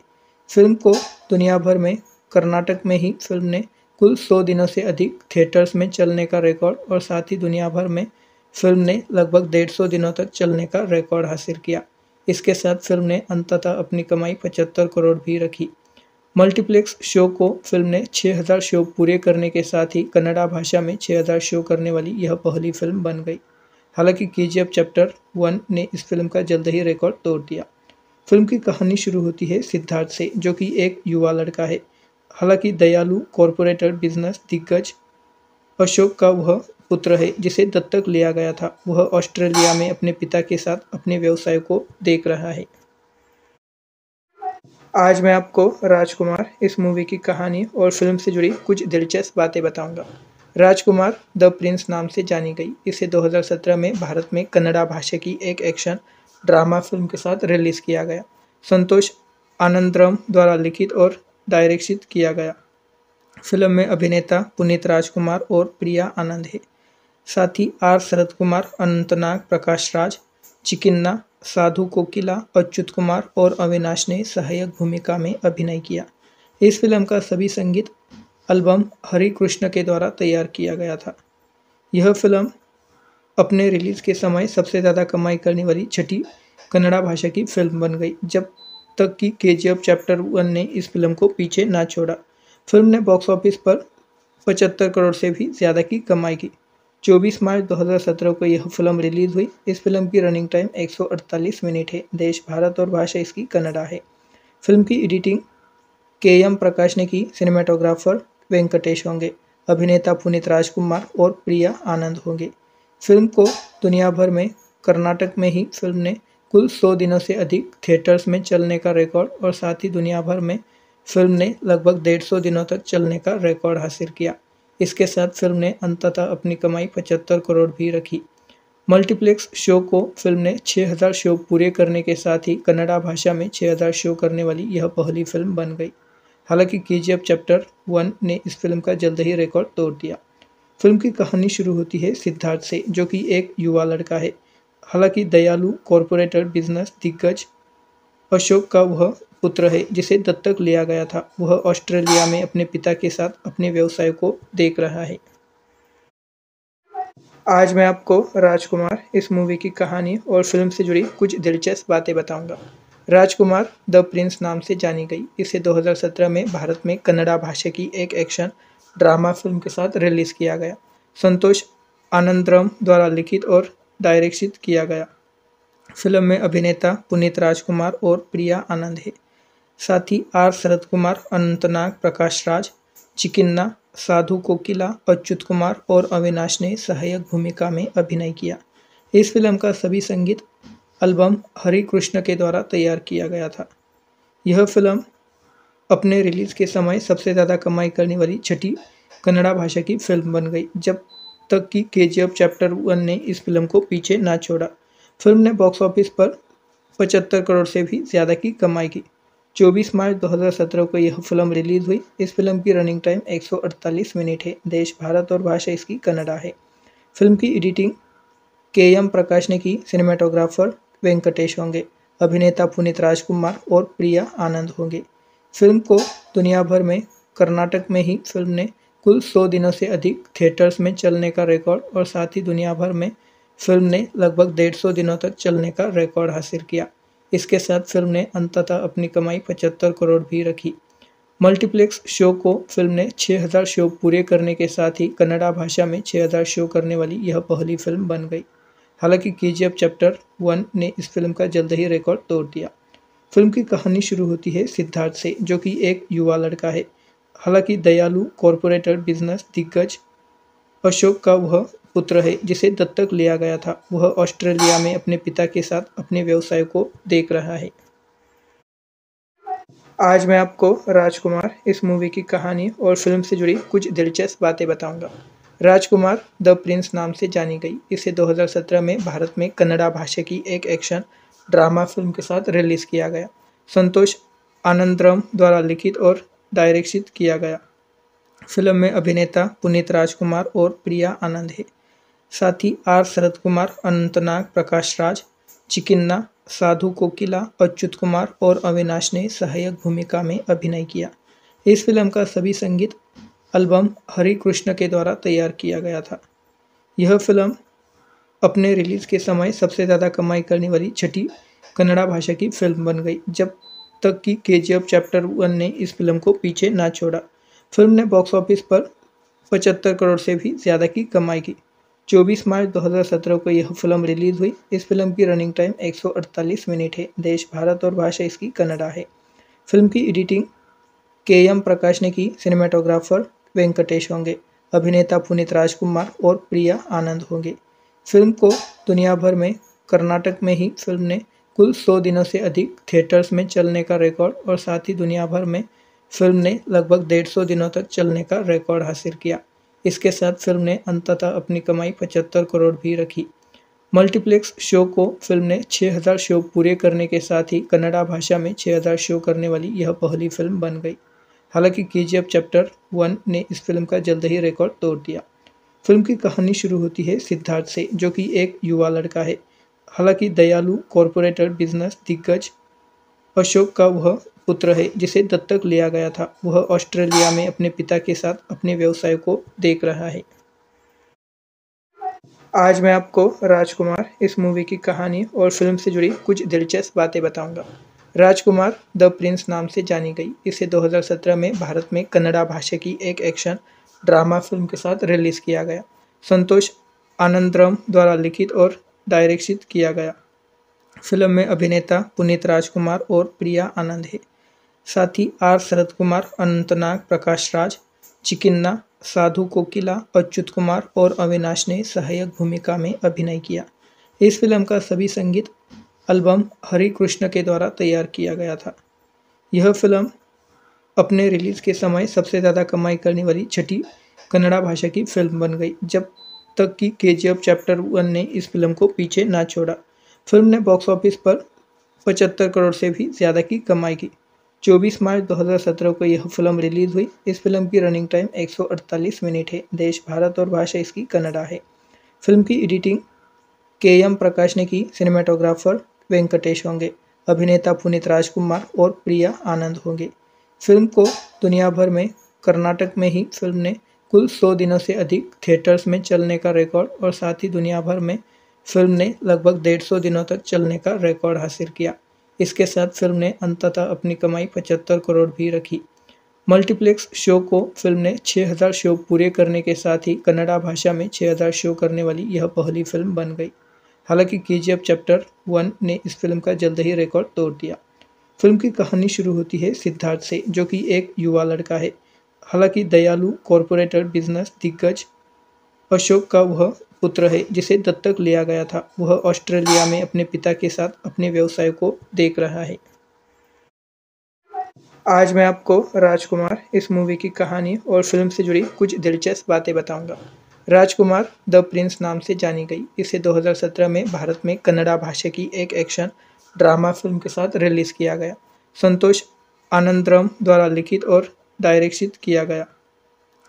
[SPEAKER 1] फ़िल्म को दुनिया भर में, कर्नाटक में ही फ़िल्म ने कुल 100 दिनों से अधिक थिएटर्स में चलने का रिकॉर्ड और साथ ही दुनिया भर में फ़िल्म ने लगभग डेढ़ सौ दिनों तक चलने का रिकॉर्ड हासिल किया। इसके साथ फ़िल्म ने अंततः अपनी कमाई पचहत्तर करोड़ भी रखी। मल्टीप्लेक्स शो को फ़िल्म ने 6000 शो पूरे करने के साथ ही कन्नड़ा भाषा में 6000 शो करने वाली यह पहली फ़िल्म बन गई। हालाँकि के चैप्टर वन ने इस फ़िल्म का जल्द ही रिकॉर्ड तोड़ दिया। फ़िल्म की कहानी शुरू होती है सिद्धार्थ से, जो कि एक युवा लड़का है। हालाँकि दयालु कॉरपोरेटर बिज़नेस दिग्गज अशोक का वह पुत्र है, जिसे दत्तक लिया गया था। वह ऑस्ट्रेलिया में अपने पिता के साथ अपने व्यवसाय को देख रहा है। आज मैं आपको राजकुमार इस मूवी की कहानी और फ़िल्म से जुड़ी कुछ दिलचस्प बातें बताऊँगा। राजकुमार द प्रिंस नाम से जानी गई। इसे 2017 में भारत में कन्नड़ा भाषा की एक एक्शन ड्रामा फ़िल्म के साथ रिलीज़ किया गया। संतोष आनंदरम द्वारा लिखित और डायरेक्शित किया गया। फ़िल्म में अभिनेता पुनीत राजकुमार और प्रिया आनंद है। साथ ही आर शरद कुमार अनंतनाग प्रकाश राज, चिकिन्ना, साधु कोकिला, अच्युत कुमार और अविनाश ने सहायक भूमिका में अभिनय किया। इस फ़िल्म का सभी संगीत एल्बम हरि कृष्ण के द्वारा तैयार किया गया था। यह फ़िल्म अपने रिलीज़ के समय सबसे ज़्यादा कमाई करने वाली छठी कन्नड़ा भाषा की फ़िल्म बन गई, जब तक कि के चैप्टर वन ने इस फ़िल्म को पीछे ना छोड़ा। फ़िल्म ने बॉक्स ऑफ़िस पर पचहत्तर करोड़ से भी ज़्यादा की कमाई की। 24 मार्च 2017 को यह फ़िल्म रिलीज़ हुई। इस फ़िल्म की रनिंग टाइम 148 मिनट है। देश, भारत और भाषा इसकी कन्नडा है। फ़िल्म की एडिटिंग के एम प्रकाश ने की। सिनेमाटोग्राफर वेंकटेश होंगे। अभिनेता पुनीत राजकुमार और प्रिया आनंद होंगे। फ़िल्म को दुनिया भर में, कर्नाटक में ही फ़िल्म ने कुल 100 दिनों से अधिक थिएटर्स में चलने का रिकॉर्ड और साथ ही दुनिया भर में फ़िल्म ने लगभग डेढ़ सौ दिनों तक चलने का रिकॉर्ड हासिल किया। इसके साथ फ़िल्म ने अंततः अपनी कमाई पचहत्तर करोड़ भी रखी। मल्टीप्लेक्स शो को फ़िल्म ने 6000 शो पूरे करने के साथ ही कन्नड़ा भाषा में 6000 शो करने वाली यह पहली फ़िल्म बन गई। हालाँकि के चैप्टर वन ने इस फ़िल्म का जल्द ही रिकॉर्ड तोड़ दिया। फ़िल्म की कहानी शुरू होती है सिद्धार्थ से, जो कि एक युवा लड़का है। हालाँकि दयालु कॉरपोरेटर बिज़नेस दिग्गज अशोक का वह पुत्र है, जिसे दत्तक लिया गया था। वह ऑस्ट्रेलिया में अपने पिता के साथ अपने व्यवसाय को देख रहा है। आज मैं आपको राजकुमार इस मूवी की कहानी और फ़िल्म से जुड़ी कुछ दिलचस्प बातें बताऊँगा। राजकुमार द प्रिंस नाम से जानी गई। इसे 2017 में भारत में कन्नड़ा भाषा की एक एक्शन ड्रामा फ़िल्म के साथ रिलीज़ किया गया। संतोष आनंदरम द्वारा लिखित और डायरेक्शित किया गया। फ़िल्म में अभिनेता पुनीत राजकुमार और प्रिया आनंद है। साथ ही आर शरद कुमार, अनंतनाग प्रकाश राज, चिकिन्ना, साधु कोकिला, अच्युत कुमार और अविनाश ने सहायक भूमिका में अभिनय किया। इस फ़िल्म का सभी संगीत एल्बम हरि कृष्ण के द्वारा तैयार किया गया था। यह फ़िल्म अपने रिलीज़ के समय सबसे ज़्यादा कमाई करने वाली छठी कन्नड़ा भाषा की फ़िल्म बन गई, जब तक कि के चैप्टर वन ने इस फ़िल्म को पीछे ना छोड़ा। फ़िल्म ने बॉक्स ऑफ़िस पर पचहत्तर करोड़ से भी ज़्यादा की कमाई की। 24 मार्च 2017 को यह फ़िल्म रिलीज़ हुई। इस फ़िल्म की रनिंग टाइम 148 मिनट है। देश, भारत और भाषा इसकी कन्नडा है। फ़िल्म की एडिटिंग के एम प्रकाश ने की। सिनेमाटोग्राफर वेंकटेश होंगे। अभिनेता पुनीत राजकुमार और प्रिया आनंद होंगे। फ़िल्म को दुनिया भर में, कर्नाटक में ही फ़िल्म ने कुल 100 दिनों से अधिक थिएटर्स में चलने का रिकॉर्ड और साथ ही दुनिया भर में फ़िल्म ने लगभग डेढ़ सौ दिनों तक चलने का रिकॉर्ड हासिल किया। इसके साथ फ़िल्म ने अंततः अपनी कमाई पचहत्तर करोड़ भी रखी। मल्टीप्लेक्स शो को फ़िल्म ने 6000 शो पूरे करने के साथ ही कन्नड़ा भाषा में 6000 शो करने वाली यह पहली फ़िल्म बन गई। हालाँकि के चैप्टर वन ने इस फ़िल्म का जल्द ही रिकॉर्ड तोड़ दिया। फ़िल्म की कहानी शुरू होती है सिद्धार्थ से, जो कि एक युवा लड़का है। हालाँकि दयालु कॉरपोरेटर बिज़नेस दिग्गज अशोक का वह पुत्र है, जिसे दत्तक लिया गया था। वह ऑस्ट्रेलिया में अपने पिता के साथ अपने व्यवसाय को देख रहा है। आज मैं आपको राजकुमार इस मूवी की कहानी और फ़िल्म से जुड़ी कुछ दिलचस्प बातें बताऊँगा। राजकुमार द प्रिंस नाम से जानी गई। इसे 2017 में भारत में कन्नड़ा भाषा की एक एक्शन ड्रामा फ़िल्म के साथ रिलीज़ किया गया। संतोष आनंदरम द्वारा लिखित और डायरेक्शित किया गया। फ़िल्म में अभिनेता पुनीत राजकुमार और प्रिया आनंद है। साथ ही आर शरद कुमार, अनंतनाग प्रकाश राज, चिकिन्ना, साधु कोकिला, अच्युत कुमार और अविनाश ने सहायक भूमिका में अभिनय किया। इस फ़िल्म का सभी संगीत एल्बम हरि कृष्ण के द्वारा तैयार किया गया था। यह फ़िल्म अपने रिलीज़ के समय सबसे ज़्यादा कमाई करने वाली छठी कन्नड़ा भाषा की फ़िल्म बन गई, जब तक कि केजीएफ चैप्टर वन ने इस फ़िल्म को पीछे ना छोड़ा। फ़िल्म ने बॉक्स ऑफ़िस पर पचहत्तर करोड़ से भी ज़्यादा की कमाई की। 24 मार्च 2017 को यह फ़िल्म रिलीज़ हुई। इस फ़िल्म की रनिंग टाइम 148 मिनट है। देश, भारत और भाषा इसकी कन्नडा है। फ़िल्म की एडिटिंग के एम प्रकाश ने की। सिनेमाटोग्राफर वेंकटेश होंगे। अभिनेता पुनीत राजकुमार और प्रिया आनंद होंगे। फ़िल्म को दुनिया भर में, कर्नाटक में ही फ़िल्म ने कुल 100 दिनों से अधिक थिएटर्स में चलने का रिकॉर्ड और साथ ही दुनिया भर में फ़िल्म ने लगभग डेढ़ सौ दिनों तक चलने का रिकॉर्ड हासिल किया। इसके साथ फ़िल्म ने अंततः अपनी कमाई पचहत्तर करोड़ भी रखी। मल्टीप्लेक्स शो को फ़िल्म ने 6000 शो पूरे करने के साथ ही कन्नड़ा भाषा में 6000 शो करने वाली यह पहली फ़िल्म बन गई। हालाँकि के जी चैप्टर वन ने इस फ़िल्म का जल्द ही रिकॉर्ड तोड़ दिया। फ़िल्म की कहानी शुरू होती है सिद्धार्थ से, जो कि एक युवा लड़का है। हालाँकि दयालु कॉरपोरेटर बिज़नेस दिग्गज अशोक का वह पुत्र है, जिसे दत्तक लिया गया था। वह ऑस्ट्रेलिया में अपने पिता के साथ अपने व्यवसाय को देख रहा है। आज मैं आपको राजकुमार इस मूवी की कहानी और फ़िल्म से जुड़ी कुछ दिलचस्प बातें बताऊँगा। राजकुमार द प्रिंस नाम से जानी गई। इसे 2017 में भारत में कन्नड़ा भाषा की एक एक्शन ड्रामा फ़िल्म के साथ रिलीज़ किया गया। संतोष आनंदरम द्वारा लिखित और डायरेक्शित किया गया। फ़िल्म में अभिनेता पुनीत राजकुमार और प्रिया आनंद है। साथ ही आर शरद कुमार, अनंतनाग प्रकाश राज, चिकिन्ना, साधु कोकिला, अच्युत कुमार और अविनाश ने सहायक भूमिका में अभिनय किया। इस फ़िल्म का सभी संगीत एल्बम हरि कृष्ण के द्वारा तैयार किया गया था। यह फ़िल्म अपने रिलीज़ के समय सबसे ज़्यादा कमाई करने वाली छठी कन्नड़ा भाषा की फ़िल्म बन गई, जब तक कि के चैप्टर वन ने इस फ़िल्म को पीछे ना छोड़ा। फ़िल्म ने बॉक्स ऑफ़िस पर पचहत्तर करोड़ से भी ज़्यादा की कमाई की। 24 मार्च 2017 को यह फ़िल्म रिलीज़ हुई। इस फ़िल्म की रनिंग टाइम 148 मिनट है। देश, भारत और भाषा इसकी कन्नडा है। फ़िल्म की एडिटिंग के एम प्रकाश ने की। सिनेमाटोग्राफर वेंकटेश होंगे। अभिनेता पुनीत राजकुमार और प्रिया आनंद होंगे। फ़िल्म को दुनिया भर में, कर्नाटक में ही फ़िल्म ने कुल 100 दिनों से अधिक थिएटर्स में चलने का रिकॉर्ड और साथ ही दुनिया भर में फ़िल्म ने लगभग डेढ़ सौ दिनों तक चलने का रिकॉर्ड हासिल किया। इसके साथ फ़िल्म ने अंततः अपनी कमाई पचहत्तर करोड़ भी रखी। मल्टीप्लेक्स शो को फ़िल्म ने 6000 शो पूरे करने के साथ ही कन्नड़ा भाषा में 6000 शो करने वाली यह पहली फ़िल्म बन गई। हालाँकि के जी चैप्टर वन ने इस फ़िल्म का जल्द ही रिकॉर्ड तोड़ दिया। फ़िल्म की कहानी शुरू होती है सिद्धार्थ से, जो कि एक युवा लड़का है। हालाँकि दयालु कॉरपोरेटर बिज़नेस दिग्गज अशोक का वह पुत्र है, जिसे दत्तक लिया गया था। वह ऑस्ट्रेलिया में अपने पिता के साथ अपने व्यवसाय को देख रहा है। आज मैं आपको राजकुमार इस मूवी की कहानी और फ़िल्म से जुड़ी कुछ दिलचस्प बातें बताऊँगा। राजकुमार द प्रिंस नाम से जानी गई। इसे 2017 में भारत में कन्नड़ा भाषा की एक एक्शन ड्रामा फ़िल्म के साथ रिलीज़ किया गया। संतोष आनंदरम द्वारा लिखित और डायरेक्शित किया गया।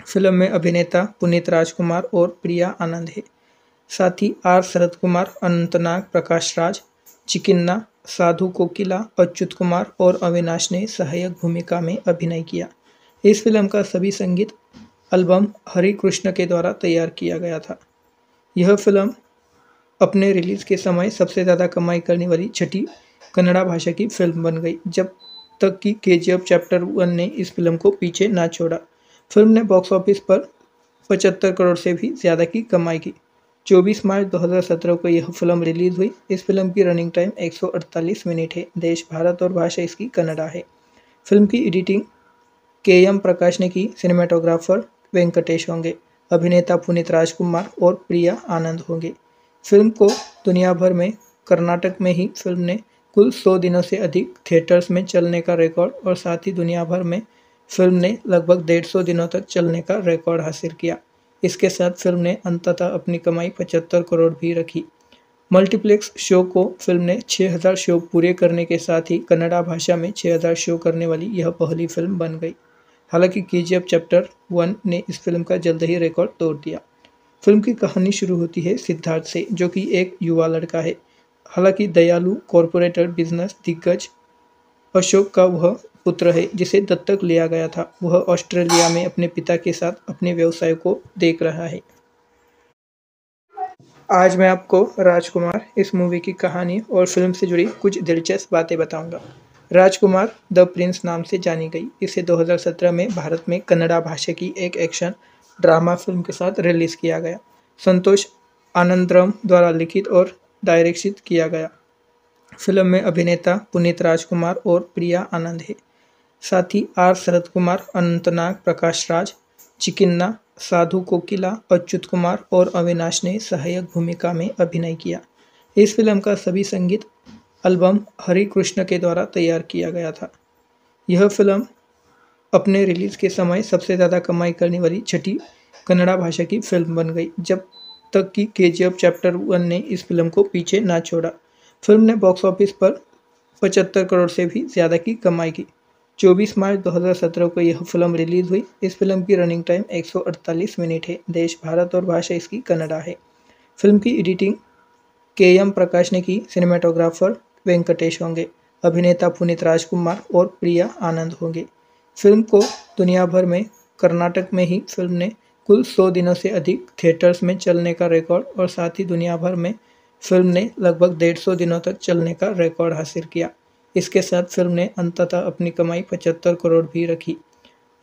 [SPEAKER 1] फ़िल्म में अभिनेता पुनीत राजकुमार और प्रिया आनंद है। साथ ही आर शरद कुमार, अनंतनाग, प्रकाश राज, चिकिन्ना, साधु कोकिला, अच्युत कुमार और अविनाश ने सहायक भूमिका में अभिनय किया। इस फ़िल्म का सभी संगीत एल्बम हरि कृष्ण के द्वारा तैयार किया गया था। यह फ़िल्म अपने रिलीज़ के समय सबसे ज़्यादा कमाई करने वाली छठी कन्नड़ा भाषा की फ़िल्म बन गई, जब तक कि के चैप्टर वन ने इस फ़िल्म को पीछे ना छोड़ा। फ़िल्म ने बॉक्स ऑफ़िस पर पचहत्तर करोड़ से भी ज़्यादा की कमाई की। 24 मार्च 2017 को यह फ़िल्म रिलीज़ हुई। इस फ़िल्म की रनिंग टाइम 148 मिनट है। देश, भारत और भाषा इसकी कन्नडा है। फ़िल्म की एडिटिंग के एम प्रकाश ने की। सिनेमाटोग्राफर वेंकटेश होंगे। अभिनेता पुनीत राजकुमार और प्रिया आनंद होंगे। फ़िल्म को दुनिया भर में, कर्नाटक में ही फ़िल्म ने कुल 100 दिनों से अधिक थिएटर्स में चलने का रिकॉर्ड और साथ ही दुनिया भर में फ़िल्म ने लगभग डेढ़ सौ दिनों तक चलने का रिकॉर्ड हासिल किया। इसके साथ फ़िल्म ने अंततः अपनी कमाई पचहत्तर करोड़ भी रखी। मल्टीप्लेक्स शो को फ़िल्म ने 6000 शो पूरे करने के साथ ही कन्नड़ा भाषा में 6000 शो करने वाली यह पहली फ़िल्म बन गई। हालाँकि के चैप्टर वन ने इस फ़िल्म का जल्द ही रिकॉर्ड तोड़ दिया। फ़िल्म की कहानी शुरू होती है सिद्धार्थ से, जो कि एक युवा लड़का है। हालाँकि दयालु कॉरपोरेटर बिज़नेस दिग्गज अशोक का वह पुत्र है, जिसे दत्तक लिया गया था। वह ऑस्ट्रेलिया में अपने पिता के साथ अपने व्यवसाय को देख रहा है। आज मैं आपको राजकुमार इस मूवी की कहानी और फ़िल्म से जुड़ी कुछ दिलचस्प बातें बताऊँगा। राजकुमार द प्रिंस नाम से जानी गई। इसे 2017 में भारत में कन्नड़ा भाषा की एक एक्शन ड्रामा फ़िल्म के साथ रिलीज़ किया गया। संतोष आनंदरम द्वारा लिखित और डायरेक्शित किया गया। फ़िल्म में अभिनेता पुनीत राजकुमार और प्रिया आनंद है। साथ ही आर शरद कुमार, अनंतनाग प्रकाश राज, चिकिन्ना, साधु कोकिला, अच्युत कुमार और अविनाश ने सहायक भूमिका में अभिनय किया। इस फ़िल्म का सभी संगीत एल्बम हरि कृष्ण के द्वारा तैयार किया गया था। यह फ़िल्म अपने रिलीज़ के समय सबसे ज़्यादा कमाई करने वाली छठी कन्नड़ा भाषा की फ़िल्म बन गई, जब तक कि के चैप्टर वन ने इस फ़िल्म को पीछे ना छोड़ा। फ़िल्म ने बॉक्स ऑफ़िस पर पचहत्तर करोड़ से भी ज़्यादा की कमाई की। 24 मार्च 2017 को यह फ़िल्म रिलीज़ हुई। इस फ़िल्म की रनिंग टाइम 148 मिनट है। देश, भारत और भाषा इसकी कन्नडा है। फ़िल्म की एडिटिंग के एम प्रकाश ने की। सिनेमाटोग्राफर वेंकटेश होंगे। अभिनेता पुनीत राजकुमार और प्रिया आनंद होंगे। फ़िल्म को दुनिया भर में, कर्नाटक में ही फ़िल्म ने कुल 100 दिनों से अधिक थिएटर्स में चलने का रिकॉर्ड और साथ ही दुनिया भर में फ़िल्म ने लगभग डेढ़ सौ दिनों तक चलने का रिकॉर्ड हासिल किया। इसके साथ फ़िल्म ने अंततः अपनी कमाई पचहत्तर करोड़ भी रखी।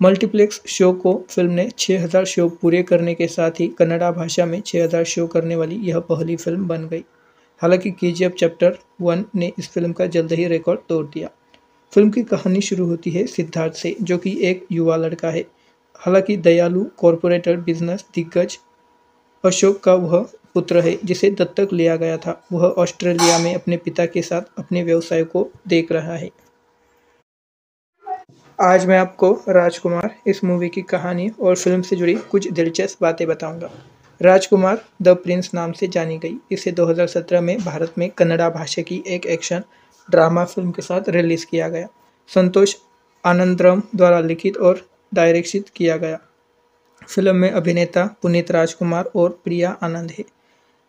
[SPEAKER 1] मल्टीप्लेक्स शो को फ़िल्म ने 6000 शो पूरे करने के साथ ही कन्नड़ा भाषा में 6000 शो करने वाली यह पहली फ़िल्म बन गई। हालाँकि के जी चैप्टर वन ने इस फ़िल्म का जल्द ही रिकॉर्ड तोड़ दिया। फ़िल्म की कहानी शुरू होती है सिद्धार्थ से, जो कि एक युवा लड़का है। हालाँकि दयालु कॉरपोरेटर बिज़नेस दिग्गज अशोक का वह पुत्र है, जिसे दत्तक लिया गया था। वह ऑस्ट्रेलिया में अपने पिता के साथ अपने व्यवसाय को देख रहा है। आज मैं आपको राजकुमार इस मूवी की कहानी और फ़िल्म से जुड़ी कुछ दिलचस्प बातें बताऊँगा। राजकुमार द प्रिंस नाम से जानी गई। इसे 2017 में भारत में कन्नड़ा भाषा की एक एक्शन ड्रामा फ़िल्म के साथ रिलीज़ किया गया। संतोष आनंदरम द्वारा लिखित और डायरेक्शित किया गया। फ़िल्म में अभिनेता पुनीत राजकुमार और प्रिया आनंद है।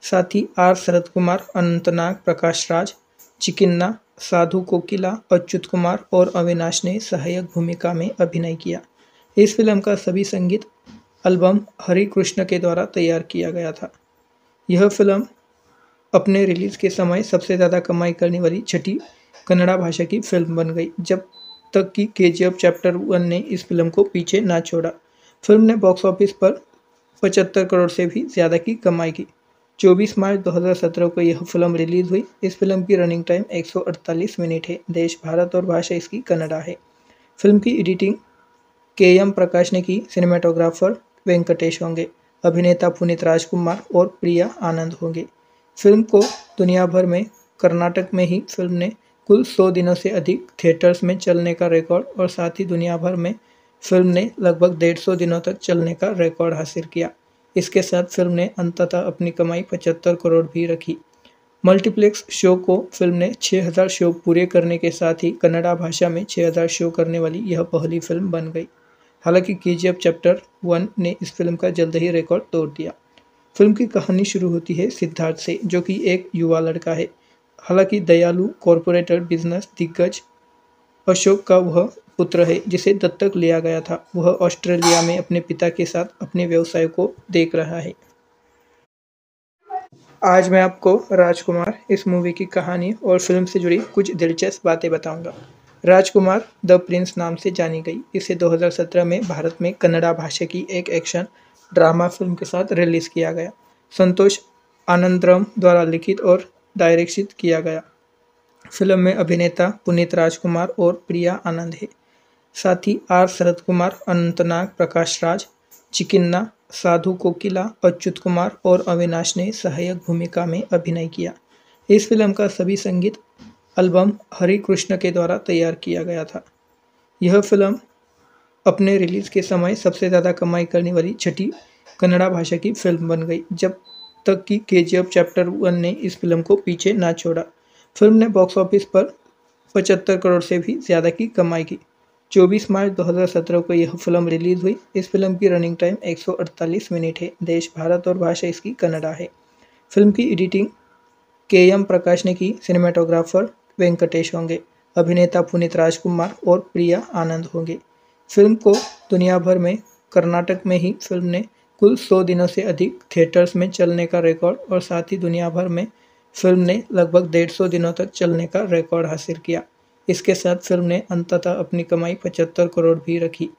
[SPEAKER 1] साथ ही आर शरद कुमार, अनंतनाग, प्रकाश राज, चिकिन्ना, साधु कोकिला, अच्युत कुमार और अविनाश ने सहायक भूमिका में अभिनय किया। इस फ़िल्म का सभी संगीत एल्बम हरि कृष्ण के द्वारा तैयार किया गया था। यह फ़िल्म अपने रिलीज़ के समय सबसे ज़्यादा कमाई करने वाली छठी कन्नड़ा भाषा की फ़िल्म बन गई, जब तक कि के चैप्टर वन ने इस फ़िल्म को पीछे ना छोड़ा। फ़िल्म ने बॉक्स ऑफ़िस पर पचहत्तर करोड़ से भी ज़्यादा की कमाई की। 24 मार्च 2017 को यह फ़िल्म रिलीज़ हुई। इस फ़िल्म की रनिंग टाइम 148 मिनट है। देश, भारत और भाषा इसकी कन्नडा है। फ़िल्म की एडिटिंग के एम प्रकाश ने की। सिनेमाटोग्राफर वेंकटेश होंगे। अभिनेता पुनीत राजकुमार और प्रिया आनंद होंगे। फ़िल्म को दुनिया भर में, कर्नाटक में ही फ़िल्म ने कुल 100 दिनों से अधिक थिएटर्स में चलने का रिकॉर्ड और साथ ही दुनिया भर में फ़िल्म ने लगभग डेढ़ सौ दिनों तक चलने का रिकॉर्ड हासिल किया। इसके साथ फ़िल्म ने अंततः अपनी कमाई पचहत्तर करोड़ भी रखी। मल्टीप्लेक्स शो को फ़िल्म ने 6000 शो पूरे करने के साथ ही कन्नड़ा भाषा में 6000 शो करने वाली यह पहली फ़िल्म बन गई। हालाँकि के चैप्टर वन ने इस फ़िल्म का जल्द ही रिकॉर्ड तोड़ दिया। फ़िल्म की कहानी शुरू होती है सिद्धार्थ से, जो कि एक युवा लड़का है। हालाँकि दयालु कॉरपोरेटर बिज़नेस दिग्गज अशोक का वह पुत्र है, जिसे दत्तक लिया गया था। वह ऑस्ट्रेलिया में अपने पिता के साथ अपने व्यवसाय को देख रहा है। आज मैं आपको राजकुमार इस मूवी की कहानी और फ़िल्म से जुड़ी कुछ दिलचस्प बातें बताऊँगा। राजकुमार द प्रिंस नाम से जानी गई। इसे 2017 में भारत में कन्नड़ा भाषा की एक एक्शन ड्रामा फ़िल्म के साथ रिलीज़ किया गया। संतोष आनंदरम द्वारा लिखित और डायरेक्शित किया गया। फ़िल्म में अभिनेता पुनीत राजकुमार और प्रिया आनंद है। साथ ही आर शरद कुमार, अनंतनाग प्रकाश राज, चिकिन्ना, साधु कोकिला, अच्युत कुमार और अविनाश ने सहायक भूमिका में अभिनय किया। इस फ़िल्म का सभी संगीत एल्बम हरि कृष्ण के द्वारा तैयार किया गया था। यह फ़िल्म अपने रिलीज़ के समय सबसे ज़्यादा कमाई करने वाली छठी कन्नड़ा भाषा की फ़िल्म बन गई, जब तक कि के चैप्टर वन ने इस फ़िल्म को पीछे ना छोड़ा। फ़िल्म ने बॉक्स ऑफ़िस पर पचहत्तर करोड़ से भी ज़्यादा की कमाई की। 24 मार्च 2017 को यह फ़िल्म रिलीज़ हुई। इस फ़िल्म की रनिंग टाइम 148 मिनट है। देश, भारत और भाषा इसकी कन्नडा है। फ़िल्म की एडिटिंग के एम प्रकाश ने की। सिनेमाटोग्राफर वेंकटेश होंगे। अभिनेता पुनीत राजकुमार और प्रिया आनंद होंगे। फ़िल्म को दुनिया भर में, कर्नाटक में ही फ़िल्म ने कुल सौ दिनों से अधिक थिएटर्स में चलने का रिकॉर्ड और साथ ही दुनिया भर में फ़िल्म ने लगभग डेढ़ सौ दिनों तक चलने का रिकॉर्ड हासिल किया। इसके साथ फ़िल्म ने अंततः अपनी कमाई पचहत्तर करोड़ भी रखी।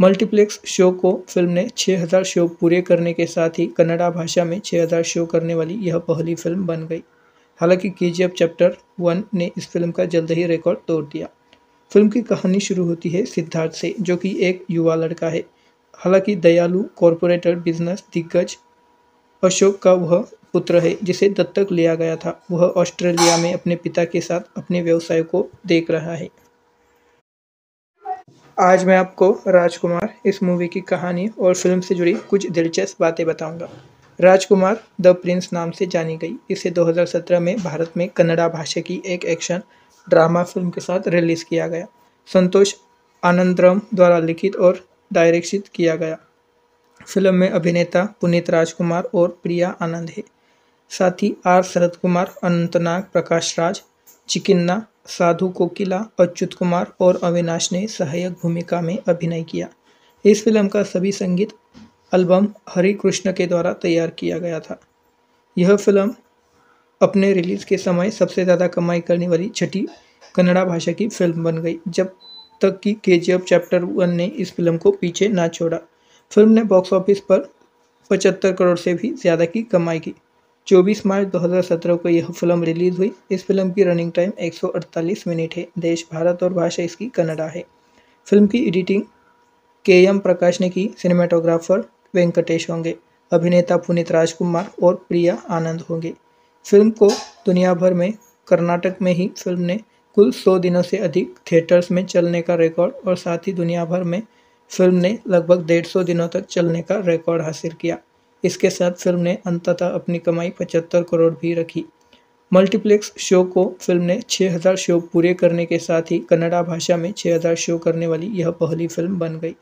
[SPEAKER 1] मल्टीप्लेक्स शो को फ़िल्म ने 6000 शो पूरे करने के साथ ही कन्नड़ा भाषा में 6000 शो करने वाली यह पहली फ़िल्म बन गई। हालाँकि के जी एफ़ चैप्टर वन ने इस फ़िल्म का जल्द ही रिकॉर्ड तोड़ दिया। फ़िल्म की कहानी शुरू होती है सिद्धार्थ से, जो कि एक युवा लड़का है। हालाँकि दयालु कॉरपोरेटर बिज़नेस दिग्गज अशोक का वह पुत्र है, जिसे दत्तक लिया गया था। वह ऑस्ट्रेलिया में अपने पिता के साथ अपने व्यवसाय को देख रहा है। आज मैं आपको राजकुमार इस मूवी की कहानी और फ़िल्म से जुड़ी कुछ दिलचस्प बातें बताऊँगा। राजकुमार द प्रिंस नाम से जानी गई। इसे 2017 में भारत में कन्नड़ा भाषा की एक एक्शन ड्रामा फ़िल्म के साथ रिलीज़ किया गया। संतोष आनंदरम द्वारा लिखित और डायरेक्शित किया गया। फ़िल्म में अभिनेता पुनीत राजकुमार और प्रिया आनंद है। साथ ही आर शरद कुमार, अनंतनाग, प्रकाश राज, चिकिन्ना, साधु कोकिला, अच्युत कुमार और अविनाश ने सहायक भूमिका में अभिनय किया। इस फ़िल्म का सभी संगीत एल्बम हरि कृष्ण के द्वारा तैयार किया गया था। यह फ़िल्म अपने रिलीज़ के समय सबसे ज़्यादा कमाई करने वाली छठी कन्नड़ा भाषा की फ़िल्म बन गई, जब तक कि के चैप्टर वन ने इस फ़िल्म को पीछे ना छोड़ा। फ़िल्म ने बॉक्स ऑफ़िस पर पचहत्तर करोड़ से भी ज़्यादा की कमाई की। 24 मार्च 2017 को यह फ़िल्म रिलीज़ हुई। इस फ़िल्म की रनिंग टाइम 148 मिनट है। देश, भारत और भाषा इसकी कन्नडा है। फ़िल्म की एडिटिंग के एम प्रकाश ने की। सिनेमाटोग्राफर वेंकटेश होंगे। अभिनेता पुनीत राजकुमार और प्रिया आनंद होंगे। फ़िल्म को दुनिया भर में, कर्नाटक में ही फ़िल्म ने कुल 100 दिनों से अधिक थिएटर्स में चलने का रिकॉर्ड और साथ ही दुनिया भर में फ़िल्म ने लगभग डेढ़ सौ दिनों तक चलने का रिकॉर्ड हासिल किया। इसके साथ फ़िल्म ने अंततः अपनी कमाई पचहत्तर करोड़ भी रखी। मल्टीप्लेक्स शो को फ़िल्म ने 6000 शो पूरे करने के साथ ही कन्नड़ा भाषा में 6000 शो करने वाली यह पहली फ़िल्म बन गई।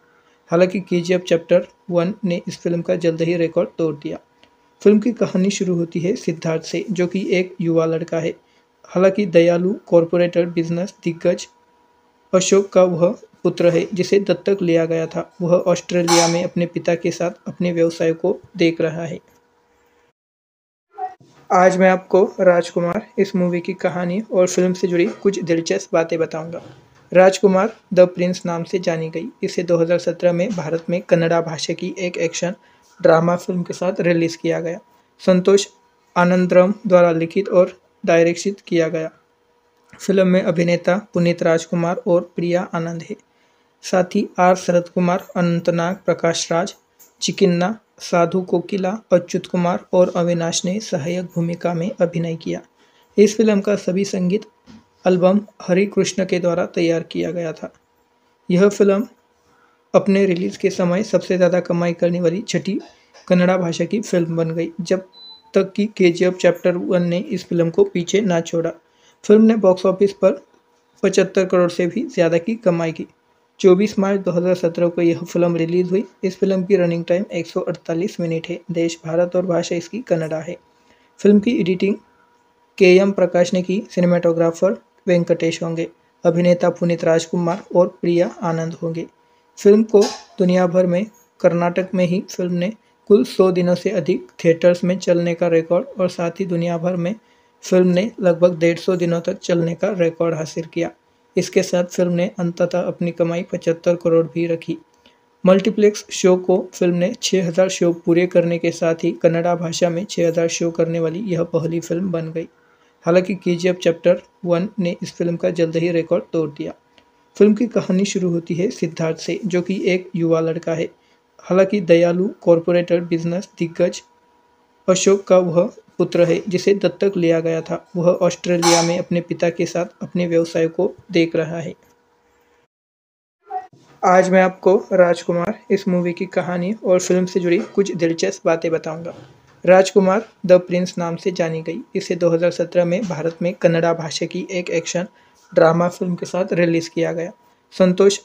[SPEAKER 1] हालाँकि के जी चैप्टर वन ने इस फ़िल्म का जल्द ही रिकॉर्ड तोड़ दिया। फ़िल्म की कहानी शुरू होती है सिद्धार्थ से, जो कि एक युवा लड़का है। हालाँकि दयालु कॉरपोरेटर बिज़नेस दिग्गज अशोक का वह पुत्र है, जिसे दत्तक लिया गया था। वह ऑस्ट्रेलिया में अपने पिता के साथ अपने व्यवसाय को देख रहा है। आज मैं आपको राजकुमार इस मूवी की कहानी और फ़िल्म से जुड़ी कुछ दिलचस्प बातें बताऊँगा। राजकुमार द प्रिंस नाम से जानी गई। इसे 2017 में भारत में कन्नड़ा भाषा की एक एक्शन ड्रामा फ़िल्म के साथ रिलीज़ किया गया। संतोष आनंदरम द्वारा लिखित और डायरेक्शित किया गया। फ़िल्म में अभिनेता पुनीत राजकुमार और प्रिया आनंद है। साथ ही आर शरद कुमार, अनंतनाग, प्रकाश राज, चिकिन्ना, साधु कोकिला, अच्युत कुमार और अविनाश ने सहायक भूमिका में अभिनय किया। इस फ़िल्म का सभी संगीत एल्बम हरि कृष्ण के द्वारा तैयार किया गया था। यह फ़िल्म अपने रिलीज़ के समय सबसे ज़्यादा कमाई करने वाली छठी कन्नड़ा भाषा की फ़िल्म बन गई, जब तक कि के चैप्टर वन ने इस फ़िल्म को पीछे ना छोड़ा। फ़िल्म ने बॉक्स ऑफ़िस पर पचहत्तर करोड़ से भी ज़्यादा की कमाई की। 24 मार्च 2017 को यह फ़िल्म रिलीज़ हुई। इस फ़िल्म की रनिंग टाइम 148 मिनट है। देश, भारत और भाषा इसकी कन्नडा है। फ़िल्म की एडिटिंग के एम प्रकाश ने की। सिनेमाटोग्राफर वेंकटेश होंगे। अभिनेता पुनीत राजकुमार और प्रिया आनंद होंगे। फ़िल्म को दुनिया भर में, कर्नाटक में ही फ़िल्म ने कुल 100 दिनों से अधिक थिएटर्स में चलने का रिकॉर्ड और साथ ही दुनिया भर में फ़िल्म ने लगभग डेढ़ सौ दिनों तक चलने का रिकॉर्ड हासिल किया। इसके साथ फ़िल्म ने अंततः अपनी कमाई पचहत्तर करोड़ भी रखी। मल्टीप्लेक्स शो को फ़िल्म ने 6000 शो पूरे करने के साथ ही कन्नड़ा भाषा में 6000 शो करने वाली यह पहली फ़िल्म बन गई। हालाँकि के चैप्टर वन ने इस फ़िल्म का जल्द ही रिकॉर्ड तोड़ दिया। फ़िल्म की कहानी शुरू होती है सिद्धार्थ से, जो कि एक युवा लड़का है। हालाँकि दयालु कॉरपोरेटर बिज़नेस दिग्गज अशोक का वह पुत्र है, जिसे दत्तक लिया गया था। वह ऑस्ट्रेलिया में अपने पिता के साथ अपने व्यवसाय को देख रहा है। आज मैं आपको राजकुमार इस मूवी की कहानी और फ़िल्म से जुड़ी कुछ दिलचस्प बातें बताऊँगा। राजकुमार द प्रिंस नाम से जानी गई। इसे 2017 में भारत में कन्नड़ा भाषा की एक एक्शन ड्रामा फ़िल्म के साथ रिलीज़ किया गया। संतोष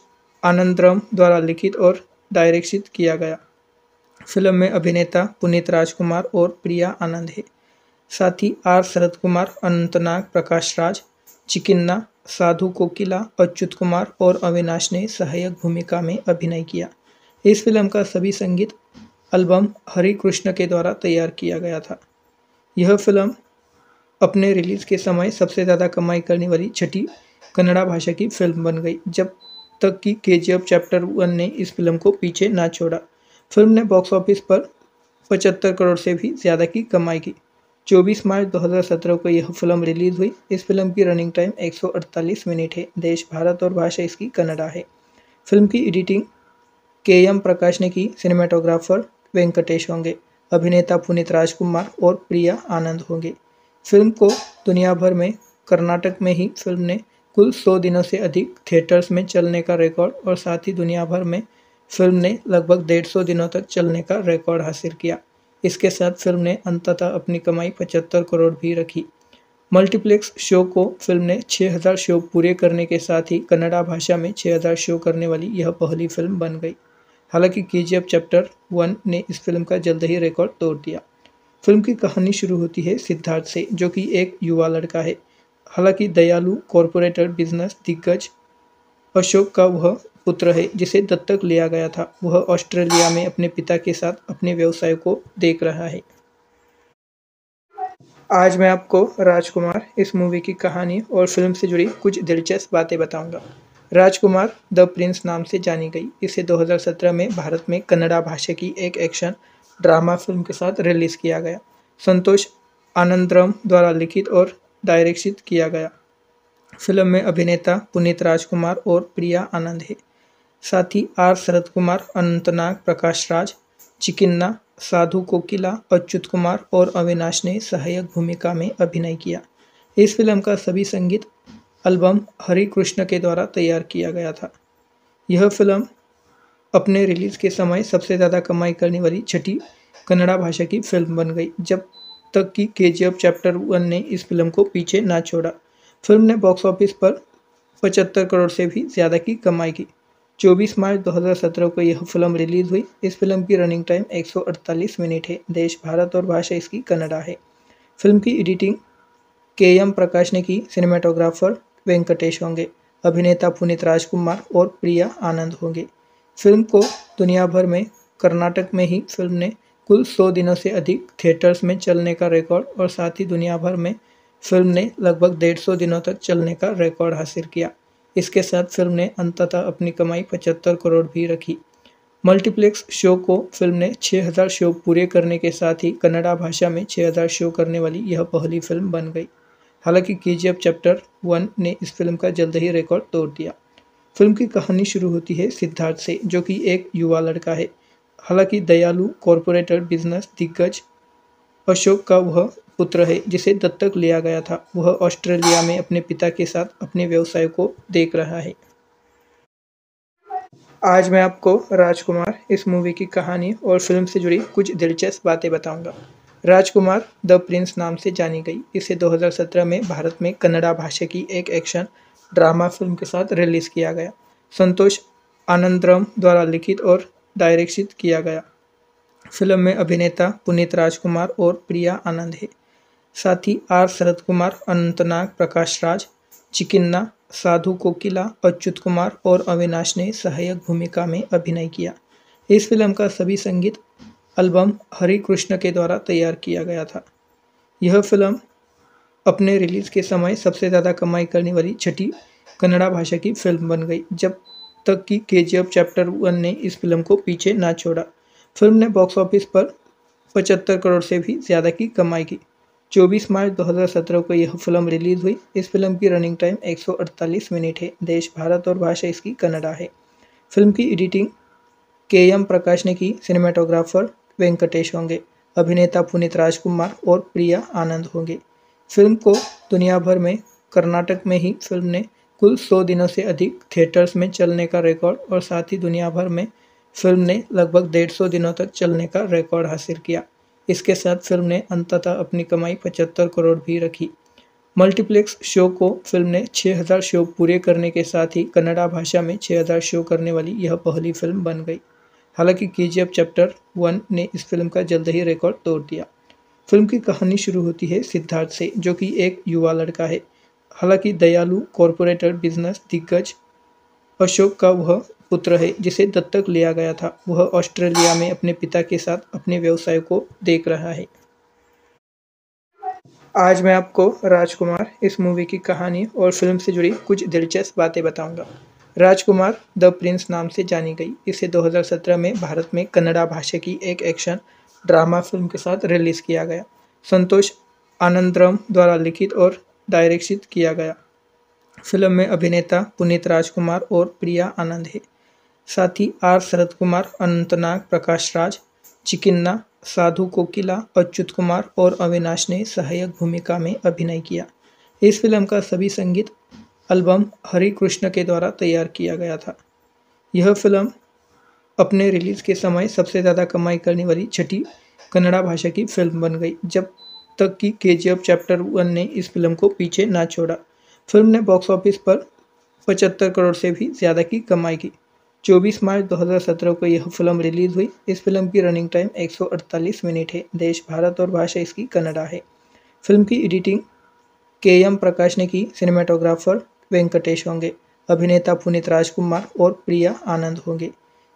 [SPEAKER 1] आनंदरम द्वारा लिखित और डायरेक्शित किया गया। फ़िल्म में अभिनेता पुनीत राजकुमार और प्रिया आनंद है। साथ ही आर शरद कुमार, अनंतनाग, प्रकाश राज, चिकिन्ना, साधु कोकिला, अच्युत कुमार और अविनाश ने सहायक भूमिका में अभिनय किया। इस फ़िल्म का सभी संगीत एल्बम हरि कृष्ण के द्वारा तैयार किया गया था। यह फ़िल्म अपने रिलीज़ के समय सबसे ज़्यादा कमाई करने वाली छठी कन्नड़ा भाषा की फ़िल्म बन गई, जब तक कि के चैप्टर वन ने इस फ़िल्म को पीछे ना छोड़ा। फ़िल्म ने बॉक्स ऑफ़िस पर पचहत्तर करोड़ से भी ज़्यादा की कमाई की। 24 मार्च 2017 को यह फ़िल्म रिलीज़ हुई। इस फ़िल्म की रनिंग टाइम 148 मिनट है। देश, भारत और भाषा इसकी कन्नडा है। फ़िल्म की एडिटिंग के एम प्रकाश ने की, सिनेमाटोग्राफर वेंकटेश होंगे, अभिनेता पुनीत राजकुमार और प्रिया आनंद होंगे। फ़िल्म को दुनिया भर में, कर्नाटक में ही फ़िल्म ने कुल 100 दिनों से अधिक थिएटर्स में चलने का रिकॉर्ड और साथ ही दुनिया भर में फ़िल्म ने लगभग डेढ़ सौ दिनों तक चलने का रिकॉर्ड हासिल किया। इसके साथ फ़िल्म ने अंततः अपनी कमाई पचहत्तर करोड़ भी रखी। मल्टीप्लेक्स शो को फ़िल्म ने 6000 शो पूरे करने के साथ ही कन्नड़ा भाषा में 6000 शो करने वाली यह पहली फ़िल्म बन गई। हालाँकि के चैप्टर वन ने इस फ़िल्म का जल्द ही रिकॉर्ड तोड़ दिया। फ़िल्म की कहानी शुरू होती है सिद्धार्थ से, जो कि एक युवा लड़का है। हालाँकि दयालु कॉरपोरेटर बिज़नेस दिग्गज अशोक का वह पुत्र है, जिसे दत्तक लिया गया था। वह ऑस्ट्रेलिया में अपने पिता के साथ अपने व्यवसाय को देख रहा है। आज मैं आपको राजकुमार इस मूवी की कहानी और फ़िल्म से जुड़ी कुछ दिलचस्प बातें बताऊँगा। राजकुमार द प्रिंस नाम से जानी गई। इसे 2017 में भारत में कन्नड़ा भाषा की एक एक्शन ड्रामा फ़िल्म के साथ रिलीज़ किया गया। संतोष आनंदरम द्वारा लिखित और डायरेक्शित किया गया। फ़िल्म में अभिनेता पुनीत राजकुमार और प्रिया आनंद है। साथ ही आर शरद कुमार, अनंतनाग, प्रकाश राज, चिकिन्ना, साधु कोकिला, अच्युत कुमार और अविनाश ने सहायक भूमिका में अभिनय किया। इस फ़िल्म का सभी संगीत एल्बम हरि कृष्ण के द्वारा तैयार किया गया था। यह फ़िल्म अपने रिलीज़ के समय सबसे ज़्यादा कमाई करने वाली छठी कन्नड़ा भाषा की फ़िल्म बन गई, जब तक कि के चैप्टर वन ने इस फ़िल्म को पीछे ना छोड़ा। फ़िल्म ने बॉक्स ऑफ़िस पर पचहत्तर करोड़ से भी ज़्यादा की कमाई की। 24 मार्च 2017 को यह फ़िल्म रिलीज़ हुई। इस फ़िल्म की रनिंग टाइम 148 मिनट है। देश, भारत और भाषा इसकी कन्नडा है। फ़िल्म की एडिटिंग के एम प्रकाश ने की। सिनेमाटोग्राफर वेंकटेश होंगे। अभिनेता पुनीत राजकुमार और प्रिया आनंद होंगे। फ़िल्म को दुनिया भर में, कर्नाटक में ही फ़िल्म ने कुल 100 दिनों से अधिक थिएटर्स में चलने का रिकॉर्ड और साथ ही दुनिया भर में फ़िल्म ने लगभग डेढ़ सौ दिनों तक चलने का रिकॉर्ड हासिल किया। इसके साथ फ़िल्म ने अंततः अपनी कमाई पचहत्तर करोड़ भी रखी। मल्टीप्लेक्स शो को फ़िल्म ने 6000 शो पूरे करने के साथ ही कन्नड़ा भाषा में 6000 शो करने वाली यह पहली फ़िल्म बन गई। हालाँकि के चैप्टर वन ने इस फ़िल्म का जल्द ही रिकॉर्ड तोड़ दिया। फ़िल्म की कहानी शुरू होती है सिद्धार्थ से, जो कि एक युवा लड़का है। हालाँकि दयालु कॉरपोरेटर बिज़नेस दिग्गज अशोक का वह पुत्र है, जिसे दत्तक लिया गया था। वह ऑस्ट्रेलिया में अपने पिता के साथ अपने व्यवसाय को देख रहा है। आज मैं आपको राजकुमार इस मूवी की कहानी और फ़िल्म से जुड़ी कुछ दिलचस्प बातें बताऊँगा। राजकुमार द प्रिंस नाम से जानी गई। इसे 2017 में भारत में कन्नड़ा भाषा की एक एक्शन ड्रामा फ़िल्म के साथ रिलीज़ किया गया। संतोष आनंदरम द्वारा लिखित और डायरेक्शित किया गया। फ़िल्म में अभिनेता पुनीत राजकुमार और प्रिया आनंद है। साथ ही आर शरद कुमार, अनंतनाग प्रकाश राज, चिकिन्ना, साधु कोकिला, अच्युत कुमार और अविनाश ने सहायक भूमिका में अभिनय किया। इस फ़िल्म का सभी संगीत एल्बम हरि कृष्ण के द्वारा तैयार किया गया था। यह फ़िल्म अपने रिलीज़ के समय सबसे ज़्यादा कमाई करने वाली छठी कन्नड़ा भाषा की फ़िल्म बन गई, जब तक कि के चैप्टर वन ने इस फ़िल्म को पीछे ना छोड़ा। फ़िल्म ने बॉक्स ऑफ़िस पर पचहत्तर करोड़ से भी ज़्यादा की कमाई की। 24 मार्च 2017 को यह फ़िल्म रिलीज़ हुई। इस फ़िल्म की रनिंग टाइम 148 मिनट है। देश, भारत और भाषा इसकी कन्नडा है। फ़िल्म की एडिटिंग के एम प्रकाश ने की। सिनेमाटोग्राफर वेंकटेश होंगे। अभिनेता पुनीत राजकुमार और प्रिया आनंद होंगे। फ़िल्म को दुनिया भर में, कर्नाटक में ही फ़िल्म ने कुल 100 दिनों से अधिक थिएटर्स में चलने का रिकॉर्ड और साथ ही दुनिया भर में फ़िल्म ने लगभग डेढ़ सौ दिनों तक चलने का रिकॉर्ड हासिल किया। इसके साथ फ़िल्म ने अंततः अपनी कमाई पचहत्तर करोड़ भी रखी। मल्टीप्लेक्स शो को फ़िल्म ने 6000 शो पूरे करने के साथ ही कन्नड़ा भाषा में 6000 शो करने वाली यह पहली फ़िल्म बन गई। हालाँकि के चैप्टर वन ने इस फ़िल्म का जल्द ही रिकॉर्ड तोड़ दिया। फ़िल्म की कहानी शुरू होती है सिद्धार्थ से, जो कि एक युवा लड़का है। हालाँकि दयालु कॉरपोरेटर बिज़नेस दिग्गज अशोक का वह पुत्र है, जिसे दत्तक लिया गया था। वह ऑस्ट्रेलिया में अपने पिता के साथ अपने व्यवसाय को देख रहा है। आज मैं आपको राजकुमार इस मूवी की कहानी और फ़िल्म से जुड़ी कुछ दिलचस्प बातें बताऊँगा। राजकुमार द प्रिंस नाम से जानी गई। इसे 2017 में भारत में कन्नड़ा भाषा की एक एक्शन ड्रामा फ़िल्म के साथ रिलीज़ किया गया। संतोष आनंदरम द्वारा लिखित और डायरेक्शित किया गया। फ़िल्म में अभिनेता पुनीत राजकुमार और प्रिया आनंद है। साथ ही आर शरद कुमार, अनंतनाग, प्रकाश राज, चिकिन्ना, साधु कोकिला, अच्युत कुमार और अविनाश ने सहायक भूमिका में अभिनय किया। इस फ़िल्म का सभी संगीत एल्बम हरि कृष्ण के द्वारा तैयार किया गया था। यह फ़िल्म अपने रिलीज़ के समय सबसे ज़्यादा कमाई करने वाली छठी कन्नड़ा भाषा की फ़िल्म बन गई, जब तक कि के चैप्टर वन ने इस फ़िल्म को पीछे ना छोड़ा। फ़िल्म ने बॉक्स ऑफ़िस पर पचहत्तर करोड़ से भी ज़्यादा की कमाई की। 24 मार्च 2017 को यह फ़िल्म रिलीज़ हुई। इस फ़िल्म की रनिंग टाइम 148 मिनट है। देश, भारत और भाषा इसकी कन्नडा है। फ़िल्म की एडिटिंग के एम प्रकाश ने की। सिनेमाटोग्राफर वेंकटेश होंगे। अभिनेता पुनीत राजकुमार और प्रिया आनंद होंगे।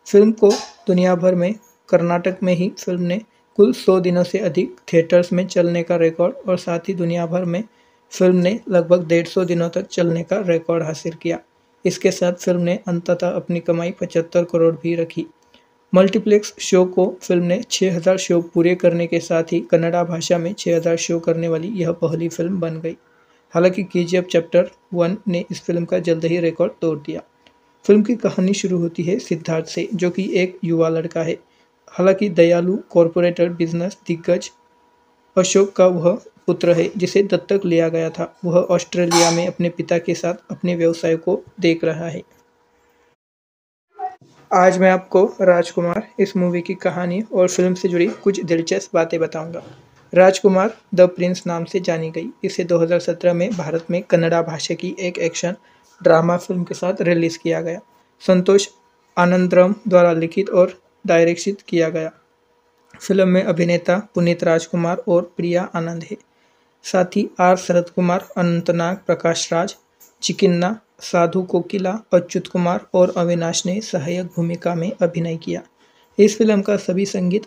[SPEAKER 1] फ़िल्म को दुनिया भर में, कर्नाटक में ही फ़िल्म ने कुल 100 दिनों से अधिक थिएटर्स में चलने का रिकॉर्ड और साथ ही दुनिया भर में फ़िल्म ने लगभग डेढ़ सौ दिनों तक चलने का रिकॉर्ड हासिल किया। इसके साथ फ़िल्म ने अंततः अपनी कमाई पचहत्तर करोड़ भी रखी। मल्टीप्लेक्स शो को फ़िल्म ने 6000 शो पूरे करने के साथ ही कन्नड़ा भाषा में 6000 शो करने वाली यह पहली फ़िल्म बन गई। हालाँकि के चैप्टर वन ने इस फ़िल्म का जल्द ही रिकॉर्ड तोड़ दिया। फ़िल्म की कहानी शुरू होती है सिद्धार्थ से, जो कि एक युवा लड़का है। हालाँकि दयालु कॉरपोरेटर बिज़नेस दिग्गज अशोक का वह पुत्र है, जिसे दत्तक लिया गया था। वह ऑस्ट्रेलिया में अपने पिता के साथ अपने व्यवसाय को देख रहा है। आज मैं आपको राजकुमार इस मूवी की कहानी और फ़िल्म से जुड़ी कुछ दिलचस्प बातें बताऊँगा। राजकुमार द प्रिंस नाम से जानी गई। इसे 2017 में भारत में कन्नड़ा भाषा की एक एक्शन ड्रामा फ़िल्म के साथ रिलीज़ किया गया। संतोष आनंदरम द्वारा लिखित और डायरेक्शित किया गया। फ़िल्म में अभिनेता पुनीत राजकुमार और प्रिया आनंद है। साथ ही आर शरद कुमार, अनंतनाग, प्रकाश राज, चिकिन्ना, साधु कोकिला, अच्युत कुमार और अविनाश ने सहायक भूमिका में अभिनय किया। इस फ़िल्म का सभी संगीत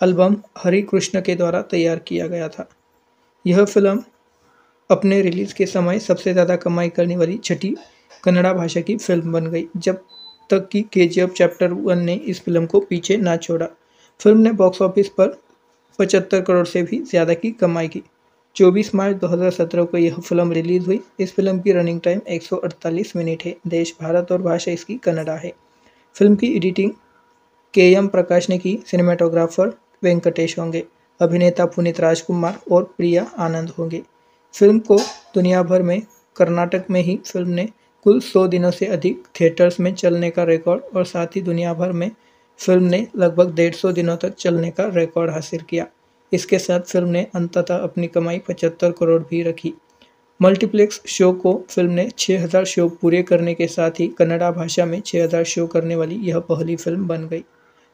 [SPEAKER 1] एल्बम हरि कृष्ण के द्वारा तैयार किया गया था। यह फ़िल्म अपने रिलीज़ के समय सबसे ज़्यादा कमाई करने वाली छठी कन्नड़ा भाषा की फ़िल्म बन गई, जब तक कि के चैप्टर वन ने इस फ़िल्म को पीछे ना छोड़ा। फ़िल्म ने बॉक्स ऑफ़िस पर पचहत्तर करोड़ से भी ज़्यादा की कमाई की। 24 मार्च 2017 को यह फ़िल्म रिलीज़ हुई। इस फ़िल्म की रनिंग टाइम 148 मिनट है। देश, भारत और भाषा इसकी कन्नडा है। फ़िल्म की एडिटिंग के एम प्रकाश ने की, सिनेमाटोग्राफर वेंकटेश होंगे, अभिनेता पुनीत राजकुमार और प्रिया आनंद होंगे। फ़िल्म को दुनिया भर में, कर्नाटक में ही फ़िल्म ने कुल 100 दिनों से अधिक थिएटर्स में चलने का रिकॉर्ड और साथ ही दुनिया भर में फ़िल्म ने लगभग डेढ़ सौ दिनों तक चलने का रिकॉर्ड हासिल किया। इसके साथ फ़िल्म ने अंततः अपनी कमाई पचहत्तर करोड़ भी रखी। मल्टीप्लेक्स शो को फ़िल्म ने 6000 शो पूरे करने के साथ ही कन्नड़ा भाषा में 6000 शो करने वाली यह पहली फ़िल्म बन गई।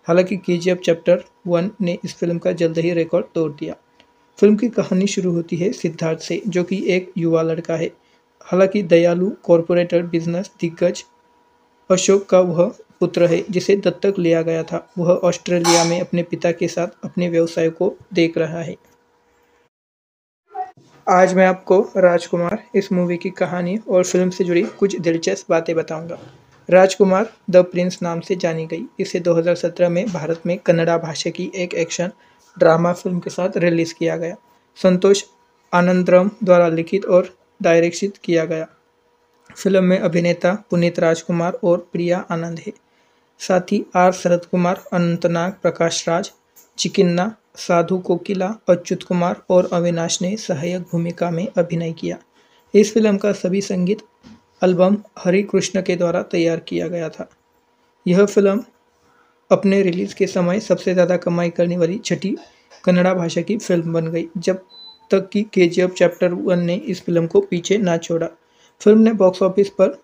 [SPEAKER 1] हालाँकि के चैप्टर वन ने इस फ़िल्म का जल्द ही रिकॉर्ड तोड़ दिया। फ़िल्म की कहानी शुरू होती है सिद्धार्थ से, जो कि एक युवा लड़का है। हालाँकि दयालु कॉरपोरेटर बिज़नेस दिग्गज अशोक का वह पुत्र है, जिसे दत्तक लिया गया था। वह ऑस्ट्रेलिया में अपने पिता के साथ अपने व्यवसाय को देख रहा है। आज मैं आपको राजकुमार इस मूवी की कहानी और फ़िल्म से जुड़ी कुछ दिलचस्प बातें बताऊँगा। राजकुमार द प्रिंस नाम से जानी गई। इसे 2017 में भारत में कन्नड़ा भाषा की एक एक्शन ड्रामा फ़िल्म के साथ रिलीज़ किया गया। संतोष आनंदरम द्वारा लिखित और डायरेक्शित किया गया। फ़िल्म में अभिनेता पुनीत राजकुमार और प्रिया आनंद है। साथ ही आर शरद कुमार, अनंतनाग प्रकाश राज, चिकिन्ना, साधु कोकिला, अच्युत कुमार और अविनाश ने सहायक भूमिका में अभिनय किया। इस फ़िल्म का सभी संगीत एल्बम हरि कृष्ण के द्वारा तैयार किया गया था। यह फ़िल्म अपने रिलीज़ के समय सबसे ज़्यादा कमाई करने वाली छठी कन्नड़ा भाषा की फ़िल्म बन गई, जब तक कि के चैप्टर वन ने इस फ़िल्म को पीछे ना छोड़ा। फ़िल्म ने बॉक्स ऑफ़िस पर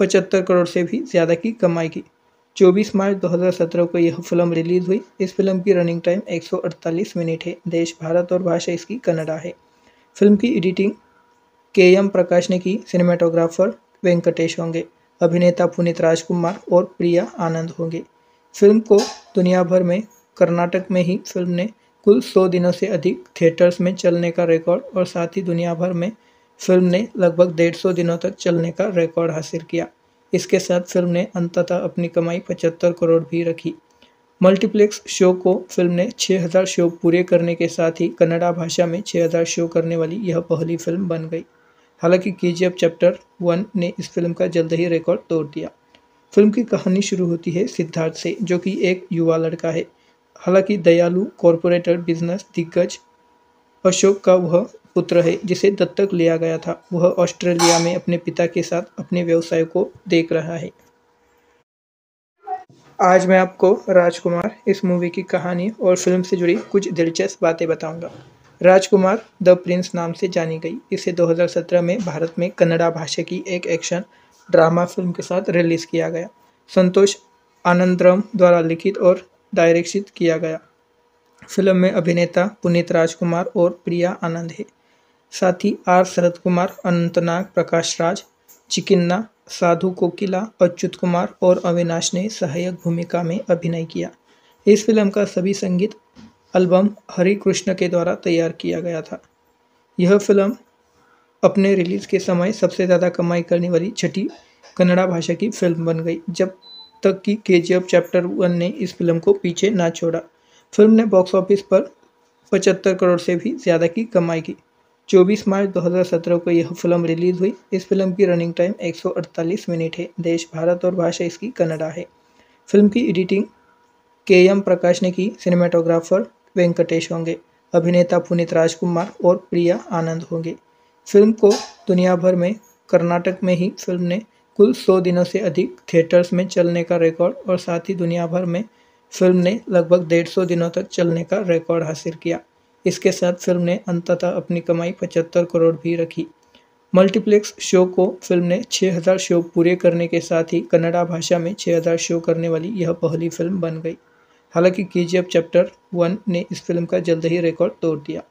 [SPEAKER 1] पचहत्तर करोड़ से भी ज़्यादा की कमाई की। 24 मार्च 2017 को यह फ़िल्म रिलीज़ हुई। इस फ़िल्म की रनिंग टाइम 148 मिनट है। देश, भारत और भाषा इसकी कन्नडा है। फ़िल्म की एडिटिंग के एम प्रकाश ने की। सिनेमाटोग्राफर वेंकटेश होंगे। अभिनेता पुनीत राजकुमार और प्रिया आनंद होंगे। फ़िल्म को दुनिया भर में, कर्नाटक में ही फ़िल्म ने कुल 100 दिनों से अधिक थिएटर्स में चलने का रिकॉर्ड और साथ ही दुनिया भर में फ़िल्म ने लगभग डेढ़ सौ दिनों तक चलने का रिकॉर्ड हासिल किया। इसके साथ फ़िल्म ने अंततः अपनी कमाई पचहत्तर करोड़ भी रखी। मल्टीप्लेक्स शो को फ़िल्म ने 6000 शो पूरे करने के साथ ही कन्नड़ा भाषा में 6000 शो करने वाली यह पहली फ़िल्म बन गई। हालाँकि के चैप्टर वन ने इस फ़िल्म का जल्द ही रिकॉर्ड तोड़ दिया। फ़िल्म की कहानी शुरू होती है सिद्धार्थ से, जो कि एक युवा लड़का है। हालाँकि दयालु कॉरपोरेटर बिज़नेस दिग्गज अशोक का वह पुत्र है, जिसे दत्तक लिया गया था। वह ऑस्ट्रेलिया में अपने पिता के साथ अपने व्यवसाय को देख रहा है। आज मैं आपको राजकुमार इस मूवी की कहानी और फ़िल्म से जुड़ी कुछ दिलचस्प बातें बताऊँगा। राजकुमार द प्रिंस नाम से जानी गई। इसे 2017 में भारत में कन्नड़ा भाषा की एक एक्शन ड्रामा फ़िल्म के साथ रिलीज़ किया गया। संतोष आनंदरम द्वारा लिखित और डायरेक्शित किया गया। फ़िल्म में अभिनेता पुनीत राजकुमार और प्रिया आनंद है। साथ ही आर शरद कुमार, अनंतनाग, प्रकाश राज, चिकिन्ना, साधु कोकिला, अच्युत कुमार और अविनाश ने सहायक भूमिका में अभिनय किया। इस फ़िल्म का सभी संगीत एल्बम हरि कृष्ण के द्वारा तैयार किया गया था। यह फ़िल्म अपने रिलीज़ के समय सबसे ज़्यादा कमाई करने वाली छठी कन्नड़ा भाषा की फ़िल्म बन गई, जब तक कि के चैप्टर वन ने इस फ़िल्म को पीछे ना छोड़ा। फ़िल्म ने बॉक्स ऑफ़िस पर पचहत्तर करोड़ से भी ज़्यादा की कमाई की। 24 मार्च 2017 को यह फ़िल्म रिलीज़ हुई। इस फ़िल्म की रनिंग टाइम 148 मिनट है। देश, भारत और भाषा इसकी कन्नडा है। फ़िल्म की एडिटिंग के एम प्रकाश ने की। सिनेमाटोग्राफर वेंकटेश होंगे। अभिनेता पुनीत राजकुमार और प्रिया आनंद होंगे। फ़िल्म को दुनिया भर में, कर्नाटक में ही फ़िल्म ने कुल 100 दिनों से अधिक थिएटर्स में चलने का रिकॉर्ड और साथ ही दुनिया भर में फ़िल्म ने लगभग डेढ़ सौ दिनों तक चलने का रिकॉर्ड हासिल किया। इसके साथ फ़िल्म ने अंततः अपनी कमाई पचहत्तर करोड़ भी रखी। मल्टीप्लेक्स शो को फ़िल्म ने 6000 शो पूरे करने के साथ ही कन्नड़ा भाषा में 6000 शो करने वाली यह पहली फ़िल्म बन गई। हालाँकि के जी चैप्टर वन ने इस फ़िल्म का जल्द ही रिकॉर्ड तोड़ दिया।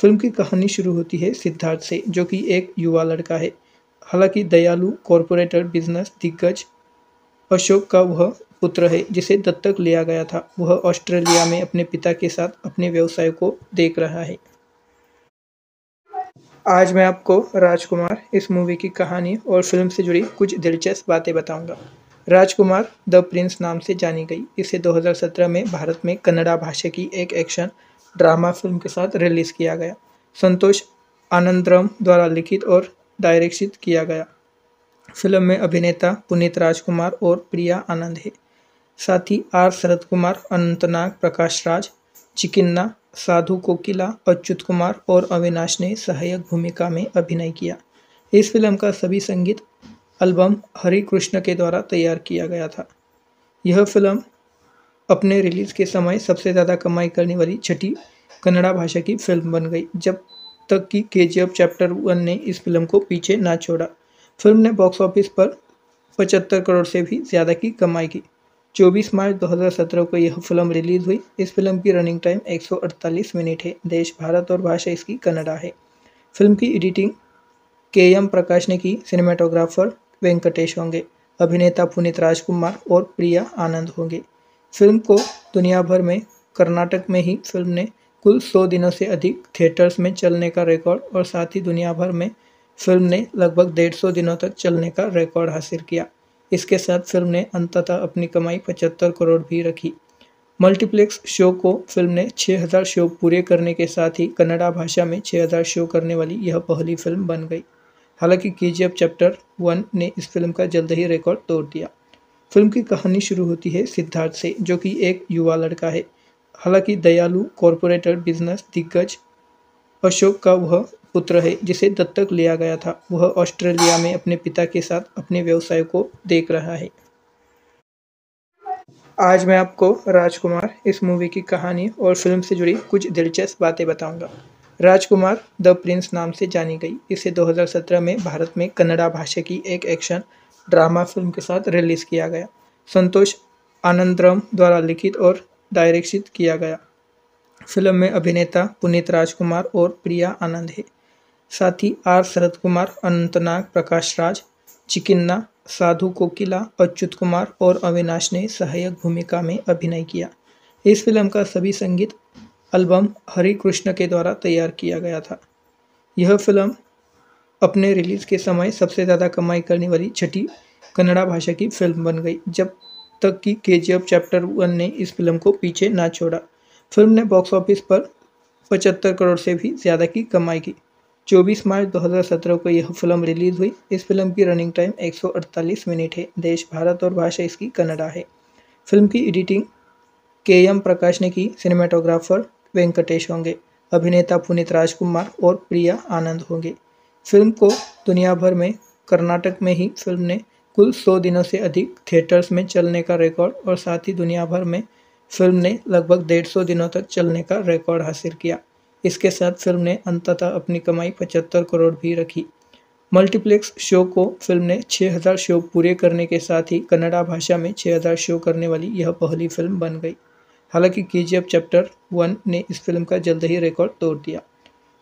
[SPEAKER 1] फ़िल्म की कहानी शुरू होती है सिद्धार्थ से, जो कि एक युवा लड़का है। हालाँकि दयालु कॉरपोरेटर बिज़नेस दिग्गज अशोक का वह पुत्र है, जिसे दत्तक लिया गया था। वह ऑस्ट्रेलिया में अपने पिता के साथ अपने व्यवसाय को देख रहा है। आज मैं आपको राजकुमार इस मूवी की कहानी और फ़िल्म से जुड़ी कुछ दिलचस्प बातें बताऊँगा। राजकुमार द प्रिंस नाम से जानी गई। इसे 2017 में भारत में कन्नड़ा भाषा की एक एक्शन ड्रामा फ़िल्म के साथ रिलीज़ किया गया। संतोष आनंदरम द्वारा लिखित और डायरेक्शित किया गया। फ़िल्म में अभिनेता पुनीत राजकुमार और प्रिया आनंद है। साथ ही आर शरद कुमार, अनंतनाग प्रकाश राज, चिकिन्ना, साधु कोकिला, अच्युत कुमार और अविनाश ने सहायक भूमिका में अभिनय किया। इस फ़िल्म का सभी संगीत एल्बम हरि कृष्ण के द्वारा तैयार किया गया था। यह फ़िल्म अपने रिलीज़ के समय सबसे ज़्यादा कमाई करने वाली छठी कन्नड़ा भाषा की फ़िल्म बन गई, जब तक कि के जी एफ़ चैप्टर वन ने इस फ़िल्म को पीछे ना छोड़ा। फ़िल्म ने बॉक्स ऑफ़िस पर पचहत्तर करोड़ से भी ज़्यादा की कमाई की। 24 मार्च 2017 को यह फ़िल्म रिलीज़ हुई। इस फ़िल्म की रनिंग टाइम 148 मिनट है। देश, भारत और भाषा इसकी कन्नडा है। फ़िल्म की एडिटिंग के एम प्रकाश ने की। सिनेमाटोग्राफर वेंकटेश होंगे। अभिनेता पुनीत राजकुमार और प्रिया आनंद होंगे। फ़िल्म को दुनिया भर में, कर्नाटक में ही फ़िल्म ने कुल 100 दिनों से अधिक थिएटर्स में चलने का रिकॉर्ड और साथ ही दुनिया भर में फ़िल्म ने लगभग डेढ़ सौ दिनों तक चलने का रिकॉर्ड हासिल किया। इसके साथ फ़िल्म ने अंततः अपनी कमाई पचहत्तर करोड़ भी रखी। मल्टीप्लेक्स शो को फ़िल्म ने 6000 शो पूरे करने के साथ ही कन्नड़ा भाषा में 6000 शो करने वाली यह पहली फ़िल्म बन गई। हालाँकि के जी चैप्टर वन ने इस फ़िल्म का जल्द ही रिकॉर्ड तोड़ दिया। फ़िल्म की कहानी शुरू होती है सिद्धार्थ से, जो कि एक युवा लड़का है। हालाँकि दयालु कॉरपोरेटर बिज़नेस दिग्गज अशोक का वह पुत्र है, जिसे दत्तक लिया गया था। वह ऑस्ट्रेलिया में अपने पिता के साथ अपने व्यवसाय को देख रहा है। आज मैं आपको राजकुमार इस मूवी की कहानी और फ़िल्म से जुड़ी कुछ दिलचस्प बातें बताऊँगा। राजकुमार द प्रिंस नाम से जानी गई। इसे 2017 में भारत में कन्नड़ा भाषा की एक एक्शन ड्रामा फ़िल्म के साथ रिलीज़ किया गया। संतोष आनंदरम द्वारा लिखित और डायरेक्शित किया गया। फ़िल्म में अभिनेता पुनीत राजकुमार और प्रिया आनंद है। साथ ही आर शरद कुमार अनंतनाग प्रकाश राज, चिकिन्ना, साधु कोकिला, अच्युत कुमार और अविनाश ने सहायक भूमिका में अभिनय किया। इस फ़िल्म का सभी संगीत एल्बम हरि कृष्ण के द्वारा तैयार किया गया था। यह फ़िल्म अपने रिलीज़ के समय सबसे ज़्यादा कमाई करने वाली छठी कन्नड़ा भाषा की फ़िल्म बन गई, जब तक कि के चैप्टर वन ने इस फ़िल्म को पीछे ना छोड़ा। फ़िल्म ने बॉक्स ऑफ़िस पर पचहत्तर करोड़ से भी ज़्यादा की कमाई की। 24 मार्च 2017 को यह फ़िल्म रिलीज़ हुई। इस फ़िल्म की रनिंग टाइम 148 मिनट है। देश, भारत और भाषा इसकी कन्नडा है। फ़िल्म की एडिटिंग के एम प्रकाश ने की। सिनेमाटोग्राफर वेंकटेश होंगे। अभिनेता पुनीत राजकुमार और प्रिया आनंद होंगे। फ़िल्म को दुनिया भर में, कर्नाटक में ही फ़िल्म ने कुल 100 दिनों से अधिक थिएटर्स में चलने का रिकॉर्ड और साथ ही दुनिया भर में फ़िल्म ने लगभग डेढ़ सौ दिनों तक चलने का रिकॉर्ड हासिल किया। इसके साथ फ़िल्म ने अंततः अपनी कमाई पचहत्तर करोड़ भी रखी। मल्टीप्लेक्स शो को फ़िल्म ने 6000 शो पूरे करने के साथ ही कन्नड़ा भाषा में 6000 शो करने वाली यह पहली फ़िल्म बन गई। हालाँकि के चैप्टर वन ने इस फ़िल्म का जल्द ही रिकॉर्ड तोड़ दिया।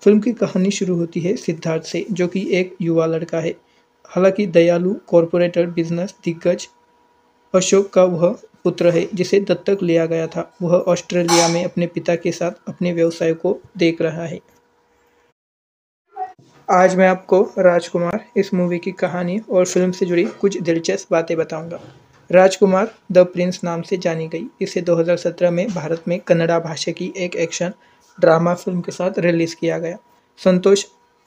[SPEAKER 1] फ़िल्म की कहानी शुरू होती है सिद्धार्थ से, जो कि एक युवा लड़का है। हालाँकि दयालु कॉरपोरेटर बिज़नेस दिग्गज अशोक का वह पुत्र है, जिसे दत्तक लिया गया था। वह ऑस्ट्रेलिया में अपने पिता के साथ अपने व्यवसाय को देख रहा है। आज मैं आपको राजकुमार इस मूवी की कहानी और फ़िल्म से जुड़ी कुछ दिलचस्प बातें बताऊँगा। राजकुमार द प्रिंस नाम से जानी गई। इसे 2017 में भारत में कन्नड़ा भाषा की एक एक्शन ड्रामा फ़िल्म के साथ रिलीज़ किया गया। संतोष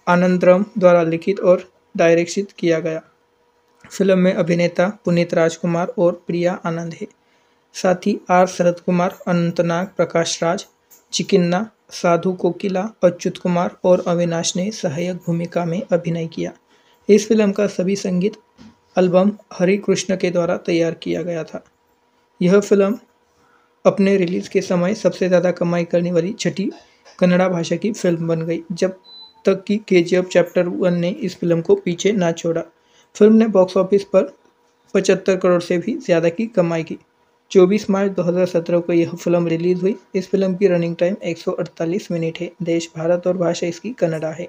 [SPEAKER 1] आनंदरम द्वारा लिखित और डायरेक्शित किया गया। फ़िल्म में अभिनेता पुनीत राजकुमार और प्रिया आनंद है। साथ ही आर शरद कुमार अनंतनाग प्रकाश राज, चिकिन्ना, साधु कोकिला, अच्युत कुमार और अविनाश ने सहायक भूमिका में अभिनय किया। इस फ़िल्म का सभी संगीत एल्बम हरि कृष्ण के द्वारा तैयार किया गया था। यह फ़िल्म अपने रिलीज़ के समय सबसे ज़्यादा कमाई करने वाली छठी कन्नड़ा भाषा की फ़िल्म बन गई, जब तक कि के चैप्टर वन ने इस फ़िल्म को पीछे ना छोड़ा। फ़िल्म ने बॉक्स ऑफ़िस पर पचहत्तर करोड़ से भी ज़्यादा की कमाई की। 24 मार्च 2017 को यह फ़िल्म रिलीज़ हुई। इस फ़िल्म की रनिंग टाइम 148 मिनट है। देश, भारत और भाषा इसकी कन्नडा है।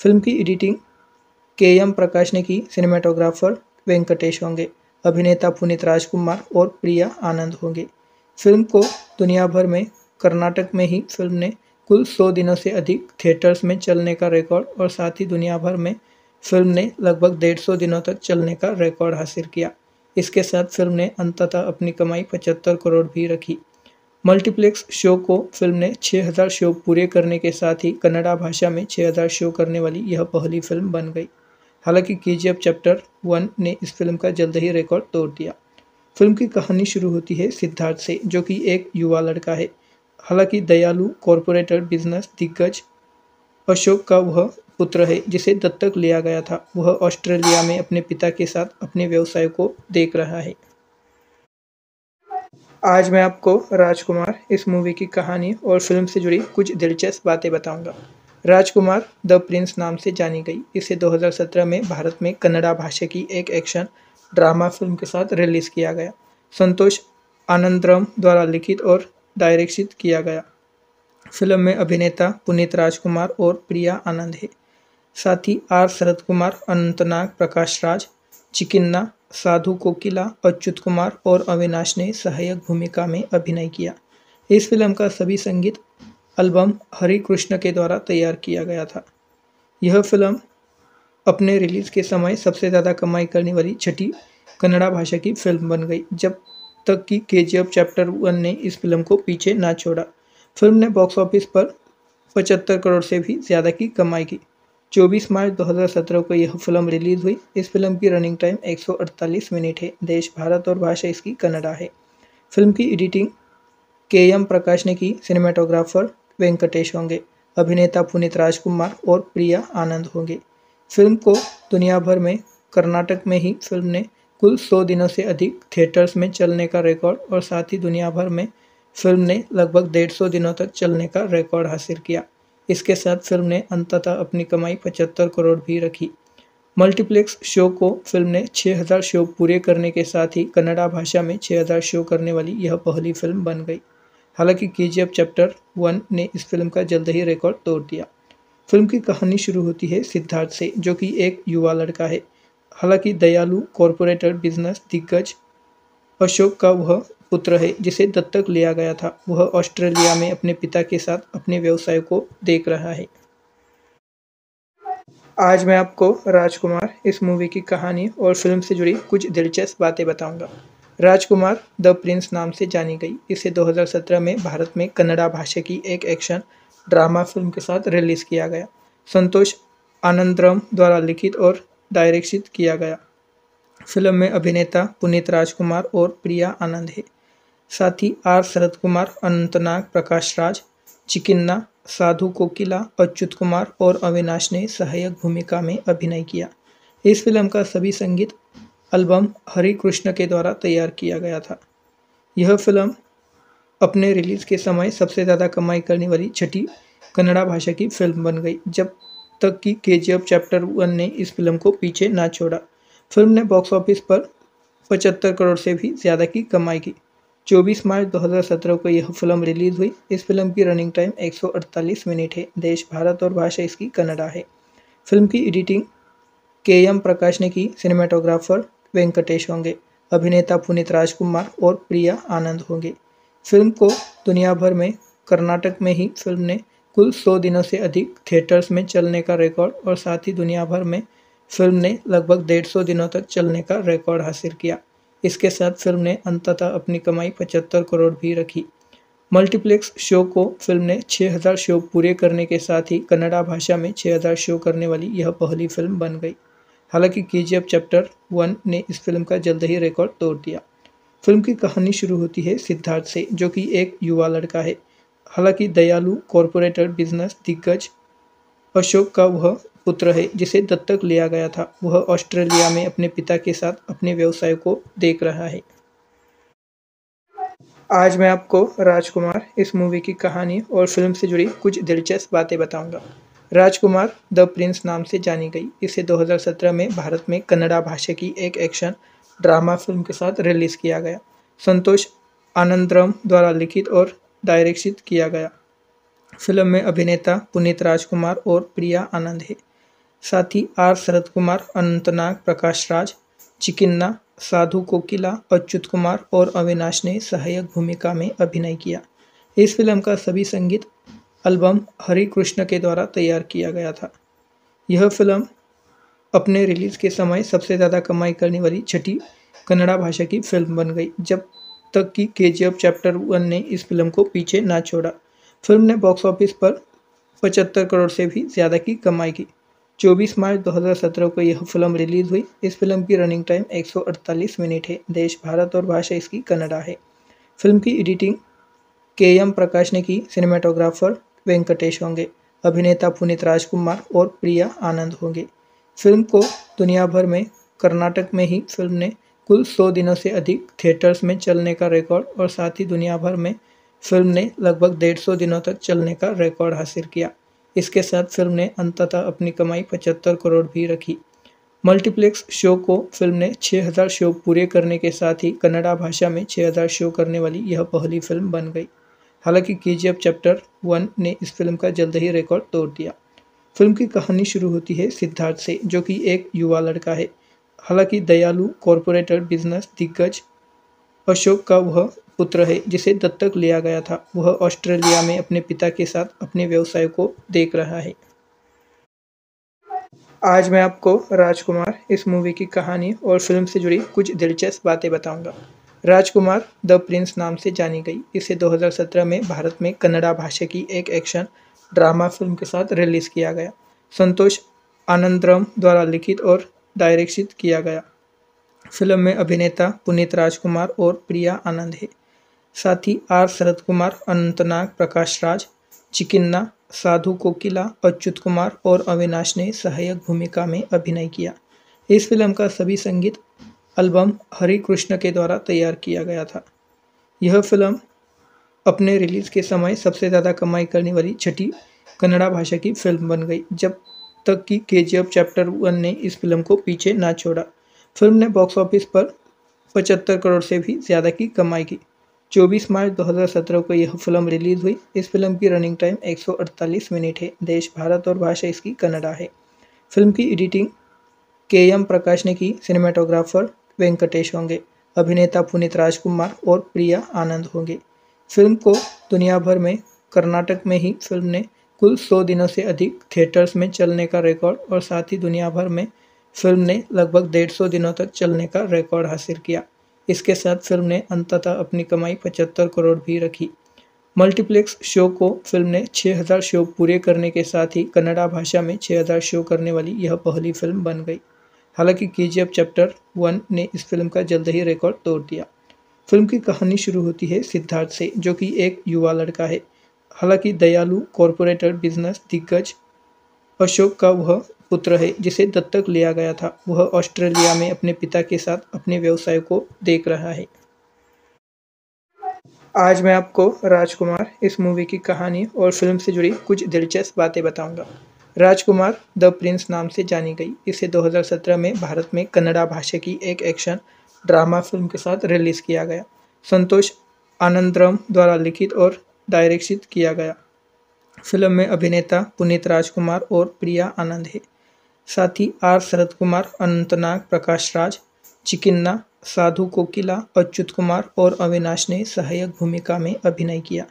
[SPEAKER 1] फ़िल्म की एडिटिंग के एम प्रकाश ने की। सिनेमाटोग्राफर वेंकटेश होंगे। अभिनेता पुनीत राजकुमार और प्रिया आनंद होंगे। फ़िल्म को दुनिया भर में, कर्नाटक में ही फ़िल्म ने कुल 100 दिनों से अधिक थिएटर्स में चलने का रिकॉर्ड और साथ ही दुनिया भर में फ़िल्म ने लगभग डेढ़ सौ दिनों तक चलने का रिकॉर्ड हासिल किया। इसके साथ फ़िल्म ने अंततः अपनी कमाई पचहत्तर करोड़ भी रखी। मल्टीप्लेक्स शो को फ़िल्म ने 6000 शो पूरे करने के साथ ही कन्नड़ा भाषा में 6000 शो करने वाली यह पहली फ़िल्म बन गई। हालाँकि के चैप्टर वन ने इस फ़िल्म का जल्द ही रिकॉर्ड तोड़ दिया। फ़िल्म की कहानी शुरू होती है सिद्धार्थ से, जो कि एक युवा लड़का है। हालाँकि दयालु कॉरपोरेटर बिज़नेस दिग्गज अशोक का वह पुत्र है, जिसे दत्तक लिया गया था। वह ऑस्ट्रेलिया में अपने पिता के साथ अपने व्यवसाय को देख रहा है। आज मैं आपको राजकुमार इस मूवी की कहानी और फ़िल्म से जुड़ी कुछ दिलचस्प बातें बताऊँगा। राजकुमार द प्रिंस नाम से जानी गई। इसे 2017 में भारत में कन्नड़ा भाषा की एक एक्शन ड्रामा फ़िल्म के साथ रिलीज़ किया गया। संतोष आनंदरम द्वारा लिखित और डायरेक्शित किया गया। फ़िल्म में अभिनेता पुनीत राजकुमार और प्रिया आनंद है। साथ ही आर शरद कुमार, अनंतनाग प्रकाश राज, चिकिन्ना, साधु कोकिला, अच्युत कुमार और अविनाश ने सहायक भूमिका में अभिनय किया। इस फ़िल्म का सभी संगीत एल्बम हरि कृष्ण के द्वारा तैयार किया गया था। यह फ़िल्म अपने रिलीज़ के समय सबसे ज़्यादा कमाई करने वाली छठी कन्नड़ा भाषा की फ़िल्म बन गई, जब तक कि के चैप्टर वन ने इस फ़िल्म को पीछे ना छोड़ा। फ़िल्म ने बॉक्स ऑफ़िस पर पचहत्तर करोड़ से भी ज़्यादा की कमाई की। 24 मार्च 2017 को यह फ़िल्म रिलीज़ हुई। इस फ़िल्म की रनिंग टाइम 148 मिनट है। देश, भारत और भाषा इसकी कन्नडा है। फ़िल्म की एडिटिंग के एम प्रकाश ने की। सिनेमाटोग्राफर वेंकटेश होंगे। अभिनेता पुनीत राजकुमार और प्रिया आनंद होंगे। फ़िल्म को दुनिया भर में, कर्नाटक में ही फ़िल्म ने कुल 100 दिनों से अधिक थिएटर्स में चलने का रिकॉर्ड और साथ ही दुनिया भर में फ़िल्म ने लगभग डेढ़ सौ दिनों तक चलने का रिकॉर्ड हासिल किया। इसके साथ फ़िल्म ने अंततः अपनी कमाई पचहत्तर करोड़ भी रखी। मल्टीप्लेक्स शो को फ़िल्म ने 6000 शो पूरे करने के साथ ही कन्नड़ा भाषा में 6000 शो करने वाली यह पहली फ़िल्म बन गई। हालाँकि के जी चैप्टर वन ने इस फ़िल्म का जल्द ही रिकॉर्ड तोड़ दिया। फ़िल्म की कहानी शुरू होती है सिद्धार्थ से, जो कि एक युवा लड़का है। हालाँकि दयालु कॉरपोरेटर बिज़नेस दिग्गज अशोक का वह पुत्र है, जिसे दत्तक लिया गया था। वह ऑस्ट्रेलिया में अपने पिता के साथ अपने व्यवसाय को देख रहा है। आज मैं आपको राजकुमार इस मूवी की कहानी और फ़िल्म से जुड़ी कुछ दिलचस्प बातें बताऊँगा। राजकुमार द प्रिंस नाम से जानी गई। इसे 2017 में भारत में कन्नड़ा भाषा की एक एक्शन ड्रामा फ़िल्म के साथ रिलीज़ किया गया। संतोष आनंदरम द्वारा लिखित और डायरेक्शित किया गया। फ़िल्म में अभिनेता पुनीत राजकुमार और प्रिया आनंद है। साथ ही आर शरद कुमार, अनंतनाग प्रकाश राज, चिकिन्ना, साधु कोकिला, अच्युत कुमार और अविनाश ने सहायक भूमिका में अभिनय किया। इस फ़िल्म का सभी संगीत एल्बम हरि कृष्ण के द्वारा तैयार किया गया था। यह फ़िल्म अपने रिलीज़ के समय सबसे ज़्यादा कमाई करने वाली छठी कन्नड़ा भाषा की फ़िल्म बन गई, जब तक कि के चैप्टर वन ने इस फ़िल्म को पीछे ना छोड़ा। फ़िल्म ने बॉक्स ऑफ़िस पर पचहत्तर करोड़ से भी ज़्यादा की कमाई की। 24 मार्च 2017 को यह फ़िल्म रिलीज़ हुई। इस फ़िल्म की रनिंग टाइम 148 मिनट है। देश, भारत और भाषा इसकी कन्नडा है। फ़िल्म की एडिटिंग के एम प्रकाश ने की। सिनेमाटोग्राफर वेंकटेश होंगे। अभिनेता पुनीत राजकुमार और प्रिया आनंद होंगे। फ़िल्म को दुनिया भर में, कर्नाटक में ही फ़िल्म ने कुल 100 दिनों से अधिक थिएटर्स में चलने का रिकॉर्ड और साथ ही दुनिया भर में फ़िल्म ने लगभग डेढ़ सौ दिनों तक चलने का रिकॉर्ड हासिल किया। इसके साथ फ़िल्म ने अंततः अपनी कमाई पचहत्तर करोड़ भी रखी। मल्टीप्लेक्स शो को फ़िल्म ने 6000 शो पूरे करने के साथ ही कन्नड़ा भाषा में 6000 शो करने वाली यह पहली फ़िल्म बन गई। हालाँकि के चैप्टर वन ने इस फ़िल्म का जल्द ही रिकॉर्ड तोड़ दिया। फ़िल्म की कहानी शुरू होती है सिद्धार्थ से, जो कि एक युवा लड़का है। हालाँकि दयालु कॉरपोरेटर बिज़नेस दिग्गज अशोक का वह पुत्र है, जिसे दत्तक लिया गया था। वह ऑस्ट्रेलिया में अपने पिता के साथ अपने व्यवसाय को देख रहा है। आज मैं आपको राजकुमार इस मूवी की कहानी और फ़िल्म से जुड़ी कुछ दिलचस्प बातें बताऊँगा। राजकुमार द प्रिंस नाम से जानी गई। इसे 2017 में भारत में कन्नड़ा भाषा की एक एक्शन ड्रामा फ़िल्म के साथ रिलीज़ किया गया। संतोष आनंदरम द्वारा लिखित और डायरेक्शित किया गया। फ़िल्म में अभिनेता पुनीत राजकुमार और प्रिया आनंद है। साथ ही आर शरद कुमार, अनंतनाग, प्रकाश राज, चिकिन्ना, साधु कोकिला, अच्युत कुमार और अविनाश ने सहायक भूमिका में अभिनय किया। इस फ़िल्म का सभी संगीत एल्बम हरि कृष्ण के द्वारा तैयार किया गया था। यह फ़िल्म अपने रिलीज़ के समय सबसे ज़्यादा कमाई करने वाली छठी कन्नड़ा भाषा की फ़िल्म बन गई, जब तक कि के चैप्टर वन ने इस फ़िल्म को पीछे ना छोड़ा। फ़िल्म ने बॉक्स ऑफ़िस पर पचहत्तर करोड़ से भी ज़्यादा की कमाई की। 24 मार्च 2017 को यह फ़िल्म रिलीज़ हुई। इस फ़िल्म की रनिंग टाइम 148 मिनट है। देश, भारत और भाषा इसकी कन्नडा है। फ़िल्म की एडिटिंग के एम प्रकाश ने की। सिनेमाटोग्राफर वेंकटेश होंगे। अभिनेता पुनीत राजकुमार और प्रिया आनंद होंगे। फ़िल्म को दुनिया भर में, कर्नाटक में ही फ़िल्म ने कुल 100 दिनों से अधिक थिएटर्स में चलने का रिकॉर्ड और साथ ही दुनिया भर में फ़िल्म ने लगभग डेढ़ सौ दिनों तक चलने का रिकॉर्ड हासिल किया। इसके साथ फ़िल्म ने अंततः अपनी कमाई पचहत्तर करोड़ भी रखी। मल्टीप्लेक्स शो को फ़िल्म ने 6000 शो पूरे करने के साथ ही कन्नड़ा भाषा में 6000 शो करने वाली यह पहली फ़िल्म बन गई। हालाँकि के चैप्टर वन ने इस फ़िल्म का जल्द ही रिकॉर्ड तोड़ दिया। फ़िल्म की कहानी शुरू होती है सिद्धार्थ से, जो कि एक युवा लड़का है। हालाँकि दयालु कॉरपोरेटर बिज़नेस दिग्गज अशोक का वह पुत्र है, जिसे दत्तक लिया गया था। वह ऑस्ट्रेलिया में अपने पिता के साथ अपने व्यवसाय को देख रहा है। आज मैं आपको राजकुमार इस मूवी की कहानी और फ़िल्म से जुड़ी कुछ दिलचस्प बातें बताऊँगा। राजकुमार द प्रिंस नाम से जानी गई। इसे 2017 में भारत में कन्नड़ा भाषा की एक एक्शन ड्रामा फ़िल्म के साथ रिलीज़ किया गया। संतोष आनंदरम द्वारा लिखित और डायरेक्शित किया गया। फ़िल्म में अभिनेता पुनीत राजकुमार और प्रिया आनंद है। साथ ही आर शरद कुमार, अनंतनाग प्रकाश राज, चिकिन्ना, साधु कोकिला, अच्युत कुमार और अविनाश ने सहायक भूमिका में अभिनय किया। इस फ़िल्म का सभी संगीत एल्बम हरि कृष्ण के द्वारा तैयार किया गया था। यह फ़िल्म अपने रिलीज़ के समय सबसे ज़्यादा कमाई करने वाली छठी कन्नड़ा भाषा की फ़िल्म बन गई, जब तक कि के चैप्टर वन ने इस फ़िल्म को पीछे ना छोड़ा। फ़िल्म ने बॉक्स ऑफ़िस पर पचहत्तर करोड़ से भी ज़्यादा की कमाई की। 24 मार्च 2017 को यह फ़िल्म रिलीज़ हुई। इस फ़िल्म की रनिंग टाइम 148 मिनट है। देश, भारत और भाषा इसकी कन्नडा है। फ़िल्म की एडिटिंग के एम प्रकाश ने की। सिनेमाटोग्राफर वेंकटेश होंगे। अभिनेता पुनीत राजकुमार और प्रिया आनंद होंगे। फ़िल्म को दुनिया भर में, कर्नाटक में ही फ़िल्म ने कुल 100 दिनों से अधिक थिएटर्स में चलने का रिकॉर्ड और साथ ही दुनिया भर में फ़िल्म ने लगभग डेढ़ सौ दिनों तक चलने का रिकॉर्ड हासिल किया। इसके साथ फ़िल्म ने अंततः अपनी कमाई पचहत्तर करोड़ भी रखी। मल्टीप्लेक्स शो को फ़िल्म ने 6000 शो पूरे करने के साथ ही कन्नड़ा भाषा में 6000 शो करने वाली यह पहली फ़िल्म बन गई। हालाँकि के जी चैप्टर वन ने इस फ़िल्म का जल्द ही रिकॉर्ड तोड़ दिया। फ़िल्म की कहानी शुरू होती है सिद्धार्थ से, जो कि एक युवा लड़का है। हालाँकि दयालु कॉरपोरेटर बिज़नेस दिग्गज अशोक का वह पुत्र है, जिसे दत्तक लिया गया था। वह ऑस्ट्रेलिया में अपने पिता के साथ अपने व्यवसाय को देख रहा है। आज मैं आपको राजकुमार इस मूवी की कहानी और फ़िल्म से जुड़ी कुछ दिलचस्प बातें बताऊँगा। राजकुमार द प्रिंस नाम से जानी गई। इसे 2017 में भारत में कन्नड़ा भाषा की एक एक्शन ड्रामा फ़िल्म के साथ रिलीज़ किया गया। संतोष आनंदरम द्वारा लिखित और डायरेक्शित किया गया। फ़िल्म में अभिनेता पुनीत राजकुमार और प्रिया आनंद है। साथ ही आर शरद कुमार, अनंतनाग, प्रकाश राज, चिकिन्ना, साधु कोकिला, अच्युत कुमार और अविनाश ने सहायक भूमिका में अभिनय किया।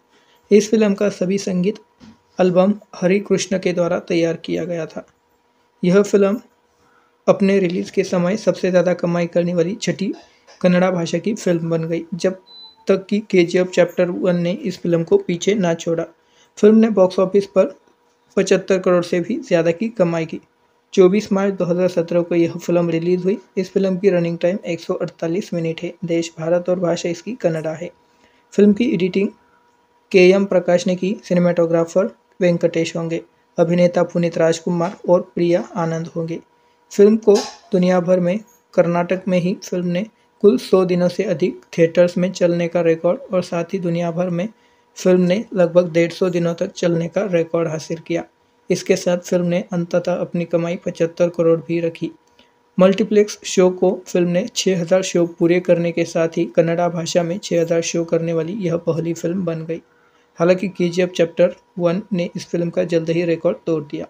[SPEAKER 1] इस फ़िल्म का सभी संगीत एल्बम हरि कृष्ण के द्वारा तैयार किया गया था। यह फ़िल्म अपने रिलीज़ के समय सबसे ज़्यादा कमाई करने वाली छठी कन्नड़ा भाषा की फ़िल्म बन गई, जब तक कि के चैप्टर वन ने इस फ़िल्म को पीछे ना छोड़ा। फ़िल्म ने बॉक्स ऑफ़िस पर पचहत्तर करोड़ से भी ज़्यादा की कमाई की। 24 मार्च 2017 को यह फ़िल्म रिलीज़ हुई। इस फ़िल्म की रनिंग टाइम 148 मिनट है। देश, भारत और भाषा इसकी कन्नड़ा है। फ़िल्म की एडिटिंग के एम प्रकाश ने की। सिनेमाटोग्राफर वेंकटेश होंगे। अभिनेता पुनीत राजकुमार और प्रिया आनंद होंगे। फ़िल्म को दुनिया भर में, कर्नाटक में ही फ़िल्म ने कुल 100 दिनों से अधिक थिएटर्स में चलने का रिकॉर्ड और साथ ही दुनिया भर में फ़िल्म ने लगभग डेढ़ सौ दिनों तक चलने का रिकॉर्ड हासिल किया। इसके साथ फ़िल्म ने अंततः अपनी कमाई पचहत्तर करोड़ भी रखी। मल्टीप्लेक्स शो को फ़िल्म ने 6000 शो पूरे करने के साथ ही कन्नड़ा भाषा में 6000 शो करने वाली यह पहली फ़िल्म बन गई। हालाँकि के चैप्टर वन ने इस फ़िल्म का जल्द ही रिकॉर्ड तोड़ दिया।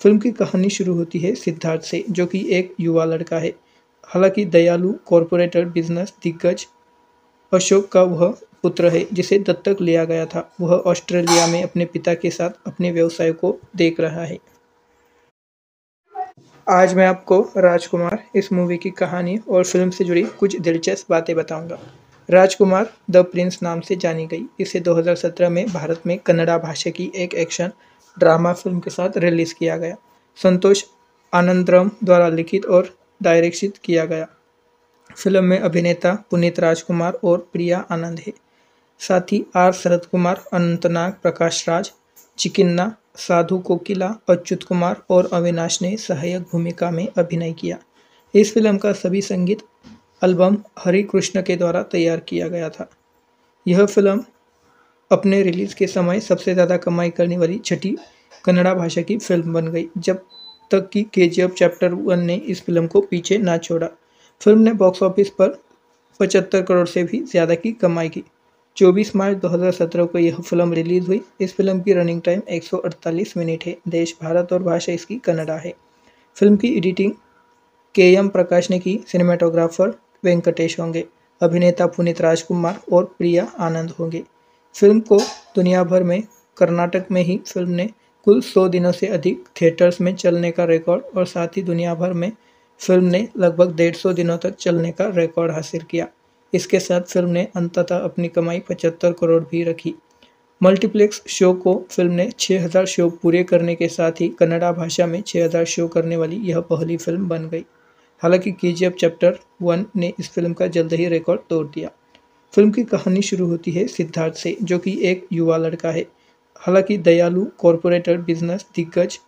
[SPEAKER 1] फ़िल्म की कहानी शुरू होती है सिद्धार्थ से, जो कि एक युवा लड़का है। हालाँकि दयालु कॉरपोरेटर बिज़नेस दिग्गज अशोक का वह पुत्र है, जिसे दत्तक लिया गया था। वह ऑस्ट्रेलिया में अपने पिता के साथ अपने व्यवसाय को देख रहा है। आज मैं आपको राजकुमार इस मूवी की कहानी और फ़िल्म से जुड़ी कुछ दिलचस्प बातें बताऊँगा। राजकुमार द प्रिंस नाम से जानी गई। इसे 2017 में भारत में कन्नड़ा भाषा की एक एक्शन ड्रामा फ़िल्म के साथ रिलीज़ किया गया। संतोष आनंदरम द्वारा लिखित और डायरेक्शित किया गया। फ़िल्म में अभिनेता पुनीत राजकुमार और प्रिया आनंद है। साथ ही आर शरद कुमार, अनंतनाग प्रकाश राज, चिकिन्ना, साधु कोकिला, अच्युत कुमार और अविनाश ने सहायक भूमिका में अभिनय किया। इस फ़िल्म का सभी संगीत एल्बम हरि कृष्ण के द्वारा तैयार किया गया था। यह फ़िल्म अपने रिलीज़ के समय सबसे ज़्यादा कमाई करने वाली छठी कन्नड़ा भाषा की फ़िल्म बन गई, जब तक कि के चैप्टर वन ने इस फ़िल्म को पीछे ना छोड़ा। फ़िल्म ने बॉक्स ऑफ़िस पर पचहत्तर करोड़ से भी ज़्यादा की कमाई की। 24 मार्च 2017 को यह फ़िल्म रिलीज़ हुई। इस फ़िल्म की रनिंग टाइम 148 मिनट है। देश, भारत और भाषा इसकी कन्नड़ा है। फ़िल्म की एडिटिंग के एम प्रकाश ने की। सिनेमाटोग्राफर वेंकटेश होंगे। अभिनेता पुनीत राजकुमार और प्रिया आनंद होंगे। फ़िल्म को दुनिया भर में, कर्नाटक में ही फ़िल्म ने कुल 100 दिनों से अधिक थिएटर्स में चलने का रिकॉर्ड और साथ ही दुनिया भर में फ़िल्म ने लगभग डेढ़ सौ दिनों तक चलने का रिकॉर्ड हासिल किया। इसके साथ फ़िल्म ने अंततः अपनी कमाई पचहत्तर करोड़ भी रखी। मल्टीप्लेक्स शो को फ़िल्म ने 6000 शो पूरे करने के साथ ही कन्नड़ा भाषा में 6000 शो करने वाली यह पहली फ़िल्म बन गई। हालाँकि के चैप्टर वन ने इस फ़िल्म का जल्द ही रिकॉर्ड तोड़ दिया। फ़िल्म की कहानी शुरू होती है सिद्धार्थ से, जो कि एक युवा लड़का है। हालाँकि दयालु कॉरपोरेटर बिज़नेस दिग्गज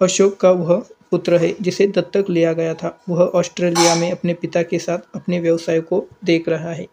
[SPEAKER 1] अशोक का वह पुत्र है, जिसे दत्तक लिया गया था। वह ऑस्ट्रेलिया में अपने पिता के साथ अपने व्यवसाय को देख रहा है।